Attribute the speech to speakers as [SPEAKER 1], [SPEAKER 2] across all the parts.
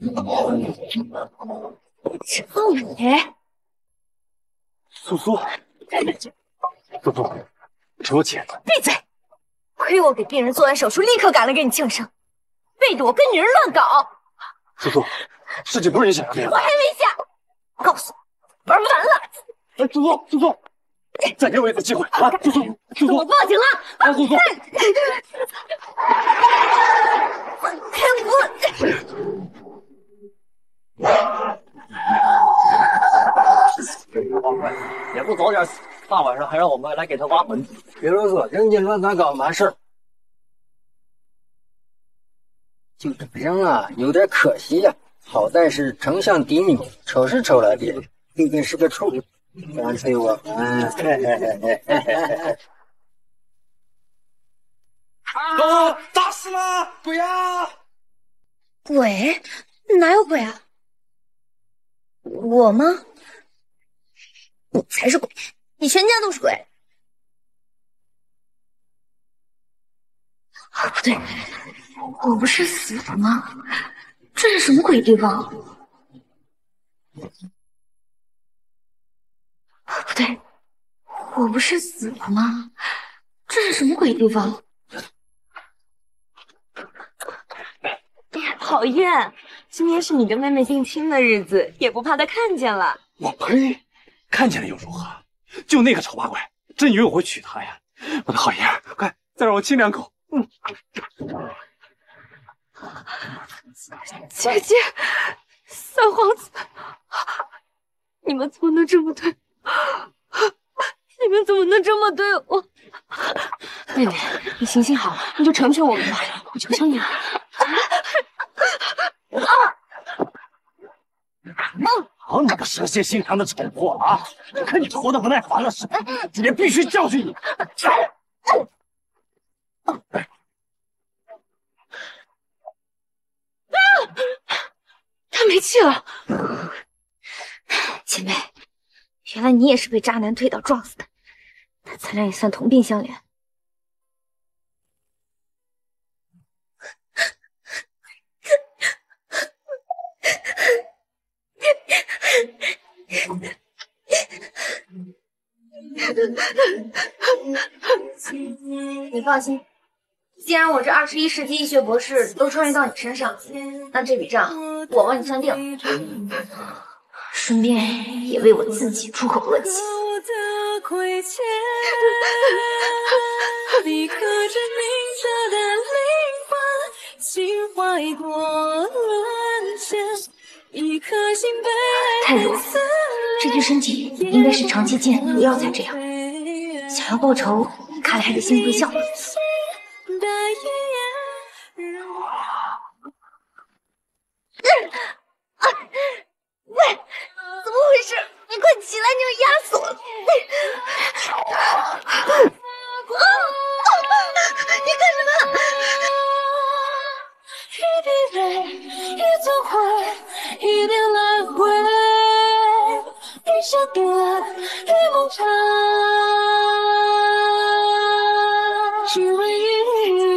[SPEAKER 1] 赵伟，
[SPEAKER 2] 苏苏，苏苏，给我起来！
[SPEAKER 1] 闭嘴！亏我给病人做完手术，立刻赶来给你庆生，背着我跟女人乱搞。
[SPEAKER 2] 苏苏，事情不是你想的那样。
[SPEAKER 1] 我还没下，告诉你，玩完了。
[SPEAKER 2] 哎，苏苏，苏苏，再给我一次机会啊！苏苏，苏苏，
[SPEAKER 1] 我报警了！
[SPEAKER 2] 啊，苏苏，
[SPEAKER 1] 我。
[SPEAKER 3] 也不早点死，大晚上还让我们来给他挖坟。别啰嗦，扔进乱葬岗完事儿。就这么扔了，有点可惜呀。好在是丞相嫡女，丑是丑了点，毕竟是个处，干脆我们……
[SPEAKER 2] 啊！打死了！鬼啊！
[SPEAKER 1] 鬼？哪有鬼啊？我吗？你才是鬼！你全家都是鬼！不对，我不是死了吗？这是什么鬼地方？啊不对，我不是死了吗？这是什么鬼地方？讨厌！今天是你跟妹妹定亲的日子，也不怕她看见了。
[SPEAKER 2] 我呸！看见了又如何？就那个丑八怪，真以为我会娶她呀？我的好爷，快再让我亲两口！嗯。
[SPEAKER 1] 姐姐，三皇子，你们怎么能这么对？你们怎么能这么对我？妹妹，你行行好，你就成全我们吧，我求求你了。
[SPEAKER 2] 好你个蛇蝎心肠的蠢货啊！看你活得不耐烦了似的，今天必须教训你。
[SPEAKER 1] 他没气了，姐妹，原来你也是被渣男推倒撞死的，那咱俩也算同病相怜。你放心，既然我这二十一世纪医学博士都穿越到你身上，那这笔账我帮你算定，顺便也为我自己出口恶气。太弱了，这具身体应该是长期禁毒药才这样。想要报仇，看来还得先跪下。喂，怎么回事？你快起来，你要压死我了！你干什么？一点轮回，一下断，一梦长，只为一。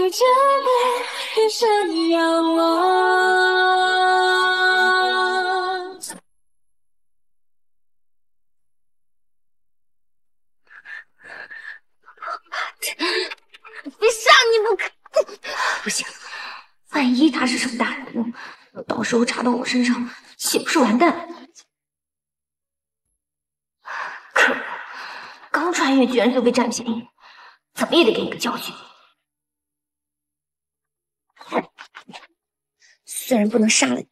[SPEAKER 1] 到我身上，岂不是完蛋？可恶，刚穿越居然就被占便宜！怎么也得给你个教训。虽然不能杀了你，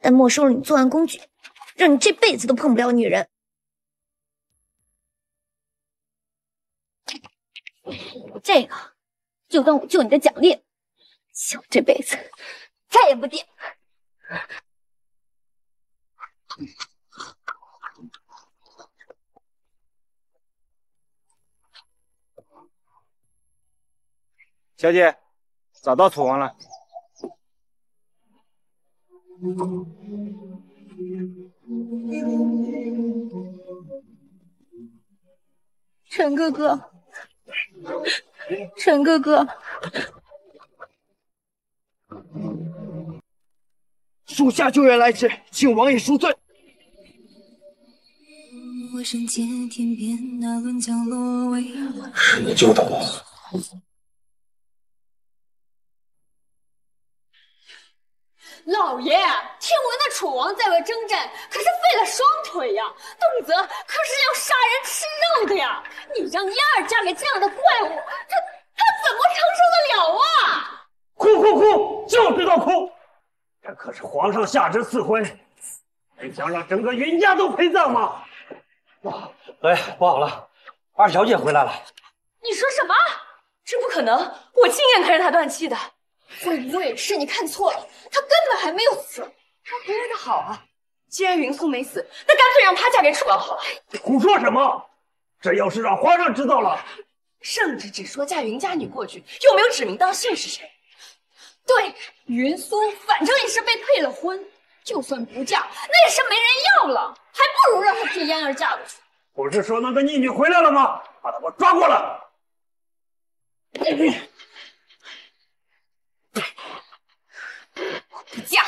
[SPEAKER 1] 但没收了你作案工具，让你这辈子都碰不了女人。这个就当我救你的奖励，希望这辈子再也不见。
[SPEAKER 2] 小姐，找到楚王了。
[SPEAKER 1] 陈哥哥，陈哥哥，
[SPEAKER 4] 属下救援来迟，请王爷恕罪。
[SPEAKER 5] 是你救的我。
[SPEAKER 6] 老爷，听闻那楚王在外征战，可是废了双腿呀，动辄可是要杀人吃肉的呀！你让嫣儿嫁给这样的怪物，她她怎么承受得了啊？
[SPEAKER 2] 哭哭哭，就知道哭！这可是皇上下旨赐婚，你想让整个云家都陪葬吗？
[SPEAKER 7] 哎，不好了，二小姐回来了！
[SPEAKER 6] 你说什么？这不可能！我亲眼看着她断气的。会不会是你看错了？她根本还没有死。她回来的好啊！既然云苏没死，那干脆让她嫁给楚王好了。
[SPEAKER 2] 你胡说什么？这要是让皇上知道了，
[SPEAKER 6] 圣旨只说嫁云家女过去，又没有指名道姓是谁。对，云苏反正也是被退了婚。就算不嫁，那也是没人要了，还不如让她替嫣儿嫁过去。
[SPEAKER 2] 不是说那个逆女回来了吗？把她给我抓过来！
[SPEAKER 6] 我不嫁，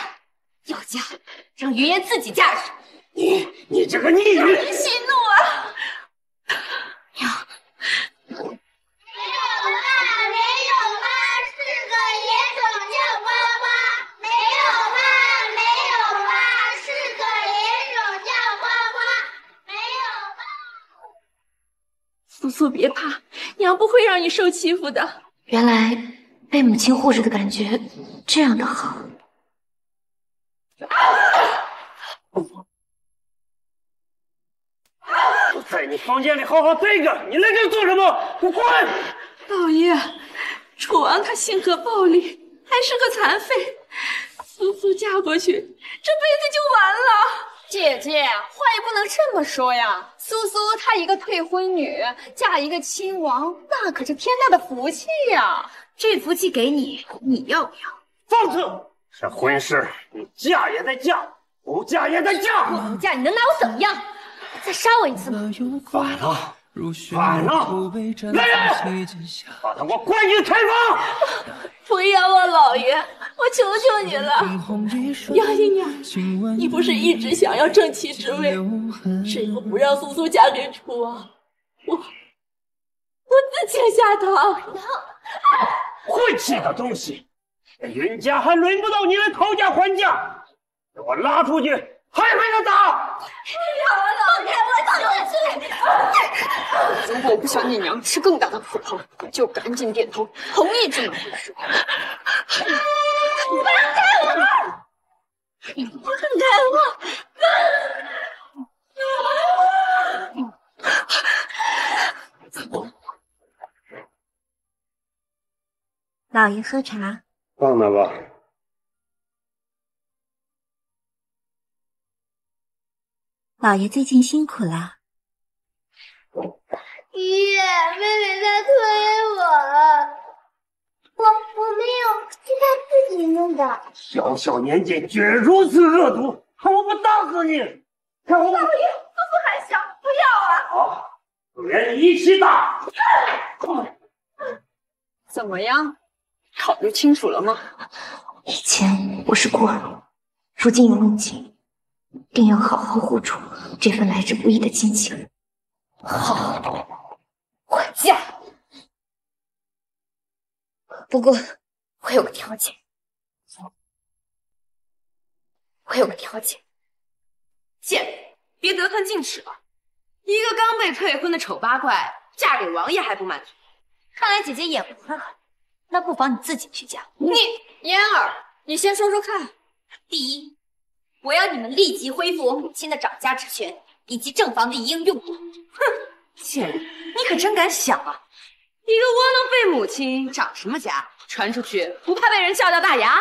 [SPEAKER 6] 要嫁让云烟自己嫁去。
[SPEAKER 2] 你你这个逆女！
[SPEAKER 6] 息怒啊！苏苏，别怕，娘不会让你受欺负的。
[SPEAKER 1] 原来被母亲护着的感觉这样的好。
[SPEAKER 2] 我在你房间里好好待着，你来这做什么？给我滚！
[SPEAKER 6] 老爷，楚王他性格暴戾，还是个残废，苏苏嫁过去，这辈子就完了。姐姐，话也不能这么说呀。苏苏她一个退婚女，嫁一个亲王，那可是天大的福气呀。
[SPEAKER 1] 这福气给你，你要不要？
[SPEAKER 2] 放肆！这婚事，你嫁也得嫁，不嫁也得嫁。
[SPEAKER 6] 我不嫁，你能拿我怎么样？再杀我一次吗？
[SPEAKER 2] 反了！反了！来人，把他给我关进柴房！
[SPEAKER 6] 不要啊，老爷，我求求你了！杨姨娘，你不是一直想要正妻之位？只要不让苏苏嫁给楚王，我我自请下堂。
[SPEAKER 2] 晦气的东西！云家还轮不到你来讨价还价，给我拉出去！狠狠的打！
[SPEAKER 6] 放开我，放开
[SPEAKER 8] 我！如果不想你娘吃更大的苦头，就赶紧点头同意这门婚事。
[SPEAKER 6] 放开我！放开
[SPEAKER 1] 我！老爷喝茶。
[SPEAKER 2] 放那吧。
[SPEAKER 1] 老爷最近辛苦了。
[SPEAKER 9] 爷爷，妹妹在推我，我我没有，是他自己弄的。
[SPEAKER 2] 小小年纪居然如此恶毒，看我不打死你！看我！
[SPEAKER 6] 老爷，叔叔还小，不要啊！
[SPEAKER 2] 好，连你一起打。
[SPEAKER 8] 怎么样？考虑清楚了吗？
[SPEAKER 1] 以前我是孤儿，如今有母亲。定要好好护住这份来之不易的亲情。
[SPEAKER 6] 好，我嫁。不过我有个条件，我有个条件。
[SPEAKER 10] 贱人，别得寸进尺了。一个刚被退婚的丑八怪，嫁给王爷还不满足？
[SPEAKER 1] 看来姐姐眼不很好，那不妨你自己去嫁。
[SPEAKER 6] 你嫣儿，你先说说看。
[SPEAKER 1] 第一。我要你们立即恢复我母亲的掌家之权，以及正房的一应用度。
[SPEAKER 10] 哼，贱人，你可真敢想啊！一个窝囊废母亲长什么家？传出去不怕被人笑掉大牙？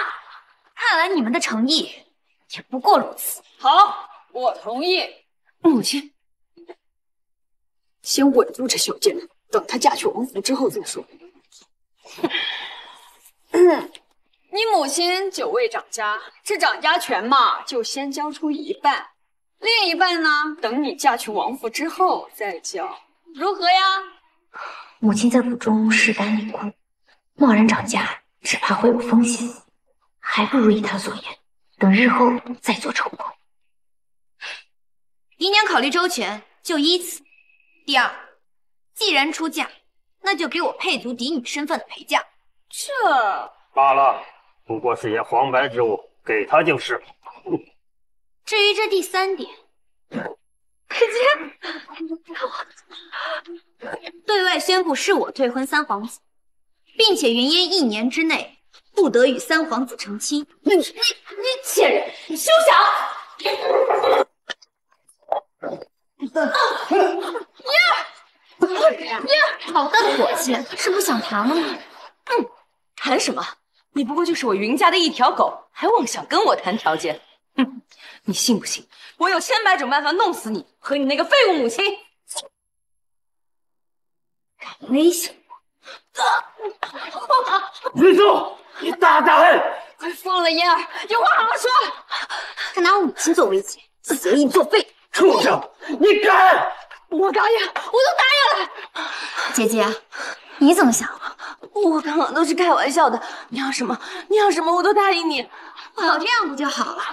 [SPEAKER 1] 看来你们的诚意也不过如此。
[SPEAKER 8] 好，我同意。
[SPEAKER 10] 母亲，
[SPEAKER 8] 先稳住这小贱人，等她嫁去王府之后再说。哼。你母亲久未掌家，这掌家权嘛，就先交出一半，另一半呢，等你嫁去王府之后再交，如何呀？
[SPEAKER 1] 母亲在府中势单力孤，贸然涨价，只怕会有风险，还不如依他所言，
[SPEAKER 11] 等日后再做筹谋。
[SPEAKER 1] 姨娘考虑周全，就依此。第二，既然出嫁，那就给我配足嫡女身份的陪嫁。
[SPEAKER 6] 这
[SPEAKER 2] 罢了，不过是些黄白之物，给她就是了。
[SPEAKER 1] 至于这第三点，对外宣布是我退婚三皇子，并且云烟一年之内不得与三皇子成亲。
[SPEAKER 10] 你你你贱人，你休想！
[SPEAKER 11] 好大的火气，是不想谈了吗？
[SPEAKER 10] 嗯，谈什么？你不过就是我云家的一条狗，还妄想跟我谈条件？哼！你信不信我有千百种办法弄死你和你那个废物母亲？
[SPEAKER 11] 敢威胁
[SPEAKER 2] 我！云素，你大胆！
[SPEAKER 6] 快放了嫣儿，有话好好说。
[SPEAKER 11] 他拿我母亲做威胁，协议作废。
[SPEAKER 2] 畜生，你敢！
[SPEAKER 6] 我答应，我都答应了。
[SPEAKER 11] 姐姐，你怎么想？
[SPEAKER 10] 我刚刚都是开玩笑的，你要什么？你要什么我都答应你。
[SPEAKER 11] 早这样不就好了？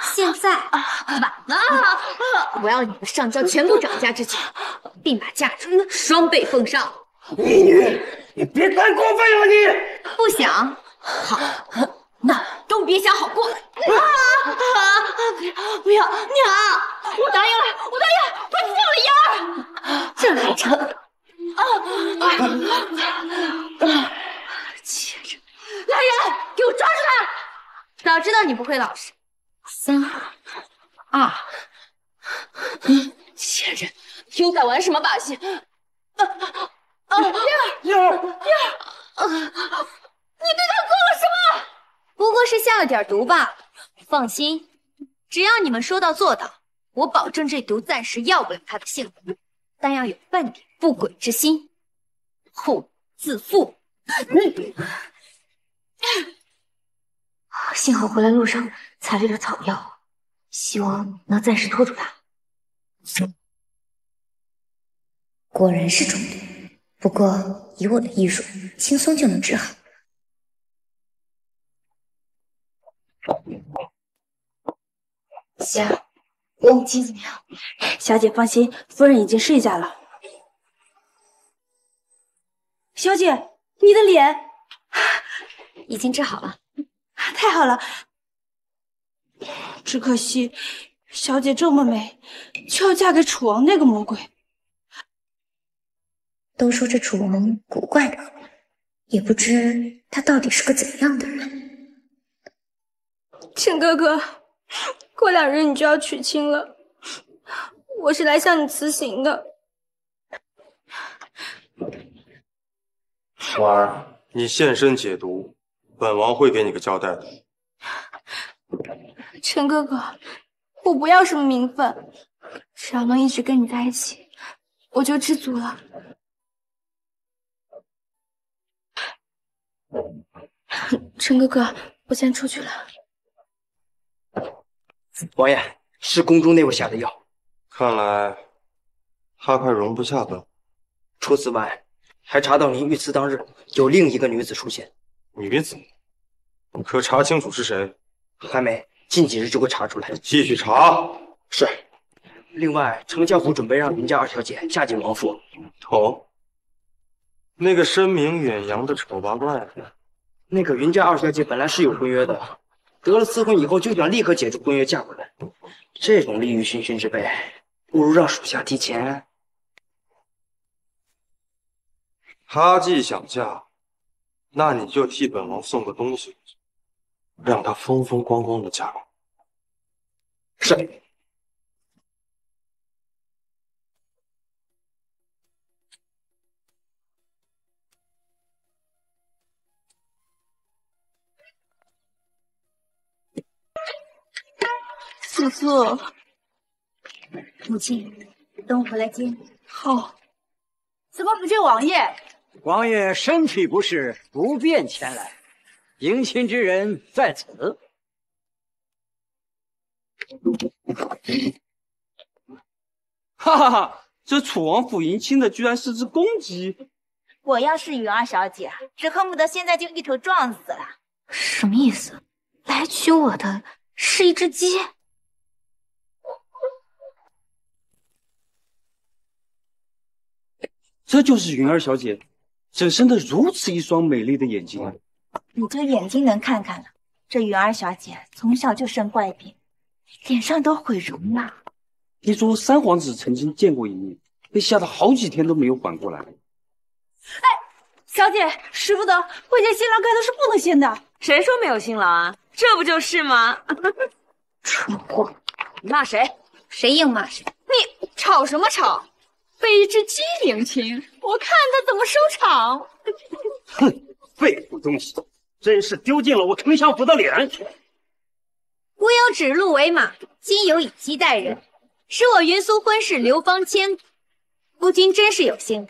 [SPEAKER 11] 现在晚了，我要你们上交全部掌家之权，并把价值双倍奉上。
[SPEAKER 2] 逆女，你别太过分了！你
[SPEAKER 11] 不想？好，那都别想好过。啊
[SPEAKER 10] 啊！不要不要，娘，
[SPEAKER 6] 我答应了，我答应了，快放了嫣
[SPEAKER 11] 儿。这还成？
[SPEAKER 10] 啊啊！贱人，
[SPEAKER 6] 来人，给我抓住他！
[SPEAKER 1] 早知道你不会老实。
[SPEAKER 11] 三二
[SPEAKER 10] 一，贱人，又在玩什么把戏？啊！
[SPEAKER 6] 嫣儿，嫣儿，嫣儿，啊！你对他做了什么？
[SPEAKER 1] 不过是下了点毒罢了。放心，只要你们说到做到，我保证这毒暂时要不了他的性命，但要有半点不轨之心，后自负。
[SPEAKER 11] 你。幸好回来路上采了点草药，希望能暂时拖住他。
[SPEAKER 1] 果然是中毒，不过以我的医术，轻松就能治好。
[SPEAKER 11] 夏，我母亲怎么样？
[SPEAKER 12] 小姐放心，夫人已经睡下了。小姐，你的脸
[SPEAKER 11] 已经治好了。
[SPEAKER 12] 太好了，只可惜小姐这么美，却要嫁给楚王那个魔鬼。
[SPEAKER 1] 都说这楚王古怪的很，也不知他到底是个怎样的人。
[SPEAKER 12] 陈哥哥，过两日你就要娶亲了，我是来向你辞行的。
[SPEAKER 5] 婉儿，你现身解毒。本王会给你个交代的，
[SPEAKER 12] 陈哥哥，我不要什么名分，只要能一直跟你在一起，我就知足了。陈哥哥，我先出去了。
[SPEAKER 13] 王爷，是宫中那位下的药，
[SPEAKER 5] 看来他快容不下本王。
[SPEAKER 13] 除此外，还查到您遇刺当日有另一个女子出现。
[SPEAKER 5] 女子。可查清楚是谁？
[SPEAKER 13] 还没，近几日就会查出来。
[SPEAKER 5] 继续查。
[SPEAKER 13] 是。另外，程相府准备让林家二小姐嫁进王府。
[SPEAKER 5] 哦。那个声名远扬的丑八怪，
[SPEAKER 13] 那个云家二小姐本来是有婚约的，得了赐婚以后就想立刻解除婚约嫁过来。这种利欲熏心之辈，不如让属下提前。
[SPEAKER 5] 她既想嫁，那你就替本王送个东西。让她风风光光的嫁过来。
[SPEAKER 13] 是。
[SPEAKER 12] 素素，
[SPEAKER 1] 母亲，等我回来接你。
[SPEAKER 12] 好。
[SPEAKER 10] 怎么不见王爷？
[SPEAKER 7] 王爷身体不适，不便前来。迎亲之人在此。
[SPEAKER 14] 哈哈哈！这楚王府迎亲的居然是只公鸡。
[SPEAKER 15] 我要是云儿小姐，只恨不得现在就一头撞死了。
[SPEAKER 11] 什么意思？来娶我的
[SPEAKER 1] 是一只鸡。
[SPEAKER 14] 这就是云儿小姐，怎生的如此一双美丽的眼睛啊！
[SPEAKER 16] 你这眼睛能看看了？这云儿小姐从小就生怪病，脸上都毁容了。
[SPEAKER 14] 听说三皇子曾经见过一面，被吓得好几天都没有缓过来。
[SPEAKER 10] 哎，小姐，使不得，会见新郎盖头是不能掀的。谁说没有新郎啊？这不就是吗？
[SPEAKER 1] 蠢货！
[SPEAKER 10] 你骂谁？
[SPEAKER 1] 谁硬骂谁。
[SPEAKER 6] 你吵什么吵？被一只鸡领情，我看他怎么收场。
[SPEAKER 2] 哼，废物东西，真是丢尽了我丞相府的脸。
[SPEAKER 1] 吾有指鹿为马，今有以鸡待人，使我云苏婚事流芳千古。夫君真是有心，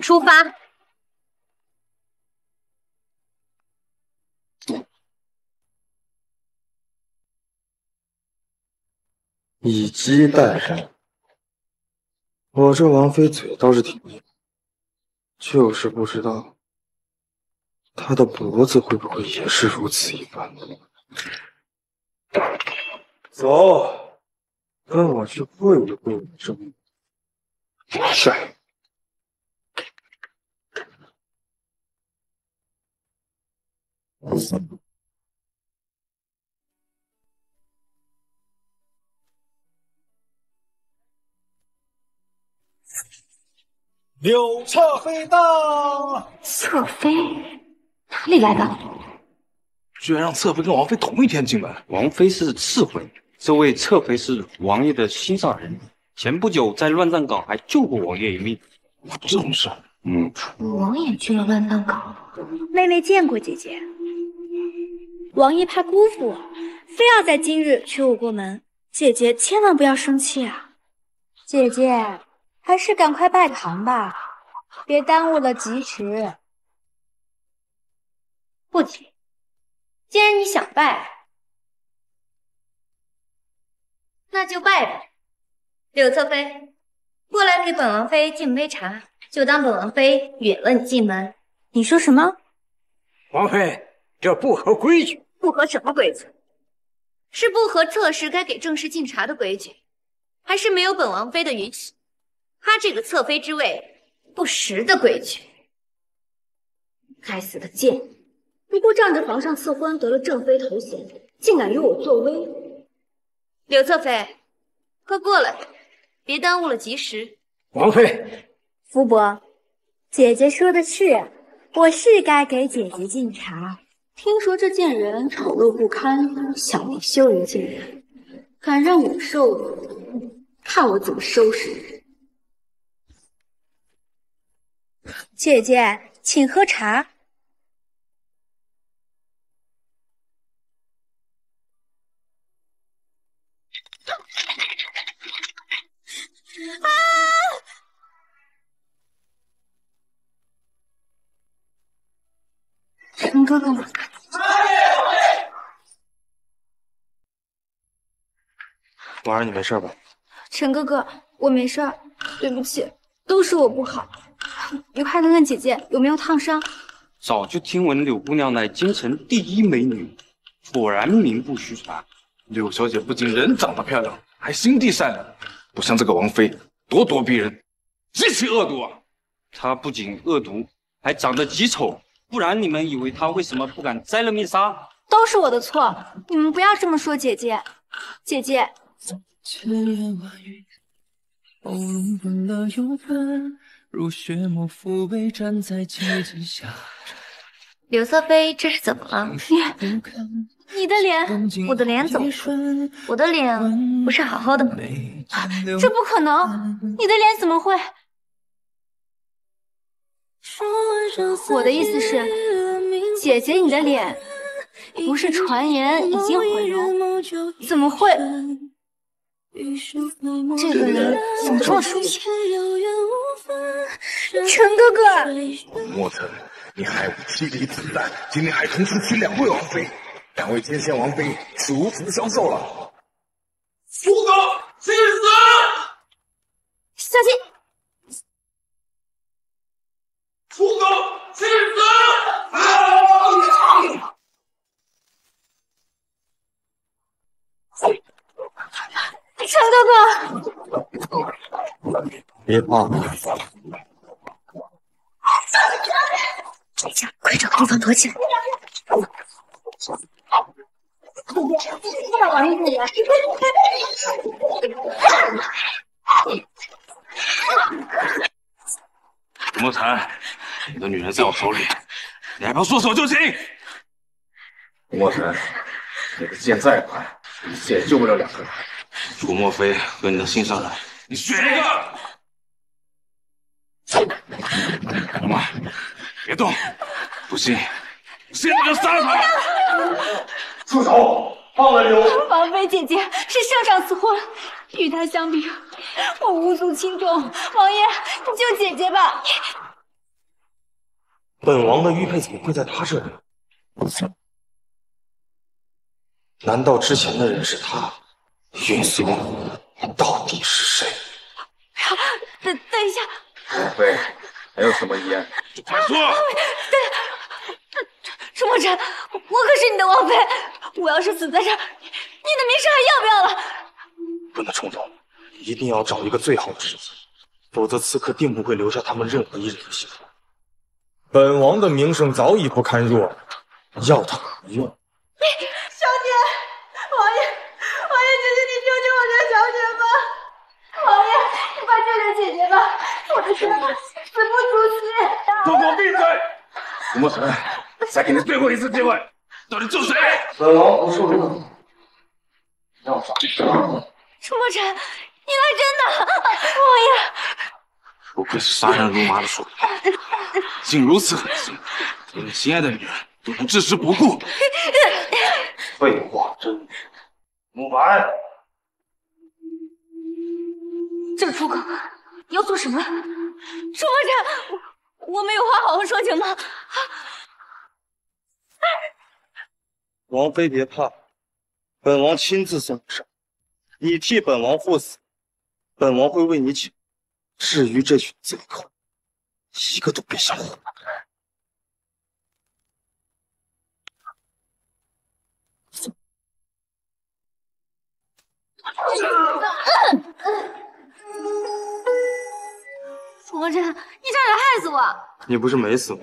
[SPEAKER 1] 出发。
[SPEAKER 5] 以鸡代人。我这王妃嘴倒是挺硬，就是不知道她的脖子会不会也是如此一般。走，跟我去会一会你这马帅。
[SPEAKER 17] 柳侧妃到。
[SPEAKER 1] 侧妃哪里来的？
[SPEAKER 17] 居然让侧妃跟王妃同一天进门。
[SPEAKER 14] 王妃是次婚，这位侧妃是王爷的心上人。前不久在乱葬岗还救过王爷一命。
[SPEAKER 17] 这种事，
[SPEAKER 14] 嗯，
[SPEAKER 1] 王爷去了乱葬岗。
[SPEAKER 12] 妹妹见过姐姐。王爷怕辜负我，非要在今日娶我过门。姐姐千万不要生气啊！姐姐。还是赶快拜堂吧，别耽误了吉时。
[SPEAKER 1] 不急，既然你想拜，那就拜吧。柳侧妃，过来给本王妃敬杯茶，就当本王妃允了你进门。
[SPEAKER 12] 你说什么？
[SPEAKER 7] 王妃，这不合规矩。
[SPEAKER 1] 不合什么规矩？是不合侧室该给正室敬茶的规矩，还是没有本王妃的允许？他这个侧妃之位不实的规矩，该死的贱人！
[SPEAKER 12] 不过仗着皇上赐婚得了正妃头衔，竟敢与我作威。
[SPEAKER 1] 柳侧妃，快过来，别耽误了吉时。
[SPEAKER 7] 王妃，
[SPEAKER 12] 福伯，姐姐说的是，我是该给姐姐敬茶。听说这贱人丑陋不堪，小人羞人贱人，敢让我受辱，看我怎么收拾你！姐姐，请喝茶。
[SPEAKER 1] 啊！
[SPEAKER 12] 陈哥哥，
[SPEAKER 5] 婉儿，你没事吧？
[SPEAKER 12] 陈哥哥，我没事，对不起，都是我不好。你快问问姐姐有没有烫伤。
[SPEAKER 14] 早就听闻柳姑娘乃京城第一美女，果然名不虚传。
[SPEAKER 17] 柳小姐不仅人长得漂亮，还心地善良，不像这个王妃咄咄逼人，极其恶毒啊！
[SPEAKER 14] 她不仅恶毒，还长得极丑，不然你们以为她为什么不敢摘了面纱？
[SPEAKER 12] 都是我的错，你们不要这么说姐姐。姐姐。
[SPEAKER 1] 如雪沫抚慰站在阶梯下。柳侧妃，这是怎么了？
[SPEAKER 12] 你你的脸，
[SPEAKER 1] 我的脸怎么？我的脸不是好好的吗？
[SPEAKER 12] 这不可能，你的脸怎么会？我的意思是，姐姐，你的脸不是传言已经毁容，怎么会？这个人怎么这么熟悉？陈哥哥，
[SPEAKER 17] 莫特，你害我妻离子散，今天还同时娶两位王妃，两位天仙王妃是无福消受了。
[SPEAKER 2] 苏哥去死！
[SPEAKER 12] 小心！
[SPEAKER 2] 苏哥去死！
[SPEAKER 1] 陈哥哥，
[SPEAKER 5] 别怕，
[SPEAKER 18] 这样，快找个地方躲起来。
[SPEAKER 1] 王爷姐姐，
[SPEAKER 17] 吴莫尘，你的女人在我手里，你还不束手就擒？
[SPEAKER 5] 吴莫尘，你的剑再快，也救不了两个人。
[SPEAKER 17] 楚墨飞和你的心上人，你选一个。小马，别动，不信，现在就杀了他！
[SPEAKER 5] 住手！放了刘。
[SPEAKER 1] 王妃姐姐是圣上赐婚，与她相比，我无足轻重。王爷，救姐姐吧！
[SPEAKER 5] 本王的玉佩怎么会在他这里？难道之前的人是他？云松，你到底是谁？
[SPEAKER 1] 等等一下，
[SPEAKER 5] 王妃，还有什么遗言？
[SPEAKER 17] 快说！
[SPEAKER 1] 对，楚墨尘，我可是你的王妃，我要是死在这儿，你的名声还要不要了？
[SPEAKER 5] 不能冲动，一定要找一个最好的时机，否则刺客定不会留下他们任何一人的性命。本王的名声早已不堪入耳，要他何用？
[SPEAKER 12] 小姐，王爷，王爷姐姐，你救救我家小姐吧！王爷，你快救救姐姐我的身子死不足惜。
[SPEAKER 17] 给我闭嘴！吴莫尘，再给你最后一次机会，到底救谁？
[SPEAKER 5] 本王不受用，要杀就杀。
[SPEAKER 1] 楚墨尘，你来真的！王爷，
[SPEAKER 17] 不愧是杀人如麻的手段，竟如此狠心，连你心爱的女人都能置之不顾。
[SPEAKER 5] 废话真多。慕白，
[SPEAKER 1] 这出口要做什么？楚墨尘，我我们有话好好说，行吗？
[SPEAKER 5] 王妃别怕，本王亲自送上。你替本王赴死，本王会为你请。至于这群贼寇，一个都别想活。
[SPEAKER 1] 楚 墨尘，你差点害死我！
[SPEAKER 5] 你不是没死吗？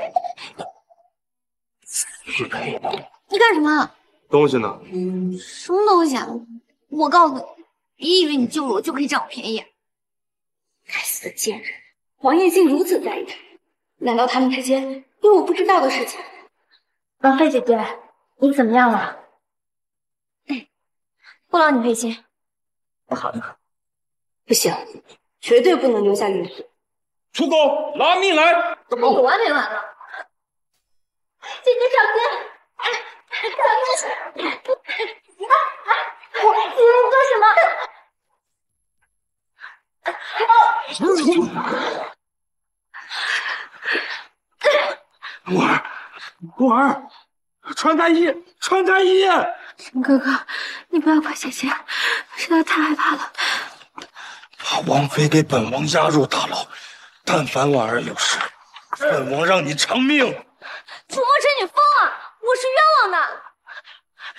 [SPEAKER 1] 你干什么？
[SPEAKER 5] 东西呢？
[SPEAKER 1] 什么东西啊？我告诉你，别以为你救了我就可以占我便宜。该死的贱人！王爷竟如此在意他，难道他们之间有我不知道的事情？
[SPEAKER 12] 王妃姐姐，你怎么样了？
[SPEAKER 1] 不劳你费心。
[SPEAKER 12] 不好了，
[SPEAKER 1] 不行，绝对不能留下玉碎。
[SPEAKER 17] 出宫拿命来！
[SPEAKER 1] 有完没完了？
[SPEAKER 12] 姐姐小心！哎，小心！我，你在做什么？
[SPEAKER 2] 木儿，木儿，穿太医，穿太医！
[SPEAKER 12] 陈哥哥，你不要怕姐姐，实在太害怕了。
[SPEAKER 5] 把王妃给本王押入大牢，但凡婉儿有事，本王让你偿命。
[SPEAKER 1] 楚墨尘，你疯了！我是冤枉的！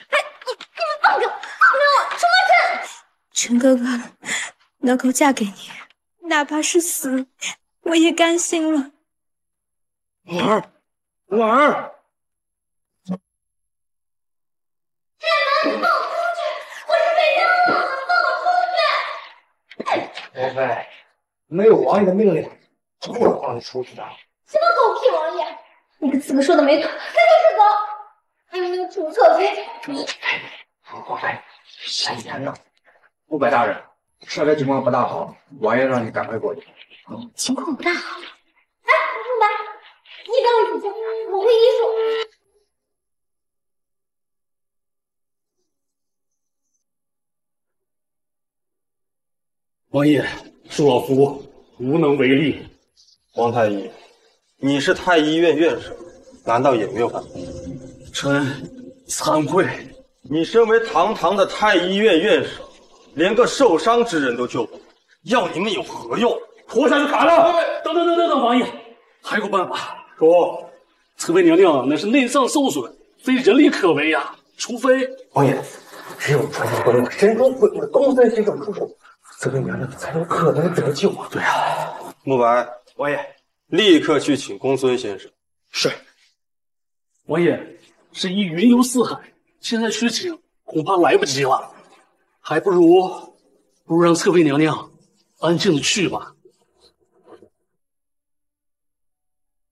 [SPEAKER 1] 哎，你你们放开，放开我！楚墨尘，
[SPEAKER 12] 陈哥哥，能够嫁给你，哪怕是死，我也甘心了。
[SPEAKER 2] 婉儿，婉儿，
[SPEAKER 1] 放我出去！我是被冤枉的，放我出去！
[SPEAKER 5] 王妃，没有王爷的命令，不会放你出去的。
[SPEAKER 1] 什么狗屁王爷！你个刺客说的没错，他就是狗！还有那个楚侧妃，你
[SPEAKER 5] 王妃，善言呢？
[SPEAKER 3] 慕白大人，少爷情况不大好，王爷让你赶快过去。
[SPEAKER 1] 情况不大好。哎，慕白，你跟我一起去，我会医术。
[SPEAKER 2] 王爷，恕老夫无能为力。
[SPEAKER 5] 王太医，你是太医院院士，难道也没有办法？
[SPEAKER 2] 臣惭愧。
[SPEAKER 5] 你身为堂堂的太医院院士，连个受伤之人都救不了，要你们有何用？
[SPEAKER 2] 活下去砍了！等等等等等，王爷，还有办法。说，慈妃娘娘乃是内脏受损，非人力可为呀。除非
[SPEAKER 5] 王爷，只有传说中的神出鬼没的公孙先生出手，慈妃娘娘才有可能得救啊！
[SPEAKER 2] 对啊，
[SPEAKER 5] 慕白，
[SPEAKER 2] 王爷，
[SPEAKER 5] 立刻去请公孙先生。
[SPEAKER 2] 是。王爷，这一云游四海，现在去请恐怕来不及了，还不如不如让侧妃娘娘安静的去吧。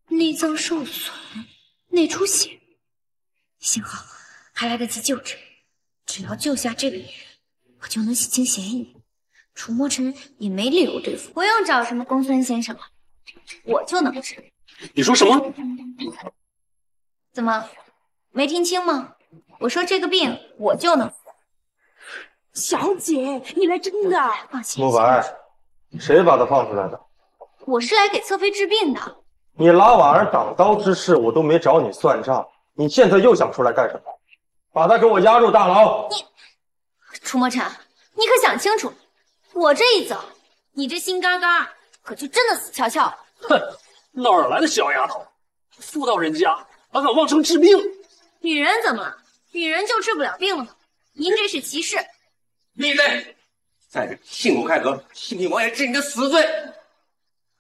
[SPEAKER 1] 内脏受损，内出血，幸好还来得及救治。只要救下这个女人，我就能洗清嫌疑。楚墨尘也没理由对付。不用找什么公孙先生了，我就能治。
[SPEAKER 2] 你说什么？
[SPEAKER 1] 怎么，没听清吗？我说这个病我就能。
[SPEAKER 12] 小姐，你来真的？
[SPEAKER 1] 放心。
[SPEAKER 5] 慕白，谁把他放出来的？
[SPEAKER 1] 我是来给侧妃治病的。
[SPEAKER 5] 你拉婉儿挡刀之事，我都没找你算账，你现在又想出来干什么？把他给我押入大牢！
[SPEAKER 1] 你，楚墨尘，你可想清楚了，我这一走，你这心肝肝可就真的死翘翘了。
[SPEAKER 2] 哼，哪儿来的小丫头？妇道人家。还敢妄称治病？
[SPEAKER 1] 女人怎么了？女人就治不了病了吗？您这是歧视！
[SPEAKER 19] 闭嘴！再这信口开河，信你王爷治你的死罪！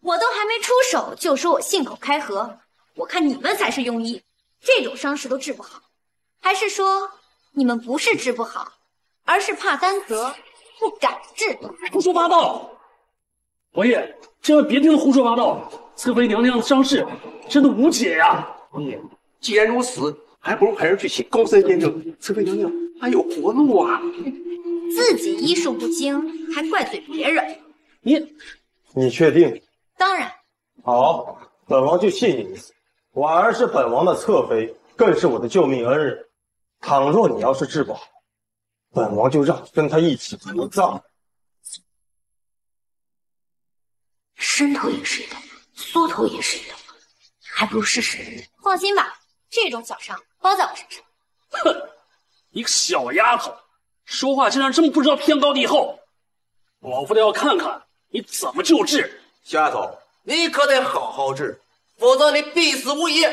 [SPEAKER 1] 我都还没出手，就说我信口开河，我看你们才是庸医，这种伤势都治不好，还是说你们不是治不好，而是怕担责，不敢治？
[SPEAKER 2] 胡说八道！王爷，千万别听他胡说八道！侧妃娘娘的伤势真的无解呀！
[SPEAKER 19] 王爷。既然如此，还不如派人去请公孙先生。侧妃娘娘还有活路啊！
[SPEAKER 1] 自己医术不精，还怪罪别人。
[SPEAKER 2] 你，
[SPEAKER 5] 你确定？
[SPEAKER 1] 当然。
[SPEAKER 5] 好，本王就信你一次。婉儿是本王的侧妃，更是我的救命恩人。倘若你要是治不好，本王就让你跟她一起陪葬。
[SPEAKER 1] 伸头也是一刀，缩头也是一刀，还不如试试。放心吧。这种小伤包在我身上。
[SPEAKER 2] 哼，你个小丫头，说话竟然这么不知道天高地厚。老夫倒要看看你怎么救治。
[SPEAKER 19] 小丫头，你可得好好治，否则你必死无疑。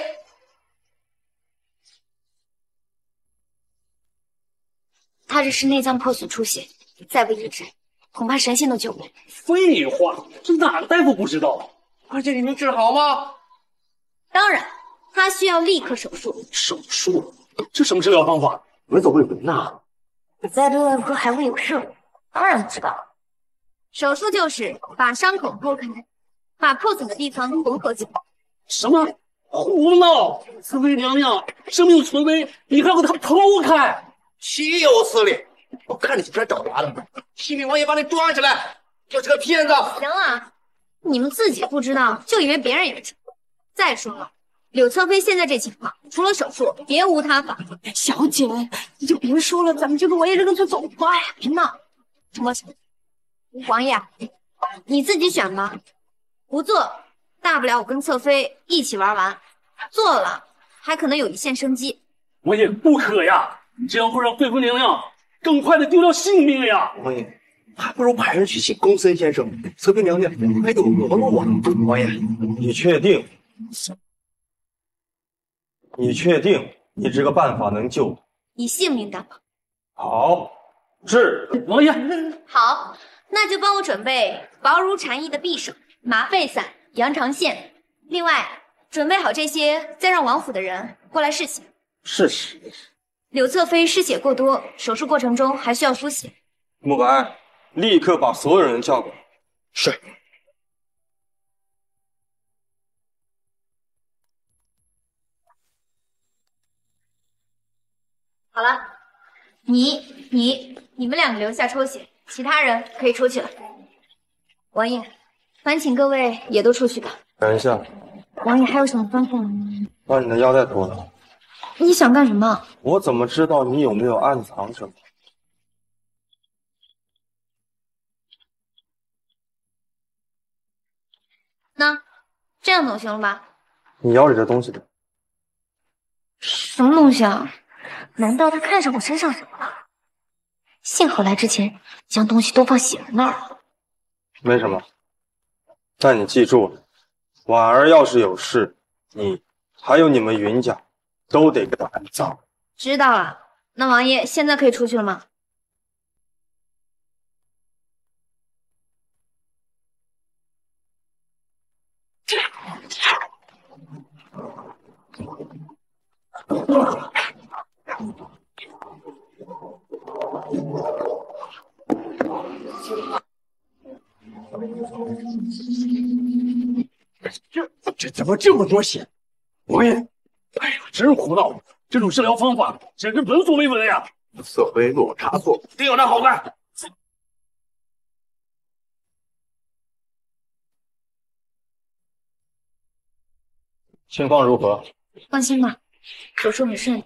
[SPEAKER 1] 他这是内脏破损出血，再不医治，恐怕神仙都救不了。
[SPEAKER 2] 废话，这哪个大夫不知道？
[SPEAKER 19] 而且你能治好吗？
[SPEAKER 1] 当然。他需要立刻手术。
[SPEAKER 2] 手术？这什么治疗方法？闻所未闻呐！
[SPEAKER 1] 你在对外科还会有事，当然不知道。手术就是把伤口剖开，把破损的地方缝合起来。
[SPEAKER 2] 什么？胡闹！慈妃娘娘生命垂危，你还要给她剖开？
[SPEAKER 19] 岂有此理！我看你就是来找茬的。启禀王爷，把你抓起来！就是个骗子！
[SPEAKER 1] 行了，你们自己不知道，就以为别人也知道。再说了。柳侧妃现在这情况，除了手术，别无他法。
[SPEAKER 12] 小姐，你就别说了，咱们就跟王爷认个走吧。
[SPEAKER 1] 哎呀，别闹！什么？王爷，你自己选吧。不做，大不了我跟侧妃一起玩完；做了，还可能有一线生机。
[SPEAKER 2] 王爷不可呀，这样会让贵妃娘娘更快的丢掉性命呀。
[SPEAKER 19] 王爷，还不如派人去请公孙先生，慈妃娘娘还有活路啊。王爷，
[SPEAKER 5] 你确定？你确定你这个办法能救？
[SPEAKER 1] 以性命担保。
[SPEAKER 5] 好，是
[SPEAKER 2] 王爷。
[SPEAKER 1] 好，那就帮我准备薄如蝉翼的匕首、麻沸散、羊肠线。另外，准备好这些，再让王府的人过来试血。
[SPEAKER 5] 试血。
[SPEAKER 1] 柳侧妃失血过多，手术过程中还需要输血。
[SPEAKER 5] 慕白，立刻把所有人叫过来。
[SPEAKER 19] 是。
[SPEAKER 1] 好了，你、你、你们两个留下抽血，其他人可以出去了。王爷，烦请各位也都出去吧。
[SPEAKER 5] 等一下，
[SPEAKER 1] 王爷还有什么吩咐吗？
[SPEAKER 5] 把你的腰带脱了。
[SPEAKER 1] 你想干什么？
[SPEAKER 5] 我怎么知道你有没有暗藏什么？
[SPEAKER 1] 那这样总行了吧？
[SPEAKER 5] 你腰里的东西呢？
[SPEAKER 1] 什么东西啊？难道他看上我身上什么了？幸好来之前将东西都放喜儿那儿了。
[SPEAKER 5] 没什么，但你记住了，婉儿要是有事，你还有你们云家都得给他安葬。
[SPEAKER 1] 知道了，那王爷现在可以出去了吗？
[SPEAKER 20] 这这怎么这么多血？
[SPEAKER 2] 王爷。哎呀，真是胡闹！这种治疗方法简直闻所未闻呀！
[SPEAKER 19] 侧妃若查错，定要他好看。
[SPEAKER 5] 情况如何？
[SPEAKER 1] 放心吧，手术很顺利，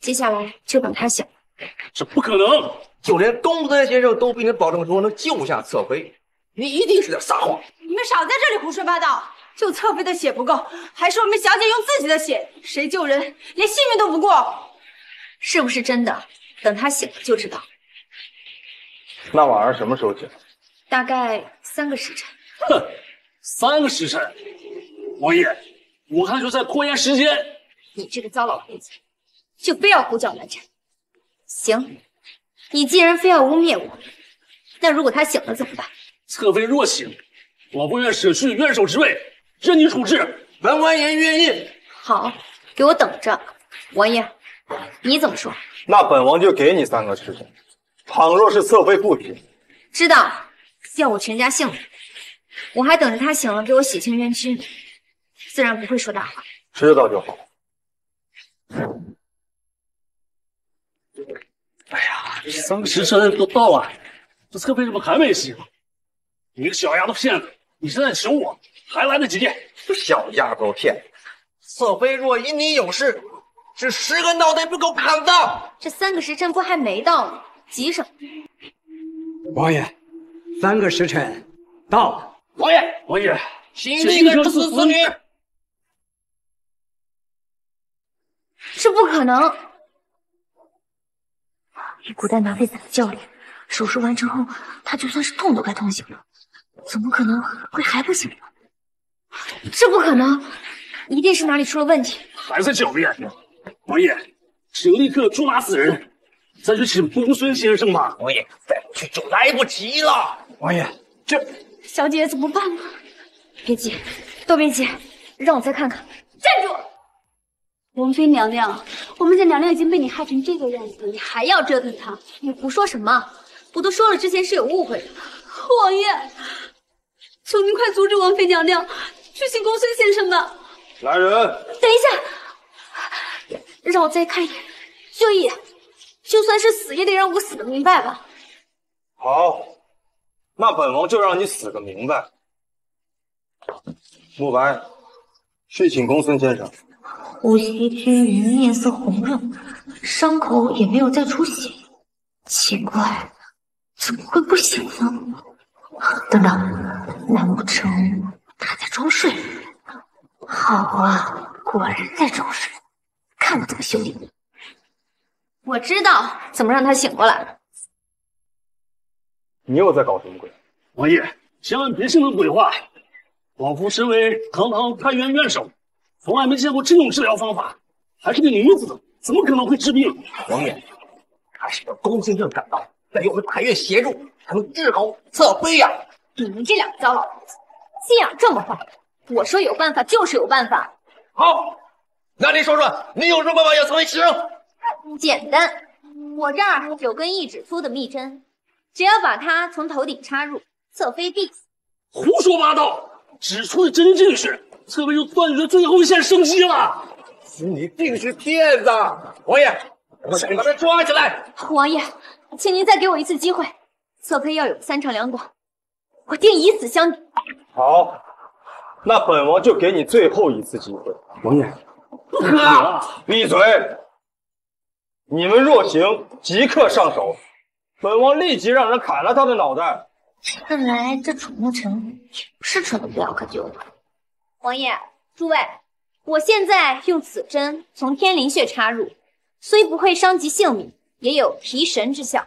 [SPEAKER 1] 接下来就等他醒了。
[SPEAKER 2] 这不可能！
[SPEAKER 19] 就连东森先生都不能保证说能救下侧妃，你一定是在撒谎。
[SPEAKER 12] 你们少在这里胡说八道！就侧妃的血不够，还说我们小姐用自己的血，谁救人连性命都不顾？
[SPEAKER 1] 是不是真的？等她醒了就知道。
[SPEAKER 5] 那晚上什么时候醒？
[SPEAKER 1] 大概三个时辰。
[SPEAKER 2] 哼，三个时辰！王爷，我看就在拖延时间。
[SPEAKER 1] 你这个糟老头子，就非要胡搅蛮缠。行，你既然非要污蔑我，那如果他醒了怎么办？
[SPEAKER 2] 侧妃若醒，我不愿舍去院守之位，任你处置。
[SPEAKER 19] 本王爷愿意。
[SPEAKER 1] 好，给我等着。王爷，你怎么说？
[SPEAKER 5] 那本王就给你三个时辰。倘若是侧妃不醒，
[SPEAKER 1] 知道，要我全家性命。我还等着他醒了给我洗清冤屈，自然不会说大话。
[SPEAKER 5] 知道就好。
[SPEAKER 2] 哎呀，三个时辰都到了，这侧妃怎么还没醒？你个小丫头片子，你是在求我还来得及。
[SPEAKER 19] 小丫头片子，侧妃若因你有事，这十个脑袋不够砍的。
[SPEAKER 1] 这三个时辰不还没到吗？急什么？
[SPEAKER 7] 王爷，三个时辰到了。
[SPEAKER 19] 王爷，
[SPEAKER 2] 王爷，
[SPEAKER 19] 请立刻处死此女。
[SPEAKER 1] 这不可能！以古代拿飞伞的教练，手术完成后，他就算是痛都该痛醒了，怎么可能会还不醒呢？这不可能，一定是哪里出了问题。
[SPEAKER 2] 还在狡辩！王爷，请立刻捉拿此人，再去请公孙先生吧。
[SPEAKER 19] 王爷，再不去就来不及了。
[SPEAKER 7] 王爷，这
[SPEAKER 1] 小姐怎么办呢？别急，都别急，让我再看看。
[SPEAKER 21] 站住！王妃娘娘，我们家娘娘已经被你害成这个样子了，你还要折腾她？
[SPEAKER 1] 你胡说什么？我都说了，之前是有误会的。
[SPEAKER 21] 王爷，求您快阻止王妃娘娘去请公孙先生吧。
[SPEAKER 5] 来人！
[SPEAKER 1] 等一下，让我再看一眼，就一眼，就算是死也得让我死个明白吧。
[SPEAKER 5] 好，那本王就让你死个明白。慕白，去请公孙先生。
[SPEAKER 1] 呼吸均匀，面色红润，伤口也没有再出血。奇怪，怎么会不醒呢？等等，难不成装睡？好啊，果然在装睡，看我怎么修理你！我知道怎么让他醒过来。
[SPEAKER 5] 你又在搞什么鬼？
[SPEAKER 2] 王爷，千万别信那鬼话。老夫身为堂堂太原院守。从来没见过这种治疗方法，还是个女子，怎么可能会治病？
[SPEAKER 19] 王爷，还是等公孙正赶到，再由我们太院协助，才能治好侧妃呀！
[SPEAKER 1] 你们这两个糟老头子，心眼这么坏！我说有办法就是有办法。
[SPEAKER 19] 好，那你说说，你有什么办法要侧妃起生？
[SPEAKER 1] 简单，我这儿有根一指粗的密针，只要把它从头顶插入，侧妃必死。
[SPEAKER 2] 胡说八道！指出的针进去。侧妃就断绝最后一线生机了。
[SPEAKER 19] 你定是骗子！王爷，我想把他抓起来。
[SPEAKER 1] 王爷，请您再给我一次机会。侧妃要有三长两短，我定以死相抵。
[SPEAKER 5] 好，那本王就给你最后一次机会。
[SPEAKER 2] 王爷，
[SPEAKER 5] 不可！闭嘴！你们若行，即刻上手。本王立即让人砍了他的脑袋。
[SPEAKER 1] 看来这楚沐尘也不是蠢的不要可救了。王爷，诸位，我现在用此针从天灵穴插入，虽不会伤及性命，也有提神之效。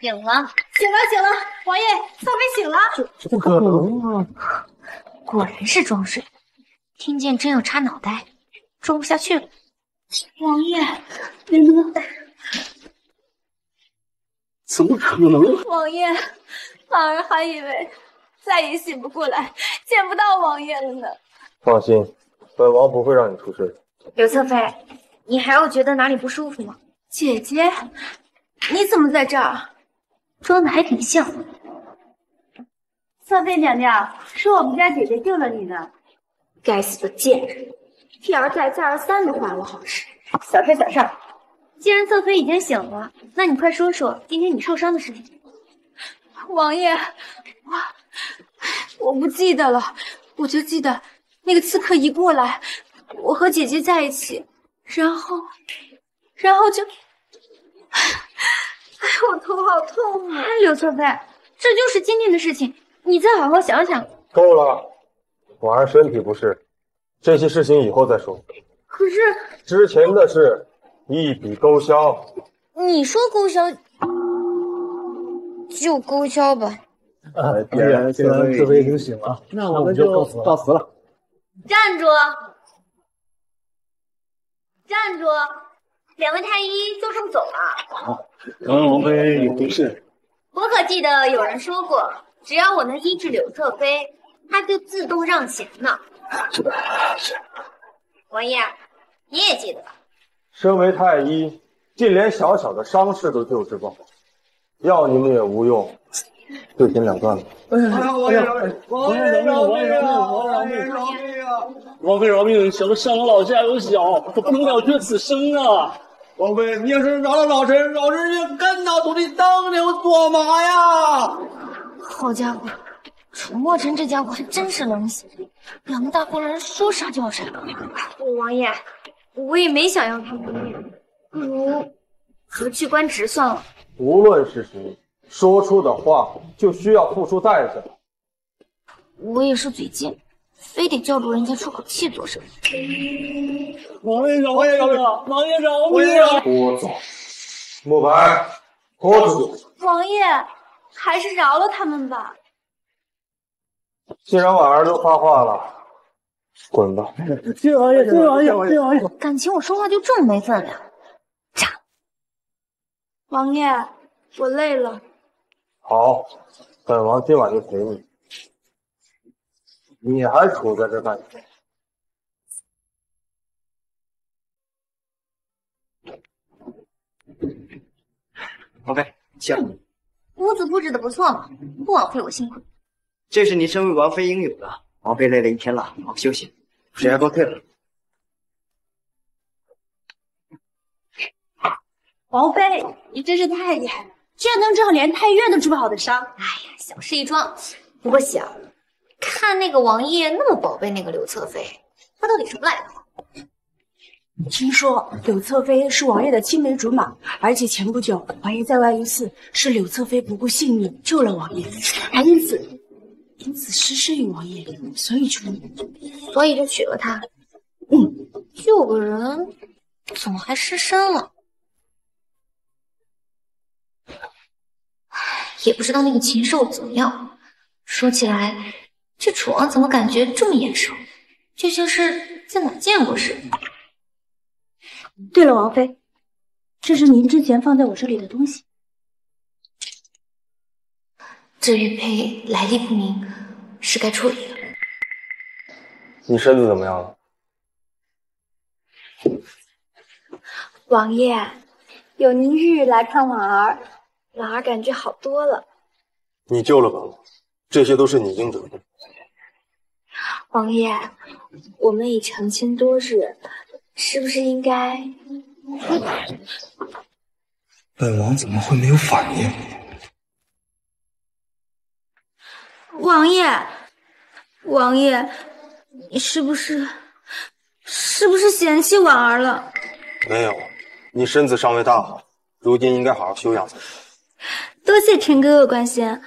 [SPEAKER 1] 醒了，
[SPEAKER 12] 醒了，醒了！王爷，侧妃醒了。
[SPEAKER 2] 这不可能啊！
[SPEAKER 1] 果然是装睡，听见真要插脑袋，装不下去了。
[SPEAKER 21] 王爷，您能
[SPEAKER 14] 怎么可能？
[SPEAKER 12] 王爷，婉儿还以为再也醒不过来，见不到王爷了呢。
[SPEAKER 5] 放心，本王不会让你出事。
[SPEAKER 1] 刘侧妃，你还有觉得哪里不舒服吗？
[SPEAKER 12] 姐姐，你怎么在这儿？
[SPEAKER 1] 装的还挺像。
[SPEAKER 12] 侧妃娘娘，是我们家姐姐救了你的。
[SPEAKER 1] 该死的贱人，一而再，再而三的坏我好事。小事小事。既然侧妃已经醒了，那你快说说今天你受伤的事情。
[SPEAKER 12] 王爷，我我不记得了，我就记得那个刺客一过来，我和姐姐在一起，然后，然后就，哎，我头好痛啊！
[SPEAKER 1] 刘侧妃，这就是今天的事情，你再好好想想。
[SPEAKER 5] 够了，婉儿身体不适，这些事情以后再说。
[SPEAKER 1] 可是
[SPEAKER 5] 之前的事一笔勾销。
[SPEAKER 1] 你说勾销就勾销吧。
[SPEAKER 14] 啊，既然既然侧妃已经醒了，那我们就告辞了。
[SPEAKER 1] 站住！站住！两位太医就这么走了？
[SPEAKER 14] 啊，刚刚王妃有急事。
[SPEAKER 1] 我可记得有人说过，只要我能医治柳侧妃，她就自动让贤呢。
[SPEAKER 14] 是的，是。
[SPEAKER 1] 王爷，你也记得吧？
[SPEAKER 5] 身为太医，竟连小小的伤势都救治不好，药你们也无用，就请两断了。
[SPEAKER 14] 哎呀，王爷，王爷饶命，王爷饶命，王爷饶命啊！王妃饶命，小的上有老下有小，我不能了却此生啊！
[SPEAKER 19] 王妃，你要是饶了老臣，老臣就跟到土地当牛做马呀！
[SPEAKER 1] 好家伙，楚墨尘这家伙还真是冷血，两个大官人说杀就要杀。王爷，我也没想要他的命，不如革去官职算了。
[SPEAKER 5] 无论是谁说出的话，就需要付出代价。
[SPEAKER 1] 我也是嘴贱，非得叫住人家出口气做什么？
[SPEAKER 14] 王爷饶命啊！王爷饶命啊！
[SPEAKER 5] 拖走，慕白，拖出去。
[SPEAKER 12] 王爷，还是饶了他们吧。
[SPEAKER 5] 既然婉儿都发话了，滚吧。
[SPEAKER 14] 谢王爷，谢王爷，谢王爷。
[SPEAKER 1] 感情我说话就这么没分量？
[SPEAKER 12] 王爷，我累了。
[SPEAKER 5] 好，本王今晚就陪你。你还杵在这干什么？
[SPEAKER 13] 王妃，请。
[SPEAKER 1] 屋子布置的不错嘛，不枉费我辛苦。
[SPEAKER 13] 这是你身为王妃应有的。王妃累了一天了，好好休息。水还给我退了。
[SPEAKER 12] 王妃，你真是太厉害了，居然能治好连太医院都治不好的伤。
[SPEAKER 1] 哎呀，小事一桩。不过想看那个王爷那么宝贝那个刘侧妃，她到底什么来头？
[SPEAKER 12] 听说柳侧妃是王爷的青梅竹马，而且前不久王爷在外遇刺，是柳侧妃不顾性命救了王爷，还因此因此失身于王爷，所以就
[SPEAKER 1] 所以就娶了她。
[SPEAKER 12] 嗯，
[SPEAKER 1] 救个人怎么还失身了？也不知道那个禽兽怎么样。说起来，这楚王怎么感觉这么眼熟，就像是在哪见过似的。
[SPEAKER 12] 对了，王妃，这是您之前放在我这里的东西。
[SPEAKER 1] 这玉佩来历不明，是该处理了。
[SPEAKER 5] 你身子怎么样了？
[SPEAKER 12] 王爷，有您日日来看婉儿，婉儿感觉好多了。
[SPEAKER 5] 你救了本王，这些都是你应得的。
[SPEAKER 12] 王爷，我们已成亲多日，是不是应该？
[SPEAKER 5] 本王怎么会没有反应？
[SPEAKER 12] 王爷，王爷，你是不是是不是嫌弃婉儿了？
[SPEAKER 5] 没有，你身子尚未大好，如今应该好好休养才是。
[SPEAKER 12] 多谢陈哥哥关心，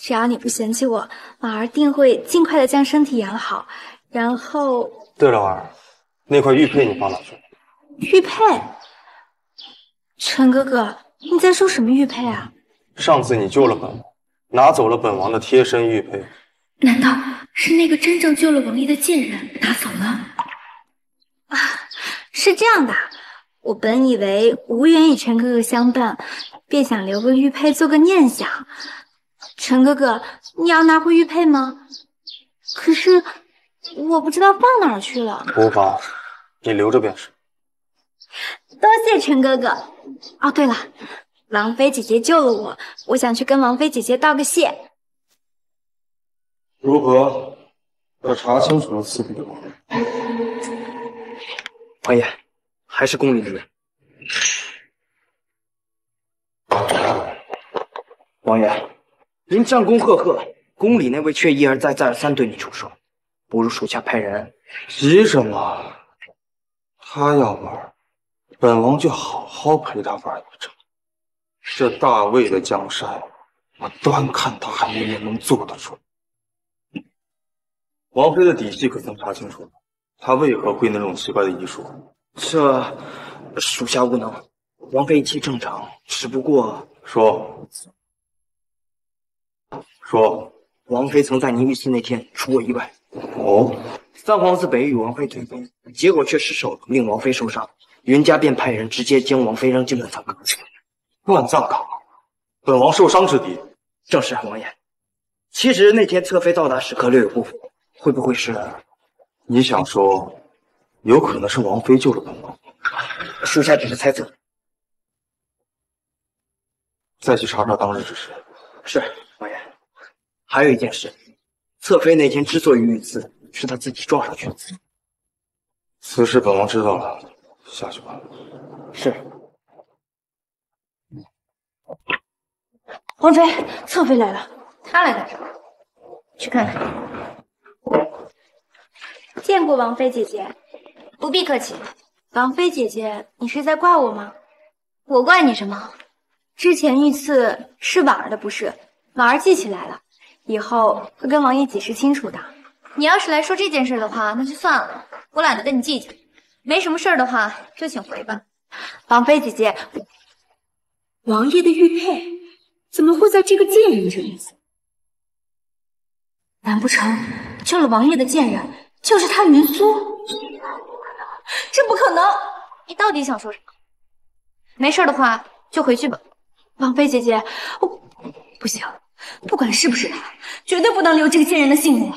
[SPEAKER 12] 只要你不嫌弃我，婉儿定会尽快的将身体养好。然后，
[SPEAKER 5] 对了，婉儿，那块玉佩你放哪去了？
[SPEAKER 12] 玉佩？陈哥哥，你在说什么玉佩啊？
[SPEAKER 5] 上次你救了本王，拿走了本王的贴身玉佩，
[SPEAKER 1] 难道是那个真正救了王爷的贱人拿走了？
[SPEAKER 12] 啊，是这样的，我本以为无缘与陈哥哥相伴，便想留个玉佩做个念想。陈哥哥，你要拿回玉佩吗？可是我不知道放哪儿去了。
[SPEAKER 5] 无妨，你留着便是。
[SPEAKER 12] 多谢陈哥哥。哦，对了，王妃姐姐救了我，我想去跟王妃姐姐道个谢。
[SPEAKER 5] 如何？要查清楚了赐给我。
[SPEAKER 13] 王爷，还是宫里的人。王爷，您战功赫赫，宫里那位却一而再、再而三对你出手，不如属下派人。
[SPEAKER 5] 急什么？他要玩，本王就好好陪他玩一场。这大魏的江山，我端看他还没人能做得出。王妃的底细可曾查清楚？她为何会那种奇怪的医术？
[SPEAKER 13] 这属下无能。王妃一切正常，只不过
[SPEAKER 5] 说说，
[SPEAKER 13] 王妃曾在您遇刺那天出过意外。
[SPEAKER 5] 哦，
[SPEAKER 13] 三皇子北与王妃对攻，结果却失手令王妃受伤。云家便派人直接将王妃扔进乱葬岗。
[SPEAKER 5] 乱葬岗，本王受伤之地。
[SPEAKER 13] 正是王爷。其实那天侧妃到达时刻略有不符。会不会是？
[SPEAKER 5] 你想说，有可能是王妃救了本王？
[SPEAKER 13] 属下只是猜测。
[SPEAKER 5] 再去查查当日之事。
[SPEAKER 13] 是。还有一件事，侧妃那天之所以遇刺，是她自己撞上去的。
[SPEAKER 5] 此事本王知道了，下去吧。
[SPEAKER 13] 是。
[SPEAKER 12] 王妃，侧妃来了。她来干什么？去看看。见过王妃姐姐，
[SPEAKER 1] 不必客气。
[SPEAKER 12] 王妃姐姐，你是在怪我吗？
[SPEAKER 1] 我怪你什么？
[SPEAKER 12] 之前遇刺是婉儿的不是，婉儿记起来了，以后会跟王爷解释清楚的。
[SPEAKER 1] 你要是来说这件事的话，那就算了，我懒得跟你计较。没什么事的话，就请回吧。
[SPEAKER 12] 王妃姐姐，
[SPEAKER 4] 王爷的玉佩怎么会在这个贱人这里？难不成救了王爷的贱人就是他云苏？
[SPEAKER 12] 这不可能！
[SPEAKER 1] 你到底想说什么？没事的话就回去吧。
[SPEAKER 12] 王妃姐姐，我不行，不管是不是他，绝对不能留这个贱人的性命。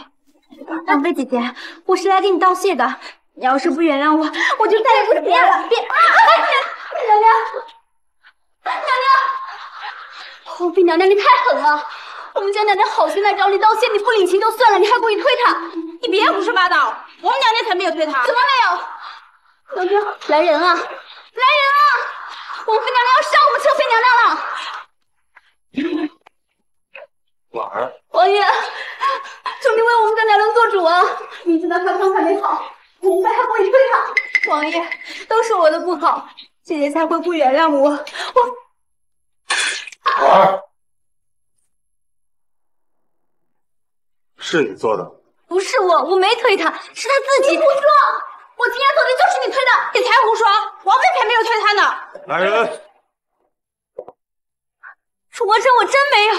[SPEAKER 12] 王妃姐姐，我是来给你道谢的，你要是不原谅我，我就再也不见了。别！娘娘，娘娘，
[SPEAKER 4] 皇妃娘娘，你太狠了！我们家娘娘好心来找你道谢，你不领情就算了，你还故意推她，
[SPEAKER 10] 你别胡说八道！我们娘娘才没有推她，
[SPEAKER 4] 怎么没有？娘娘，来人啊！来人啊！王妃娘娘要杀我们侧妃娘
[SPEAKER 5] 娘了！婉儿，
[SPEAKER 4] 王爷，求您为我们家娘娘做主啊！你知道她伤还没好，我们还故意推她。
[SPEAKER 12] 王爷，都是我的不好，姐姐才会不原谅我。我
[SPEAKER 5] 婉儿。是你做的？
[SPEAKER 12] 不是我，我没推他，是他自己。
[SPEAKER 4] 胡说！我今天做的就是你推的，
[SPEAKER 10] 你才胡说！王妃才没有推他呢。
[SPEAKER 5] 来人！
[SPEAKER 12] 楚墨尘，我真没有。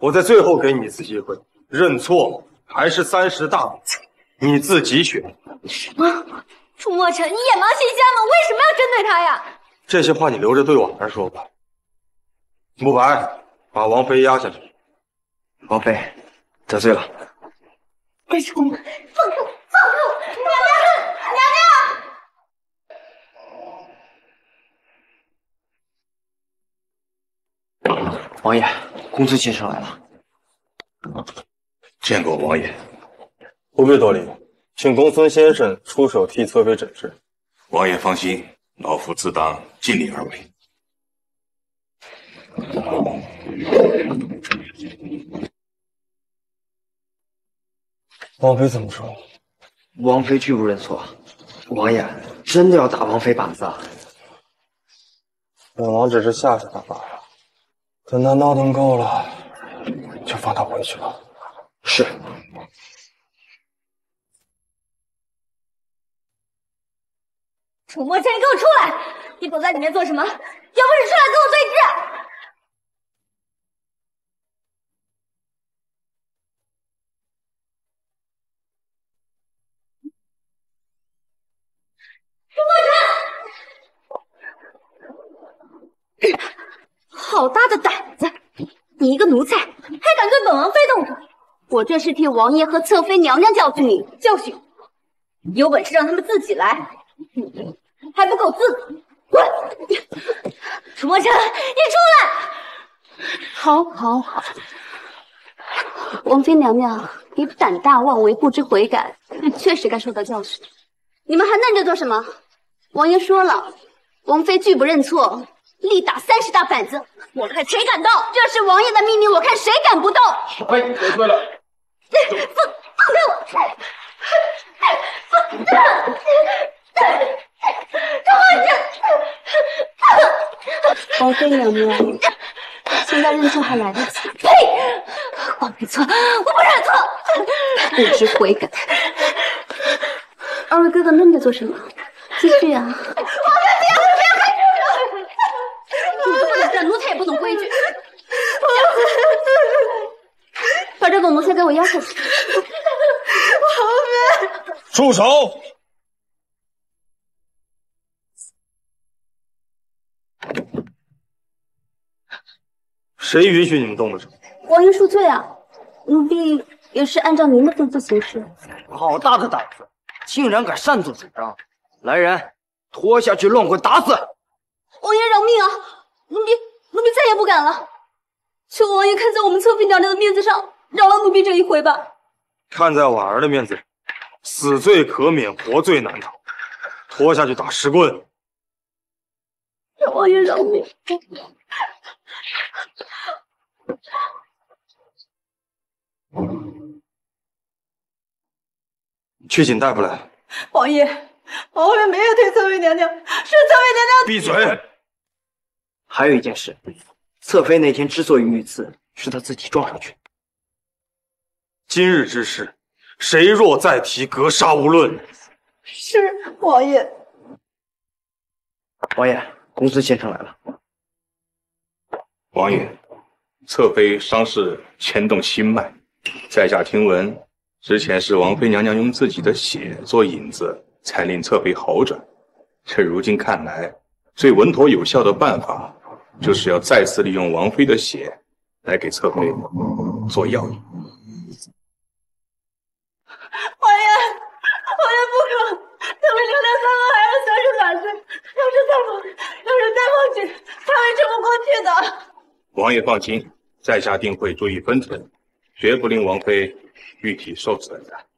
[SPEAKER 5] 我再最后给你一次机会，认错还是三十大板，你自己选。
[SPEAKER 12] 什么？楚墨尘，你眼盲心瞎吗？为什么要针对他呀？
[SPEAKER 5] 这些话你留着对婉儿说吧。慕白，把王妃押下去。
[SPEAKER 13] 王妃得罪了。
[SPEAKER 12] 干什么？放
[SPEAKER 4] 开我！放开我！娘娘！
[SPEAKER 13] 娘娘！王爷，公子先生来了。
[SPEAKER 17] 见过王爷。
[SPEAKER 5] 不必多礼，请公孙先生出手替侧妃诊治。
[SPEAKER 17] 王爷放心，老夫自当尽力而为。
[SPEAKER 5] 王妃怎么说？
[SPEAKER 13] 王妃拒不认错。王爷真的要打王妃板子？
[SPEAKER 5] 本王只是吓吓她罢了。等他闹腾够了，就放他回去吧。
[SPEAKER 13] 是。
[SPEAKER 12] 楚墨尘，你给我出来！你躲在里面做什么？有本事出来跟我对峙！好大的胆子！你一个奴才，还敢对本王妃动手！我这是替王爷和侧妃娘娘教训你，教训！有本事让他们自己来，你还不够资格！滚！楚墨尘，你出来！
[SPEAKER 1] 好，好，好。王妃娘娘，你胆大妄为，不知悔改，确实该受到教训。
[SPEAKER 12] 你们还愣着做什么？王爷说了，王妃拒不认错，立打三十大板子。我看谁敢动！这是王爷的秘密，我看谁敢不动！
[SPEAKER 17] 喂，我错了。
[SPEAKER 12] 放放开我！放！
[SPEAKER 1] 放！王妃娘娘，现在认错还来得及。
[SPEAKER 12] 呸！我没错，我不认错。
[SPEAKER 1] 不知悔改。二位哥哥愣着做什么？继续啊！王
[SPEAKER 12] 妃娘
[SPEAKER 1] 奴才也不懂规矩。
[SPEAKER 12] 把这狗奴才给我押下去！
[SPEAKER 22] 王妃，
[SPEAKER 5] 住手！谁允许你们动的手？
[SPEAKER 1] 王爷恕罪啊，奴婢也是按照您的吩咐行事。
[SPEAKER 13] 好大的胆子，竟然敢擅作主张！来人，拖下去乱棍打死！
[SPEAKER 12] 王爷饶命啊！奴婢奴婢再也不敢了，求王爷看在我们侧妃娘娘的面子上，饶了奴婢这一回吧。
[SPEAKER 5] 看在婉儿的面子上，死罪可免，活罪难逃，拖下去打十棍。
[SPEAKER 1] 让王爷饶命！
[SPEAKER 5] 去请大夫来。
[SPEAKER 22] 王爷，王妃没有推侧妃娘娘，是侧妃娘娘。
[SPEAKER 5] 闭嘴！
[SPEAKER 13] 还有一件事，侧妃那天之所以遇刺，是她自己撞上去的。
[SPEAKER 5] 今日之事，谁若再提，格杀勿论。
[SPEAKER 22] 是王爷。
[SPEAKER 13] 王爷，公孙先生来了。
[SPEAKER 17] 王爷，侧妃伤势牵动心脉，在下听闻，之前是王妃娘娘用自己的血做引子，才令侧妃好转。这如今看来，最稳妥有效的办法，就是要再次利用王妃的血来给侧妃做药引。
[SPEAKER 22] 王爷，王爷不可！侧妃娘娘刚刚还要三十八岁，要是再放，要是再放弃，他会撑不过去的。
[SPEAKER 17] 王爷放心，在下定会注意分寸，绝不令王妃玉体受损的。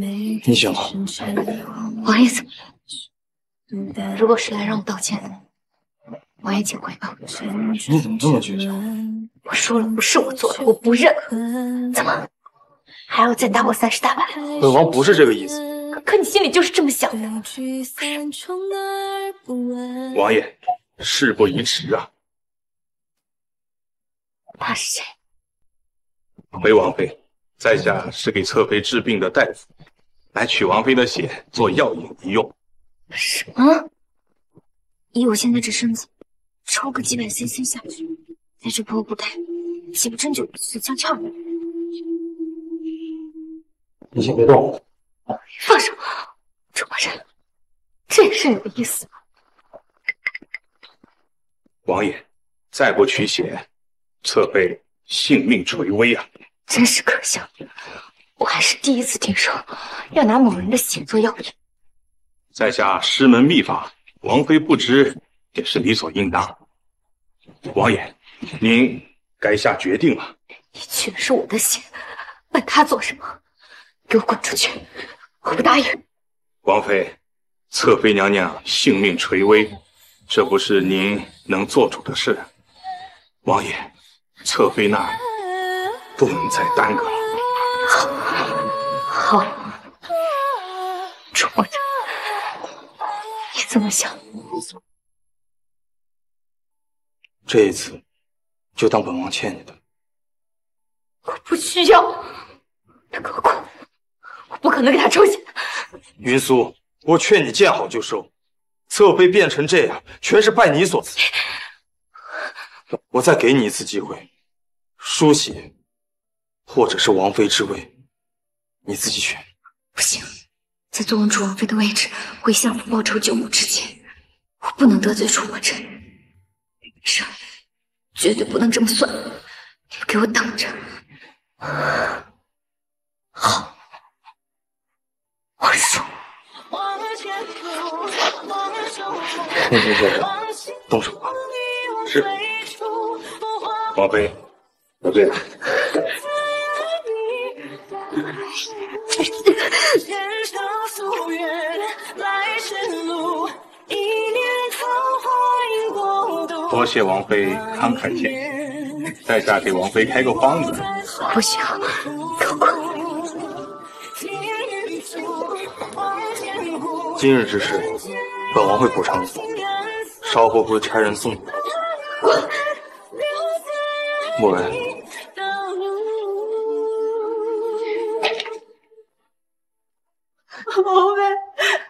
[SPEAKER 5] 你醒了。
[SPEAKER 1] 王爷怎么了？如果是来让我道歉的，王爷请回吧。
[SPEAKER 5] 你怎么这么倔强？
[SPEAKER 1] 我说了，不是我做的，我不认。怎么还要再打我三十大板？
[SPEAKER 5] 本王不是这个意思。
[SPEAKER 1] 可你心里就是这么想的。
[SPEAKER 17] 王爷，事不宜迟啊！
[SPEAKER 1] 他是谁？
[SPEAKER 17] 回王妃，在下是给侧妃治病的大夫，来取王妃的血做药引一用。
[SPEAKER 1] 什么？以我现在这身子，抽个几百 cc 下去，在这破布袋，岂不真就死翘翘了？
[SPEAKER 5] 你先别动。
[SPEAKER 1] 放手，楚墨尘，这也是你的意思吗？
[SPEAKER 17] 王爷，再不取血，侧妃性命垂危啊！
[SPEAKER 1] 真是可笑，我还是第一次听说要拿某人的血做药引。
[SPEAKER 17] 在下师门秘法，王妃不知也是理所应当。王爷，您该下决定了。
[SPEAKER 1] 你取的是我的血，问他做什么？给我滚出去！我不答应。
[SPEAKER 17] 王妃，侧妃娘娘性命垂危，这不是您能做主的事。王爷，侧妃那儿不能再耽搁了。
[SPEAKER 1] 好，好，楚墨尘，你怎么想？
[SPEAKER 5] 这一次，就当本王欠你的。
[SPEAKER 1] 我不需要，那给我滚！我不可能给他抽血。
[SPEAKER 5] 云苏，我劝你见好就收。侧妃变成这样，全是拜你所赐。我再给你一次机会，输血，或者是王妃之位，你自己选。
[SPEAKER 1] 不行，在坐稳楚王妃的位置，为相府报仇救母之前，我不能得罪楚国臣。没事，绝对不能这么算！你们给我等着！好，我说。
[SPEAKER 5] 宁亲先生，动手吧。
[SPEAKER 17] 是。王妃，得罪了。多谢王妃慷慨建议，在下给王妃开个方子。
[SPEAKER 1] 不行，给我滚！
[SPEAKER 5] 今日之事，本王会补偿你，稍后会差人送你。莫文，
[SPEAKER 23] 王妃，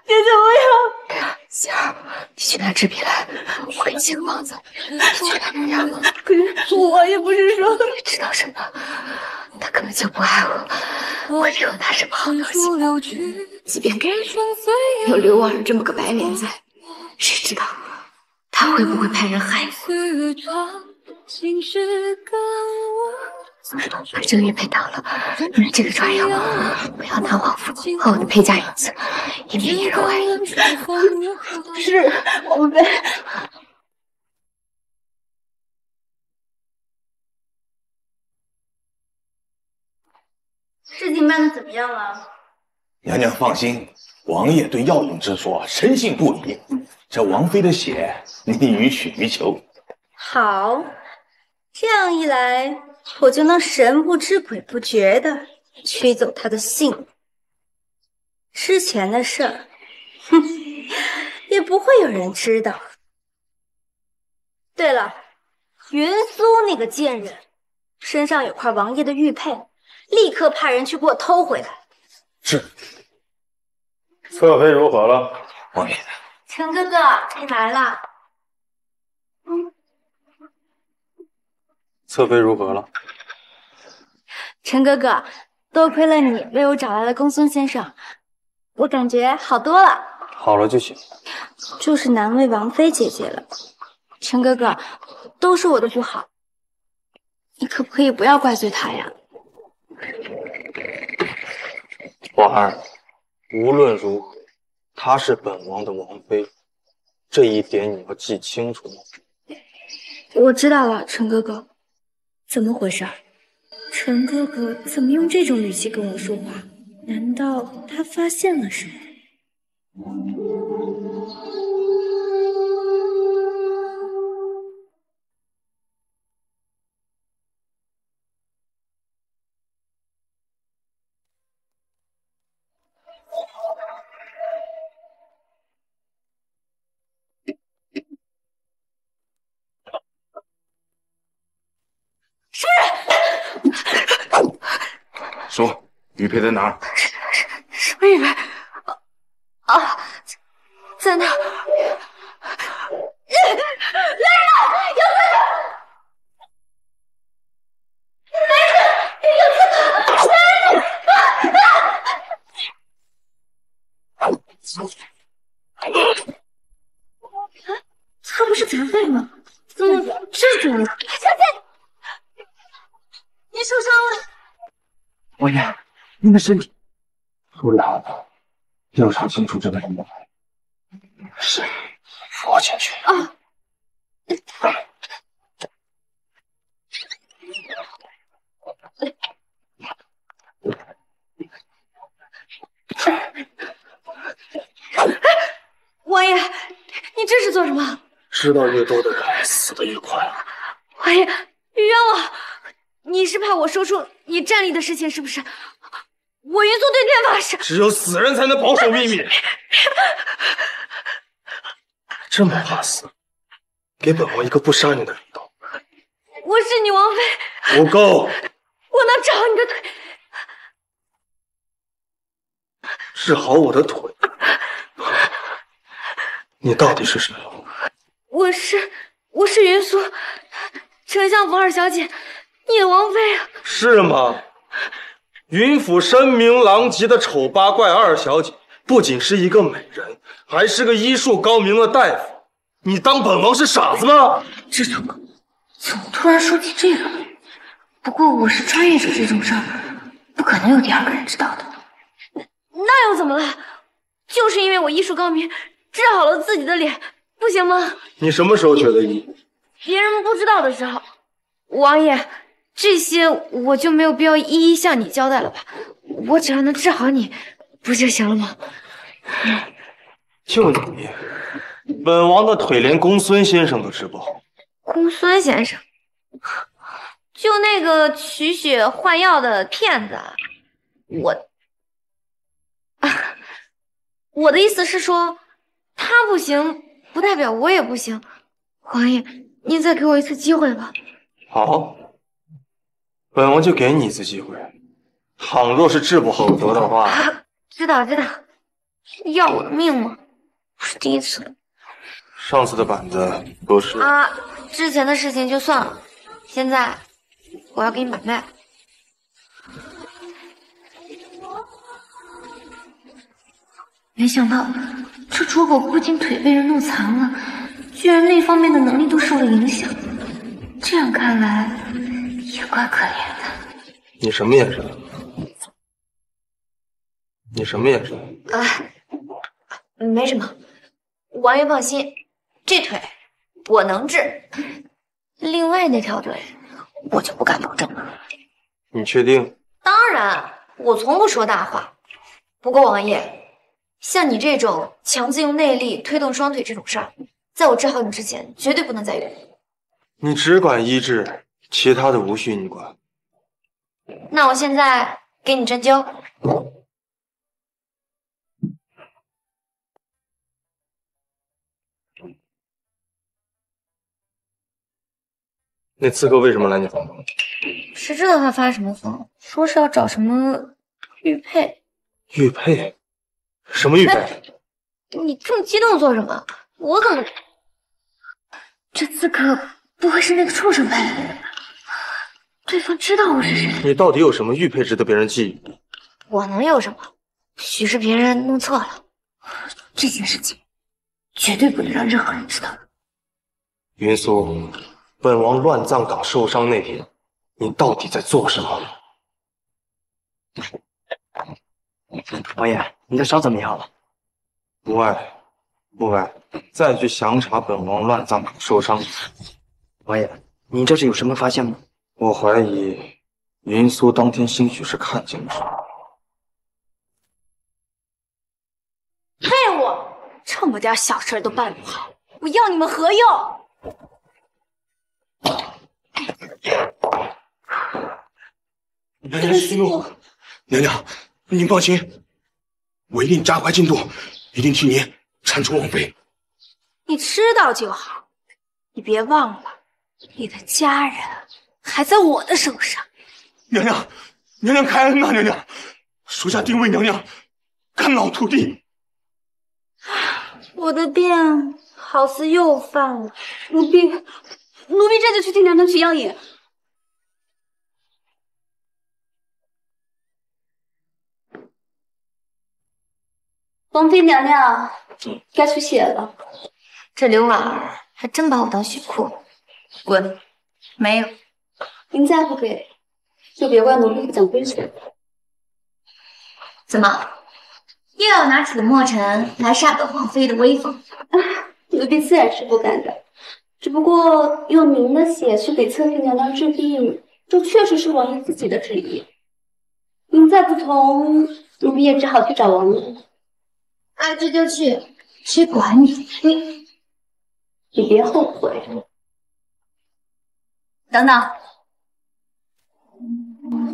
[SPEAKER 23] 姐姐不要！
[SPEAKER 1] 杏儿，你去拿纸笔来，我给你写个方子。你去拿笔呀！
[SPEAKER 23] 可是我也不是说……
[SPEAKER 1] 你知道什么？他根本就不爱我，我以后拿什么好东西？即便给有刘婉儿这么个白脸在，谁知道他会不会派人害我？把这个玉佩当了，拿这个抓药，不要拿王府和我的陪嫁银子，以免引人怀疑。
[SPEAKER 23] 是王妃。
[SPEAKER 12] 事情办的怎么样了？
[SPEAKER 17] 娘娘放心，王爷对药引之说深信不疑。这王妃的血，你予取予求。
[SPEAKER 12] 好，这样一来，我就能神不知鬼不觉的取走他的性命。之前的事儿，哼，也不会有人知道。对了，云苏那个贱人身上有块王爷的玉佩，立刻派人去给我偷回来。
[SPEAKER 17] 是。
[SPEAKER 5] 侧妃如何了？
[SPEAKER 17] 王爷，
[SPEAKER 12] 陈哥哥，你来了。
[SPEAKER 5] 嗯。侧妃如何了？
[SPEAKER 12] 陈哥哥，多亏了你为我找来了公孙先生，我感觉好多了。
[SPEAKER 5] 好了就行。
[SPEAKER 12] 就是难为王妃姐姐了。陈哥哥，都是我的不好，你可不可以不要怪罪他呀？
[SPEAKER 5] 婉儿，无论如何，她是本王的王妃，这一点你要记清楚。
[SPEAKER 12] 我知道了，陈哥哥。怎么回事？陈哥哥怎么用这种语气跟我说话？难道他发现了什么？
[SPEAKER 17] 你陪在哪儿？
[SPEAKER 1] 什么玉佩？啊，在那。来人！有刺客！来人！有刺客！来人！
[SPEAKER 12] 他不是残废吗？怎么这种了？
[SPEAKER 1] 小姐，你受伤了。
[SPEAKER 5] 王爷，您的身体处理好了，调查清楚这个人的来历。是，扶我进去。
[SPEAKER 1] 啊。王爷，你这是做什么？
[SPEAKER 24] 知道越多的人死得越快。
[SPEAKER 1] 王爷，你冤枉！你是怕我说出你站立的事情，是不是？
[SPEAKER 5] 只有死人才能保守秘密。这么怕死，给本王一个不杀你的理由。
[SPEAKER 1] 我是你王妃。
[SPEAKER 5] 不够。
[SPEAKER 1] 我能治好你的腿。
[SPEAKER 5] 治好我的腿？你到底是谁？
[SPEAKER 1] 我是我是云苏，丞相府二小姐。你的王妃啊？
[SPEAKER 5] 是吗？云府声名狼藉的丑八怪二小姐，不仅是一个美人，还是个医术高明的大夫。你当本王是傻子吗？
[SPEAKER 25] 这怎么怎么突然说起这个？不过我是穿越者，这种事儿不可能有第二个人知道的。
[SPEAKER 1] 那那又怎么了？就是因为我医术高明，治好了自己的脸，不行吗？
[SPEAKER 5] 你什么时候学的医？
[SPEAKER 1] 别人不知道的时候。王爷，这些我就没有必要一一向你交代了吧？我只要能治好你，不就行了吗？
[SPEAKER 5] 就你，本王的腿连公孙先生都治不好。
[SPEAKER 1] 公孙先生，就那个取血换药的骗子，我，我的意思是说，他不行，不代表我也不行。王爷，您再给我一次机会吧。
[SPEAKER 5] 好，本王就给你一次机会。倘若是治不好得的话，
[SPEAKER 1] 知道知道，要我的命吗？不是第一次。
[SPEAKER 5] 上次的板子不是
[SPEAKER 1] 啊，之前的事情就算了。现在我要给你买卖。
[SPEAKER 25] 没想到这卓狗不仅腿被人弄残了，居然那方面的能力都受了影响。这样看来也怪可怜的。
[SPEAKER 5] 你什么眼神？你什么眼神？
[SPEAKER 1] 啊，没什么。王爷放心，这腿我能治。另外那条腿，我就不敢保证了。
[SPEAKER 5] 你确定？
[SPEAKER 1] 当然，我从不说大话。不过王爷，像你这种强自用内力推动双腿这种事儿，在我治好你之前，绝对不能再用。
[SPEAKER 5] 你只管医治，其他的无需你管。
[SPEAKER 1] 那我现在给你针灸。
[SPEAKER 5] 那刺客为什么来你房中？
[SPEAKER 1] 谁知道他发什么疯？说是要找什么玉佩。
[SPEAKER 5] 玉佩？什么玉佩？
[SPEAKER 1] 你这么激动做什么？我怎么……
[SPEAKER 25] 这刺客不会是那个畜生派来的吧？对方知道我是谁？
[SPEAKER 5] 你到底有什么玉佩值得别人觊觎？
[SPEAKER 1] 我能有什么？许是别人弄错了。
[SPEAKER 25] 这件事情绝对不能让任何人知道。
[SPEAKER 5] 云苏。本王乱葬岗受伤那天，你到底在做什么？
[SPEAKER 13] 王爷，你的伤怎么样了？
[SPEAKER 5] 不碍，不碍。再去详查本王乱葬岗受伤。
[SPEAKER 13] 王爷，你这是有什么发现吗？
[SPEAKER 5] 我怀疑云苏当天兴许是看见了什么。
[SPEAKER 1] 废物！这么点小事都办不好，我要你们何用？
[SPEAKER 17] 娘娘息怒，娘娘，您放心，我一定加快进度，一定替您铲除王妃。
[SPEAKER 1] 你知道就好，你别忘了，你的家人还在我的手上。
[SPEAKER 17] 娘娘，娘娘开恩呐！娘娘，属下定为娘娘干老徒弟。
[SPEAKER 1] 我的病好似又犯了，
[SPEAKER 12] 奴婢，奴婢这就去替娘娘取药引。王妃娘娘，该出血了。
[SPEAKER 1] 这刘婉儿还真把我当血库。
[SPEAKER 12] 滚！
[SPEAKER 25] 没有。
[SPEAKER 12] 您再不给，就别怪奴婢不讲规矩。
[SPEAKER 25] 怎么，又要拿楚墨尘来杀本皇妃的威风？
[SPEAKER 12] 奴婢自然是不敢的。只不过用您的血去给侧妃娘娘治病，这确实是王爷自己的旨意。您再不从，奴婢也只好去找王爷。
[SPEAKER 25] 爱去就去，谁管你？
[SPEAKER 12] 你，你别后悔。
[SPEAKER 25] 等等，
[SPEAKER 12] 啊啊！王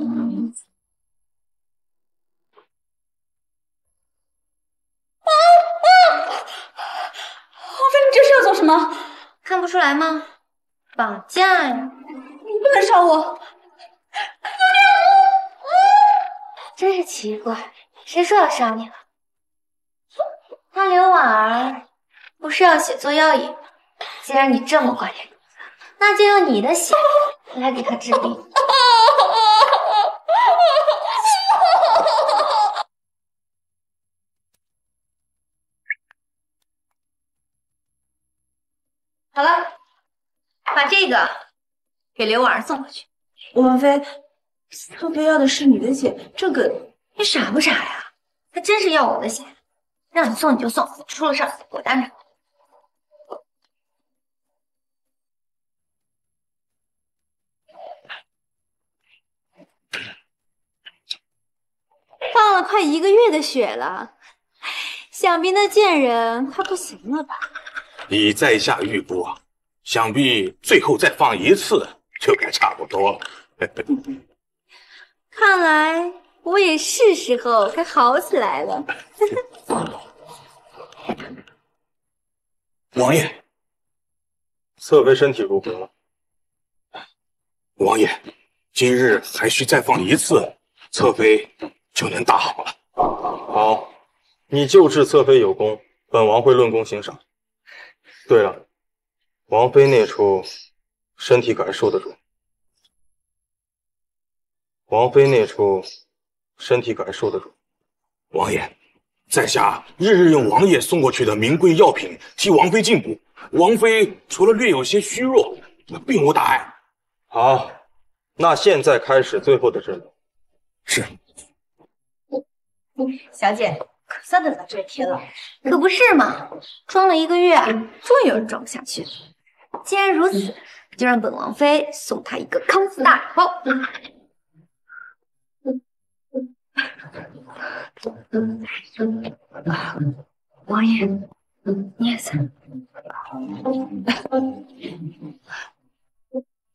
[SPEAKER 12] 妃，你这是要做什么？
[SPEAKER 1] 看不出来吗？绑架呀！
[SPEAKER 12] 你不能杀我！
[SPEAKER 1] 真是奇怪，谁说要杀你了？那刘婉儿不是要血做药引吗？既然你这么挂念主子，那就用你的血来给他治病。这个给刘婉儿送回去。
[SPEAKER 26] 王妃，特别要的是你的血，这个
[SPEAKER 1] 你傻不傻呀？他真是要我的血，让你送你就送，出了事儿我担着。
[SPEAKER 12] 放了快一个月的血了，想必那贱人快不行了吧？
[SPEAKER 17] 你在下预估啊，想必最后再放一次就该差不多了。
[SPEAKER 12] 看来我也是时候该好起来了。
[SPEAKER 19] 王爷，
[SPEAKER 5] 侧妃身体如何了？
[SPEAKER 19] 王爷，今日还需再放一次，侧妃就能大好了。
[SPEAKER 5] 好，你救治侧妃有功，本王会论功行赏。对了，王妃那处身体感受得住？王妃那处身体感受得住？
[SPEAKER 19] 王爷，在下日日用王爷送过去的名贵药品替王妃进补，王妃除了略有些虚弱，并无大碍。
[SPEAKER 5] 好，那现在开始最后的治疗。
[SPEAKER 19] 是。
[SPEAKER 1] 小姐，可算等到这一天了。可不是嘛，装了一个月，终于有人装不下去了。既然如此，就让本王妃送她一个康复大礼包。王爷，你也在。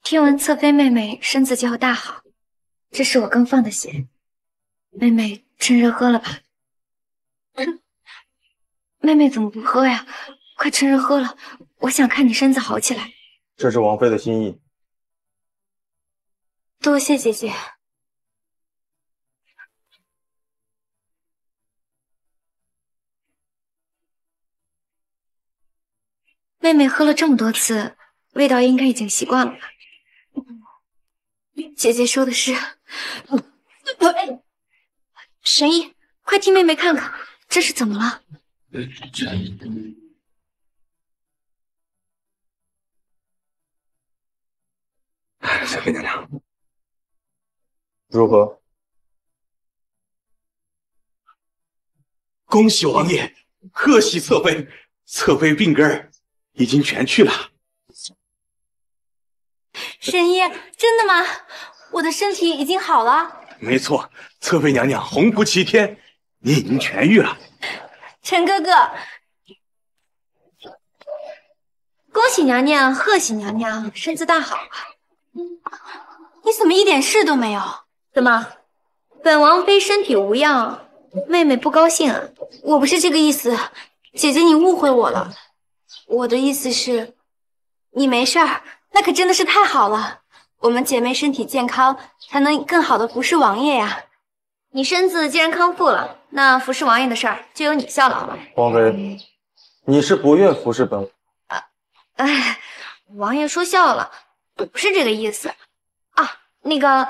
[SPEAKER 1] 听闻侧妃妹妹身子就要大好，这是我刚放的血，妹妹趁热喝了吧。妹妹怎么不喝呀？快趁热喝了，我想看你身子好起来。
[SPEAKER 5] 这是王妃的心意。
[SPEAKER 12] 多谢姐姐。
[SPEAKER 1] 妹妹喝了这么多次，味道应该已经习惯了吧？姐姐说的是，神医，快替妹妹看看，这是怎么了？
[SPEAKER 19] 侧妃娘娘，
[SPEAKER 5] 如何？
[SPEAKER 19] 恭喜王爷，贺喜侧妃，侧妃病根已经全去了。
[SPEAKER 12] 神医，真的吗？我的身体已经好了。
[SPEAKER 19] 没错，侧妃娘娘洪福齐天，你已经痊愈了。
[SPEAKER 12] 陈哥哥，
[SPEAKER 1] 恭喜娘娘，贺喜娘娘，身子大好啊！
[SPEAKER 12] 你怎么一点事都没有？
[SPEAKER 1] 怎么，本王妃身体无恙，妹妹不高兴啊？
[SPEAKER 12] 我不是这个意思，姐姐你误会我了。我的意思是，你没事儿，那可真的是太好了。我们姐妹身体健康，才能更好的服侍王爷呀。
[SPEAKER 1] 你身子既然康复了，那服侍王爷的事儿就由你效劳了。
[SPEAKER 5] 王妃，你是不愿服侍本王？
[SPEAKER 1] 哎，王爷说笑了，不是这个意思啊。那个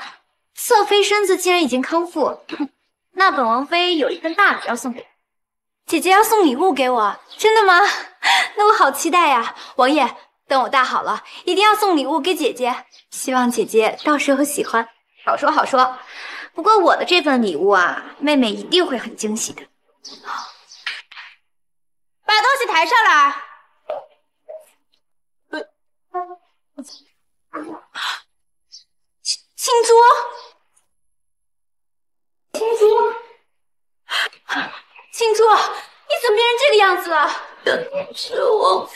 [SPEAKER 1] 侧妃身子既然已经康复，那本王妃有一份大礼要送给
[SPEAKER 12] 姐姐，要送礼物给我，真的吗？那我好期待呀！王爷，等我大好了，一定要送礼物给姐姐，希望姐姐到时候喜欢。
[SPEAKER 1] 好说好说，不过我的这份礼物啊，妹妹一定会很惊喜的。
[SPEAKER 12] 把东西抬上来。青青珠，青珠，青珠，你怎么变成这个样子了？
[SPEAKER 27] 是王妃，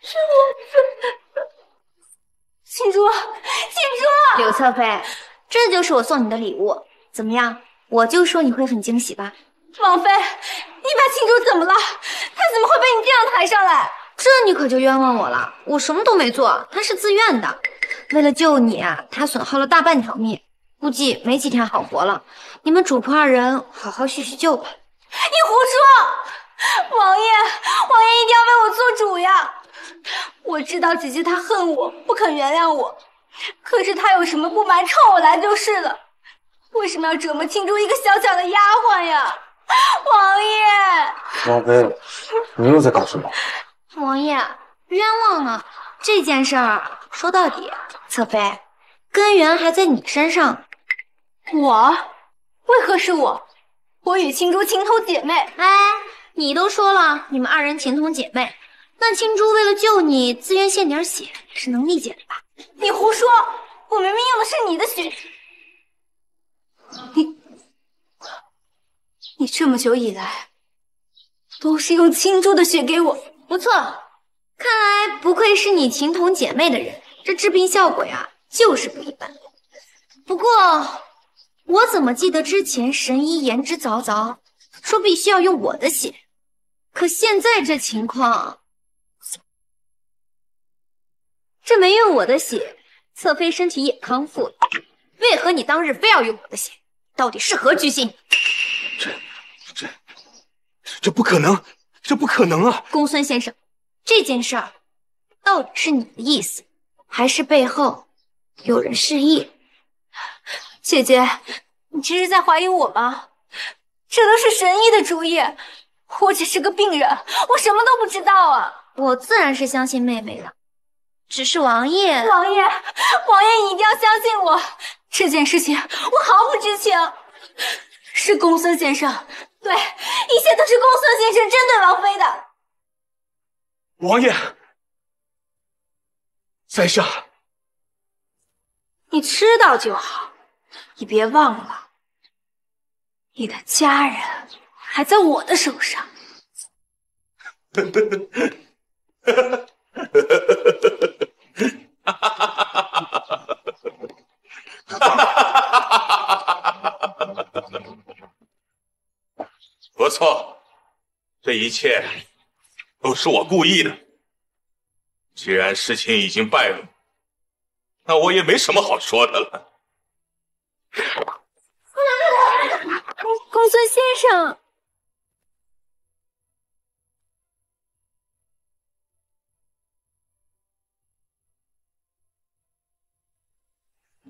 [SPEAKER 27] 是王妃。
[SPEAKER 12] 青珠，青珠，
[SPEAKER 1] 柳侧妃，这就是我送你的礼物，怎么样？我就说你会很惊喜吧。
[SPEAKER 12] 王妃，你把青珠怎么了？她怎么会被你这样抬上来？
[SPEAKER 1] 这你可就冤枉我了，我什么都没做，她是自愿的。为了救你啊，她损耗了大半条命，估计没几天好活了。你们主仆二人好好叙叙旧吧。
[SPEAKER 12] 你胡说！王爷，王爷一定要为我做主呀！我知道姐姐她恨我，不肯原谅我，可是她有什么不满，冲我来就是了。为什么要折磨青珠一个小小的丫鬟呀？王爷，
[SPEAKER 5] 王妃，你又在搞什么？
[SPEAKER 1] 王爷，冤枉啊！这件事儿说到底，侧妃根源还在你身上。
[SPEAKER 12] 我？为何是我？我与青珠情同姐妹。
[SPEAKER 1] 哎，你都说了你们二人情同姐妹，那青珠为了救你自愿献点血是能理解的吧？
[SPEAKER 12] 你胡说！我明明用的是你的血。你，你这么久以来都是用青珠的血给我，
[SPEAKER 1] 不错。看来不愧是你情同姐妹的人，这治病效果呀就是不一般。不过。我怎么记得之前神医言之凿凿，说必须要用我的血，可现在这情况，这没用我的血，侧妃身体也康复了，为何你当日非要用我的血？到底是何居心？
[SPEAKER 19] 这这这不可能，这不可能啊！
[SPEAKER 1] 公孙先生，这件事儿到底是你的意思，还是背后有人示意？
[SPEAKER 12] 姐姐，你这是在怀疑我吗？这都是神医的主意，我只是个病人，我什么都不知道啊！
[SPEAKER 1] 我自然是相信妹妹的，只是王爷，
[SPEAKER 12] 王爷，王爷，你一定要相信我，这件事情我毫不知情，是公孙先生，对，一切都是公孙先生针对王妃的。
[SPEAKER 19] 王爷，在下，
[SPEAKER 12] 你知道就好。你别忘了，你的家人还在我的手上。
[SPEAKER 17] 不错，这一切都是我故意的。既然事情已经败露，那我也没什么好说的了。
[SPEAKER 12] 公孙先生，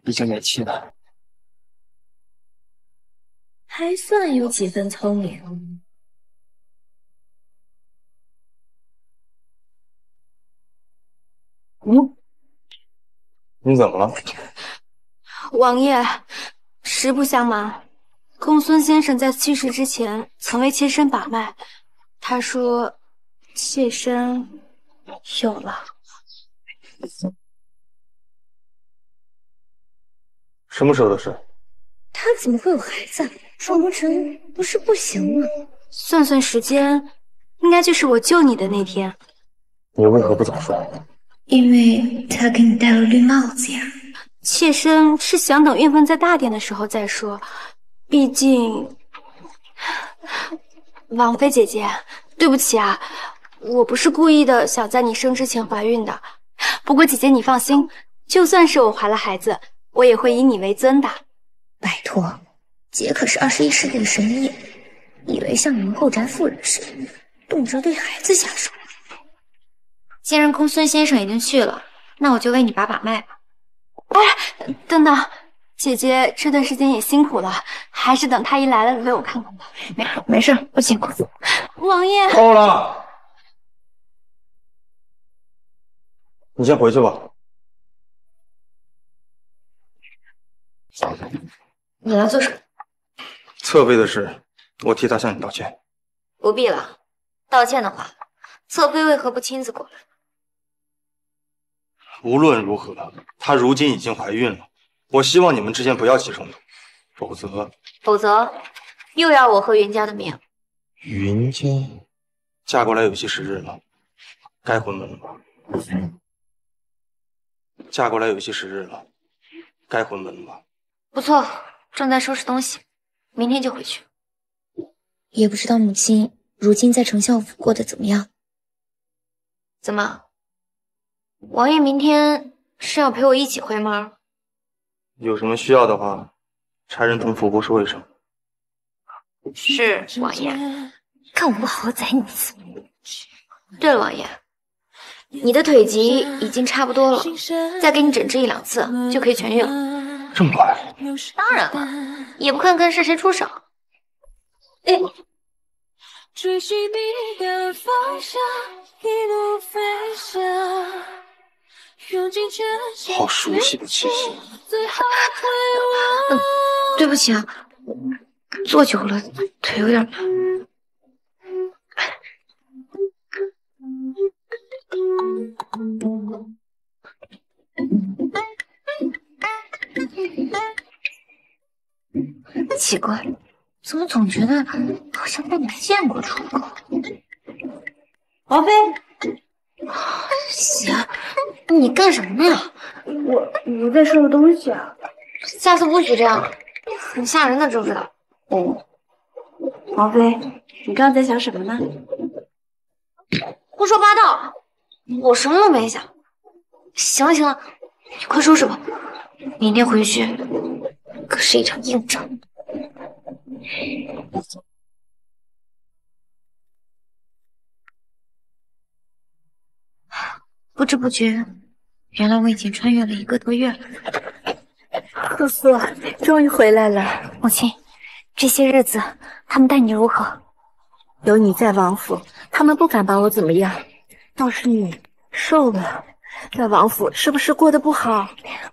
[SPEAKER 13] 已经年轻了，
[SPEAKER 4] 还算有几分聪明。
[SPEAKER 5] 嗯，你怎么了？
[SPEAKER 12] 王爷。实不相瞒，公孙先生在去世之前曾为妾身把脉，他说妾身有了。
[SPEAKER 5] 什么时候的事？
[SPEAKER 4] 他怎么会有孩子？双不成不是不行吗？
[SPEAKER 12] 算算时间，应该就是我救你的那天。
[SPEAKER 5] 你为何不早说？
[SPEAKER 4] 因为他给你戴了绿帽子呀。
[SPEAKER 12] 妾身是想等运分再大点的时候再说，毕竟，王妃姐姐，对不起啊，我不是故意的，想在你生之前怀孕的。不过姐姐你放心，就算是我怀了孩子，我也会以你为尊的。
[SPEAKER 4] 拜托，姐可是二十一世纪的神医，以为像你们后宅妇人似的，动辄对孩子下手？
[SPEAKER 1] 既然公孙先生已经去了，那我就为你把把脉吧。
[SPEAKER 12] 哎，等等，姐姐这段时间也辛苦了，还是等太医来了为我看看吧。
[SPEAKER 4] 没没事，不辛苦。
[SPEAKER 12] 王爷，
[SPEAKER 5] 够了，你先回去吧。
[SPEAKER 1] 你来做什么？
[SPEAKER 5] 侧妃的事，我替她向你道歉。
[SPEAKER 1] 不必了，道歉的话，侧妃为何不亲自过来？
[SPEAKER 5] 无论如何，她如今已经怀孕了。我希望你们之间不要起冲突，否则，
[SPEAKER 1] 否则又要我和云家的命。
[SPEAKER 5] 云家嫁过来有些时日了，该回门了吧？嫁过来有些时日了，该回门了吧？
[SPEAKER 1] 不错，正在收拾东西，明天就回去。
[SPEAKER 4] 也不知道母亲如今在丞相府过得怎么样？
[SPEAKER 1] 怎么？王爷明天是要陪我一起回吗？
[SPEAKER 5] 有什么需要的话，差人同府伯说一声。
[SPEAKER 1] 是王爷，
[SPEAKER 4] 看我不好好宰你一次！
[SPEAKER 1] 对了，王爷，你的腿疾已经差不多了，再给你诊治一两次就可以痊愈了。
[SPEAKER 5] 这么快？
[SPEAKER 1] 当然了，也不看看是谁出手。哎。
[SPEAKER 4] 追寻你的方向，一路飞翔。
[SPEAKER 5] 好熟悉的气息。
[SPEAKER 1] 嗯，对不起啊，坐久了腿有点麻。奇怪，怎么总觉得好像在哪见过楚哥？
[SPEAKER 12] 王妃，
[SPEAKER 1] 行，你干什么呢？
[SPEAKER 12] 我我在收拾东西啊。
[SPEAKER 1] 下次不许这样，很吓人的，知不知道？
[SPEAKER 12] 哦，王妃，你刚才在想什么呢？
[SPEAKER 1] 胡说八道，我什么都没想。行了行了，你快收拾吧，明天回去可是一场硬仗。知不觉，原来我已经穿越了一个多月了。
[SPEAKER 12] 贺素，终于回来了。
[SPEAKER 1] 母亲，这些日子他们待你如何？
[SPEAKER 12] 有你在王府，他们不敢把我怎么样。倒是你瘦了，在王府是不是过得不好？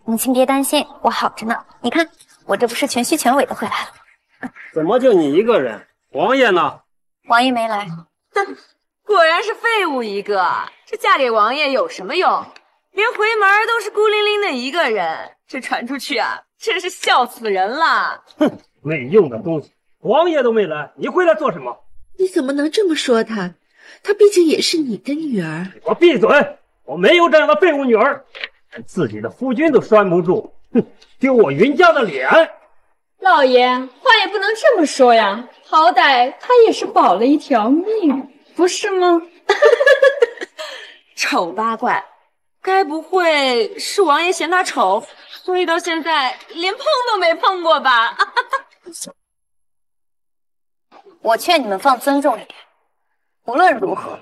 [SPEAKER 1] 母亲别担心，我好着呢。你看，我这不是全虚全伪的回来了。
[SPEAKER 28] 怎么就你一个人？王爷呢？
[SPEAKER 1] 王爷没来。
[SPEAKER 10] 哼，果然是废物一个。这嫁给王爷有什么用？连回门都是孤零零的一个人，这传出去啊，真是笑死人了。
[SPEAKER 28] 哼，没用的东西，王爷都没来，你回来做什么？
[SPEAKER 12] 你怎么能这么说他？她毕竟也是你的女儿。
[SPEAKER 28] 给我闭嘴！我没有这样的废物女儿，连自己的夫君都拴不住，哼，丢我云家的脸。
[SPEAKER 6] 老爷，话也不能这么说呀，好歹他也是保了一条命，不是吗？
[SPEAKER 10] 丑八怪，该不会是王爷嫌他丑，所以到现在连碰都没碰过吧？
[SPEAKER 1] 我劝你们放尊重一点。无论如何，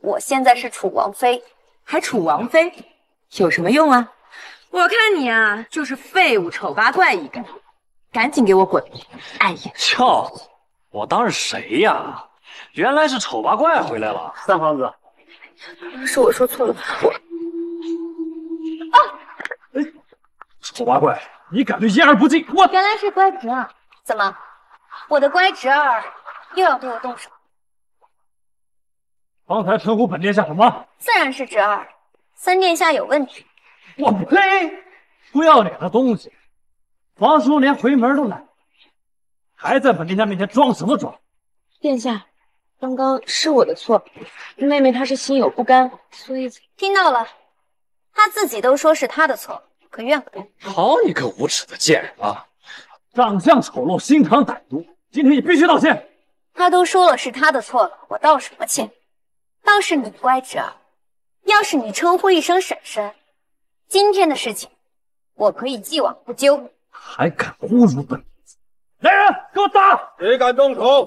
[SPEAKER 1] 我现在是楚王妃，
[SPEAKER 10] 还楚王妃，有什么用啊？我看你啊，就是废物丑八怪一个，赶紧给我滚！哎呀！
[SPEAKER 2] 笑死！我当是谁呀？原来是丑八怪回来了。
[SPEAKER 28] 三皇子，
[SPEAKER 12] 是我说错了，我啊
[SPEAKER 2] 丑八怪，你敢对嫣儿不敬？我
[SPEAKER 1] 原来是乖侄儿，怎么，我的乖侄儿又要对我动手？
[SPEAKER 2] 方才称呼本殿下什么？
[SPEAKER 1] 自然是侄儿。三殿下有问题。
[SPEAKER 2] 我呸！不要脸的东西！皇叔连回门都懒，还在本殿下面前装什么装？
[SPEAKER 10] 殿下，刚刚是我的错，妹妹她是心有不甘，所以
[SPEAKER 1] 听到了，她自己都说是她的错，可怨不得。
[SPEAKER 2] 好你个无耻的贱人啊！长相丑陋，心肠歹毒，今天你必须道歉。
[SPEAKER 1] 她都说了是她的错了，我道什么歉？倒是你乖侄儿，要是你称呼一声婶婶，今天的事情我可以既往不咎。
[SPEAKER 2] 还敢侮辱本子！来人，给我打！
[SPEAKER 5] 谁敢动手？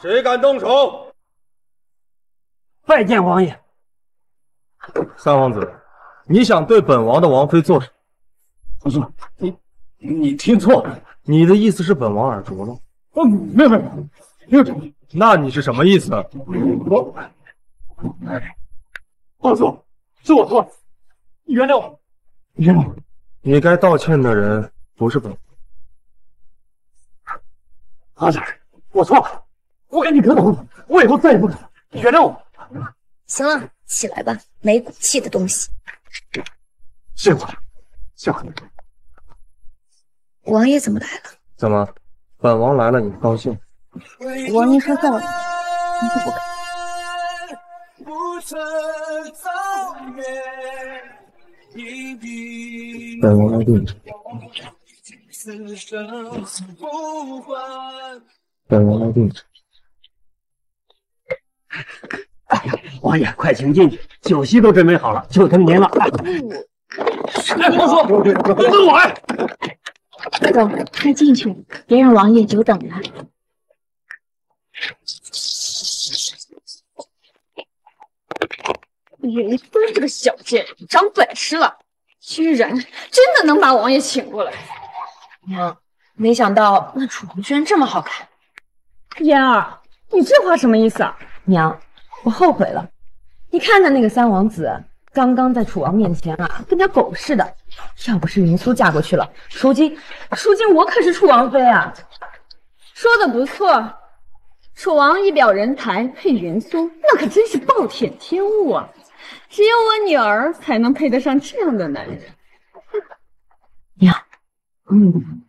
[SPEAKER 5] 谁敢动手？
[SPEAKER 28] 拜见王爷。
[SPEAKER 5] 三皇子，你想对本王的王妃做什么？
[SPEAKER 2] 皇叔，你你听错了，
[SPEAKER 5] 你的意思是本王耳拙了？
[SPEAKER 2] 哦，没有没有没有这个。
[SPEAKER 5] 那你是什么意思？
[SPEAKER 2] 我，皇叔，是我错了，你原谅我，原谅我。
[SPEAKER 5] 你该道歉的人不是本王。
[SPEAKER 2] 阿婶，我错了，我跟你磕头，我以后再也不敢了，你原谅我。
[SPEAKER 1] 行了，起来吧，没骨气的东西。
[SPEAKER 2] 谢我了，谢我了。
[SPEAKER 1] 王爷怎么来了？
[SPEAKER 5] 怎么，本王来了你不高兴？
[SPEAKER 1] 王爷说在了，你就不敢。
[SPEAKER 5] 本王来定旨。本王来定旨。
[SPEAKER 28] 哎呀，王爷，快请进去，酒席都准备好了，就等您了。
[SPEAKER 2] 哎，皇叔，等我哎！
[SPEAKER 12] 走，快进去，别让王爷久等了。
[SPEAKER 6] 云峰这个小贱人长本事了，居然真的能把王爷请过来。
[SPEAKER 10] 娘，没想到那楚红居然这么好看。
[SPEAKER 6] 嫣儿，你这话什么意思啊？
[SPEAKER 10] 娘，我后悔了。你看看那个三王子，刚刚在楚王面前啊，跟条狗似的。要不是云苏嫁过去了，如今如今我可是楚王妃啊！
[SPEAKER 6] 说的不错，楚王一表人才，配云苏，那可真是暴殄天物啊！只有我女儿才能配得上这样的男人。
[SPEAKER 10] 娘，嗯。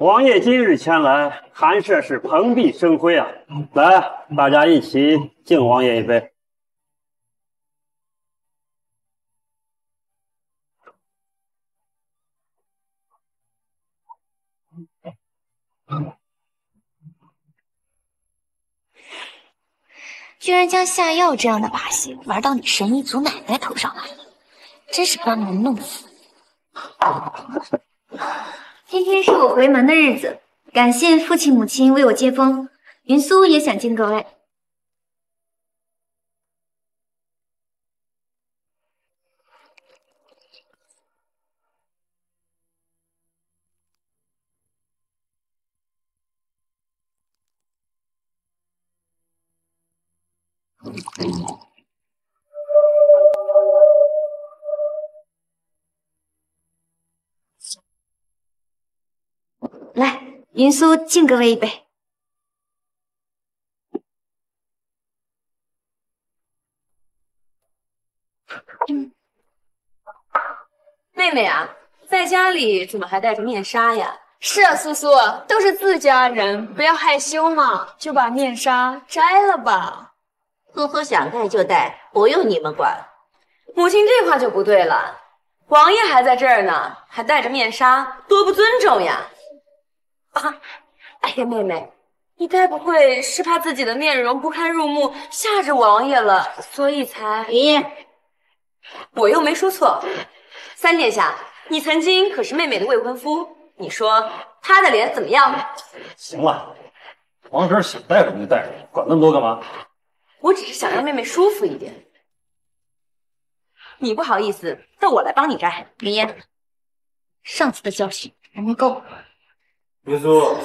[SPEAKER 2] 王爷今日前来，寒舍是蓬荜生辉啊！来，大家一起敬王爷一杯。
[SPEAKER 1] 居然将下药这样的把戏玩到你神医祖奶奶头上来了，真是班门弄斧！今天是我回门的日子，感谢父亲母亲为我接风。云苏也想敬各位。云苏敬各位一杯。
[SPEAKER 10] 妹妹啊，在家里怎么还戴着面纱呀？
[SPEAKER 6] 是啊，苏苏，都是自家人，不要害羞嘛，就把面纱摘了吧。
[SPEAKER 29] 苏苏想戴就戴，不用你们管。
[SPEAKER 10] 母亲这话就不对了，王爷还在这儿呢，还戴着面纱，多不尊重呀！啊，哎呀，妹妹，你该不会是怕自己的面容不堪入目，吓着王爷了，所以才……
[SPEAKER 29] 你，
[SPEAKER 10] 我又没说错。三殿下，你曾经可是妹妹的未婚夫，你说他的脸怎么样？
[SPEAKER 2] 行了，王婶想戴什么就戴什么，管那么多干嘛？
[SPEAKER 10] 我只是想让妹妹舒服一点。你不好意思，那我来帮你摘。
[SPEAKER 1] 林烟，上次的教训我们够。
[SPEAKER 5] 云苏，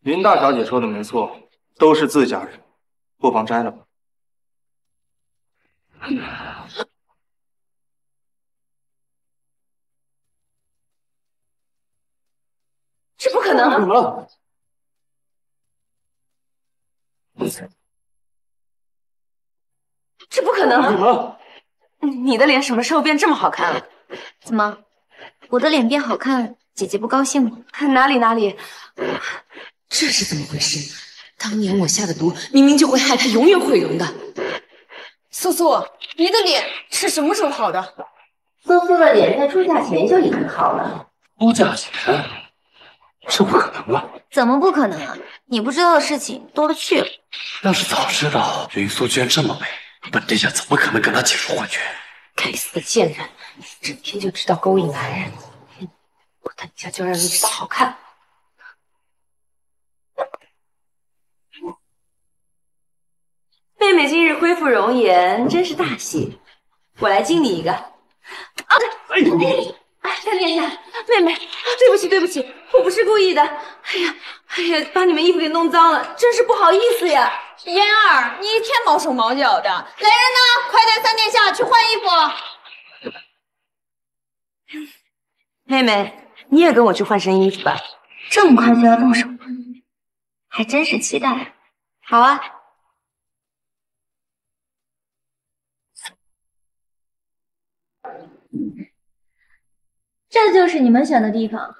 [SPEAKER 5] 林大小姐说的没错，都是自家人，不妨摘了吧。
[SPEAKER 10] 这不可能！
[SPEAKER 5] 怎么了？
[SPEAKER 10] 这不可能！
[SPEAKER 5] 怎么了？
[SPEAKER 10] 你的脸什么时候变这么好看了？
[SPEAKER 1] 怎么，我的脸变好看，姐姐不高兴吗？
[SPEAKER 10] 哪里哪里，这是怎么回事？当年我下的毒，明明就会害她永远毁容的。
[SPEAKER 6] 苏苏，你的脸是什么时候好的？
[SPEAKER 29] 苏苏的脸在出嫁前就已经好了。
[SPEAKER 14] 出嫁前？这不可能吧？
[SPEAKER 1] 怎么不可能啊？你不知道的事情多了去了。
[SPEAKER 14] 要是早知道云苏居然这么美，本殿下怎么可能跟她解除婚约？
[SPEAKER 10] 该死的贱人，整天就知道勾引男人，我等一下就让你知道好看。妹妹今日恢复容颜，真是大喜，我来敬你一个。啊！哎，三殿下，妹妹，对不起，对不起，我不是故意的。哎呀，哎呀，把你们衣服给弄脏了，真是不好意思呀。
[SPEAKER 6] 嫣儿，你一天毛手毛脚的，来人呐，快带三殿下去换衣服。
[SPEAKER 10] 妹妹，你也跟我去换身衣服吧。
[SPEAKER 1] 这么快就要动手了，还真是期待。好啊。这就是你们选的地方，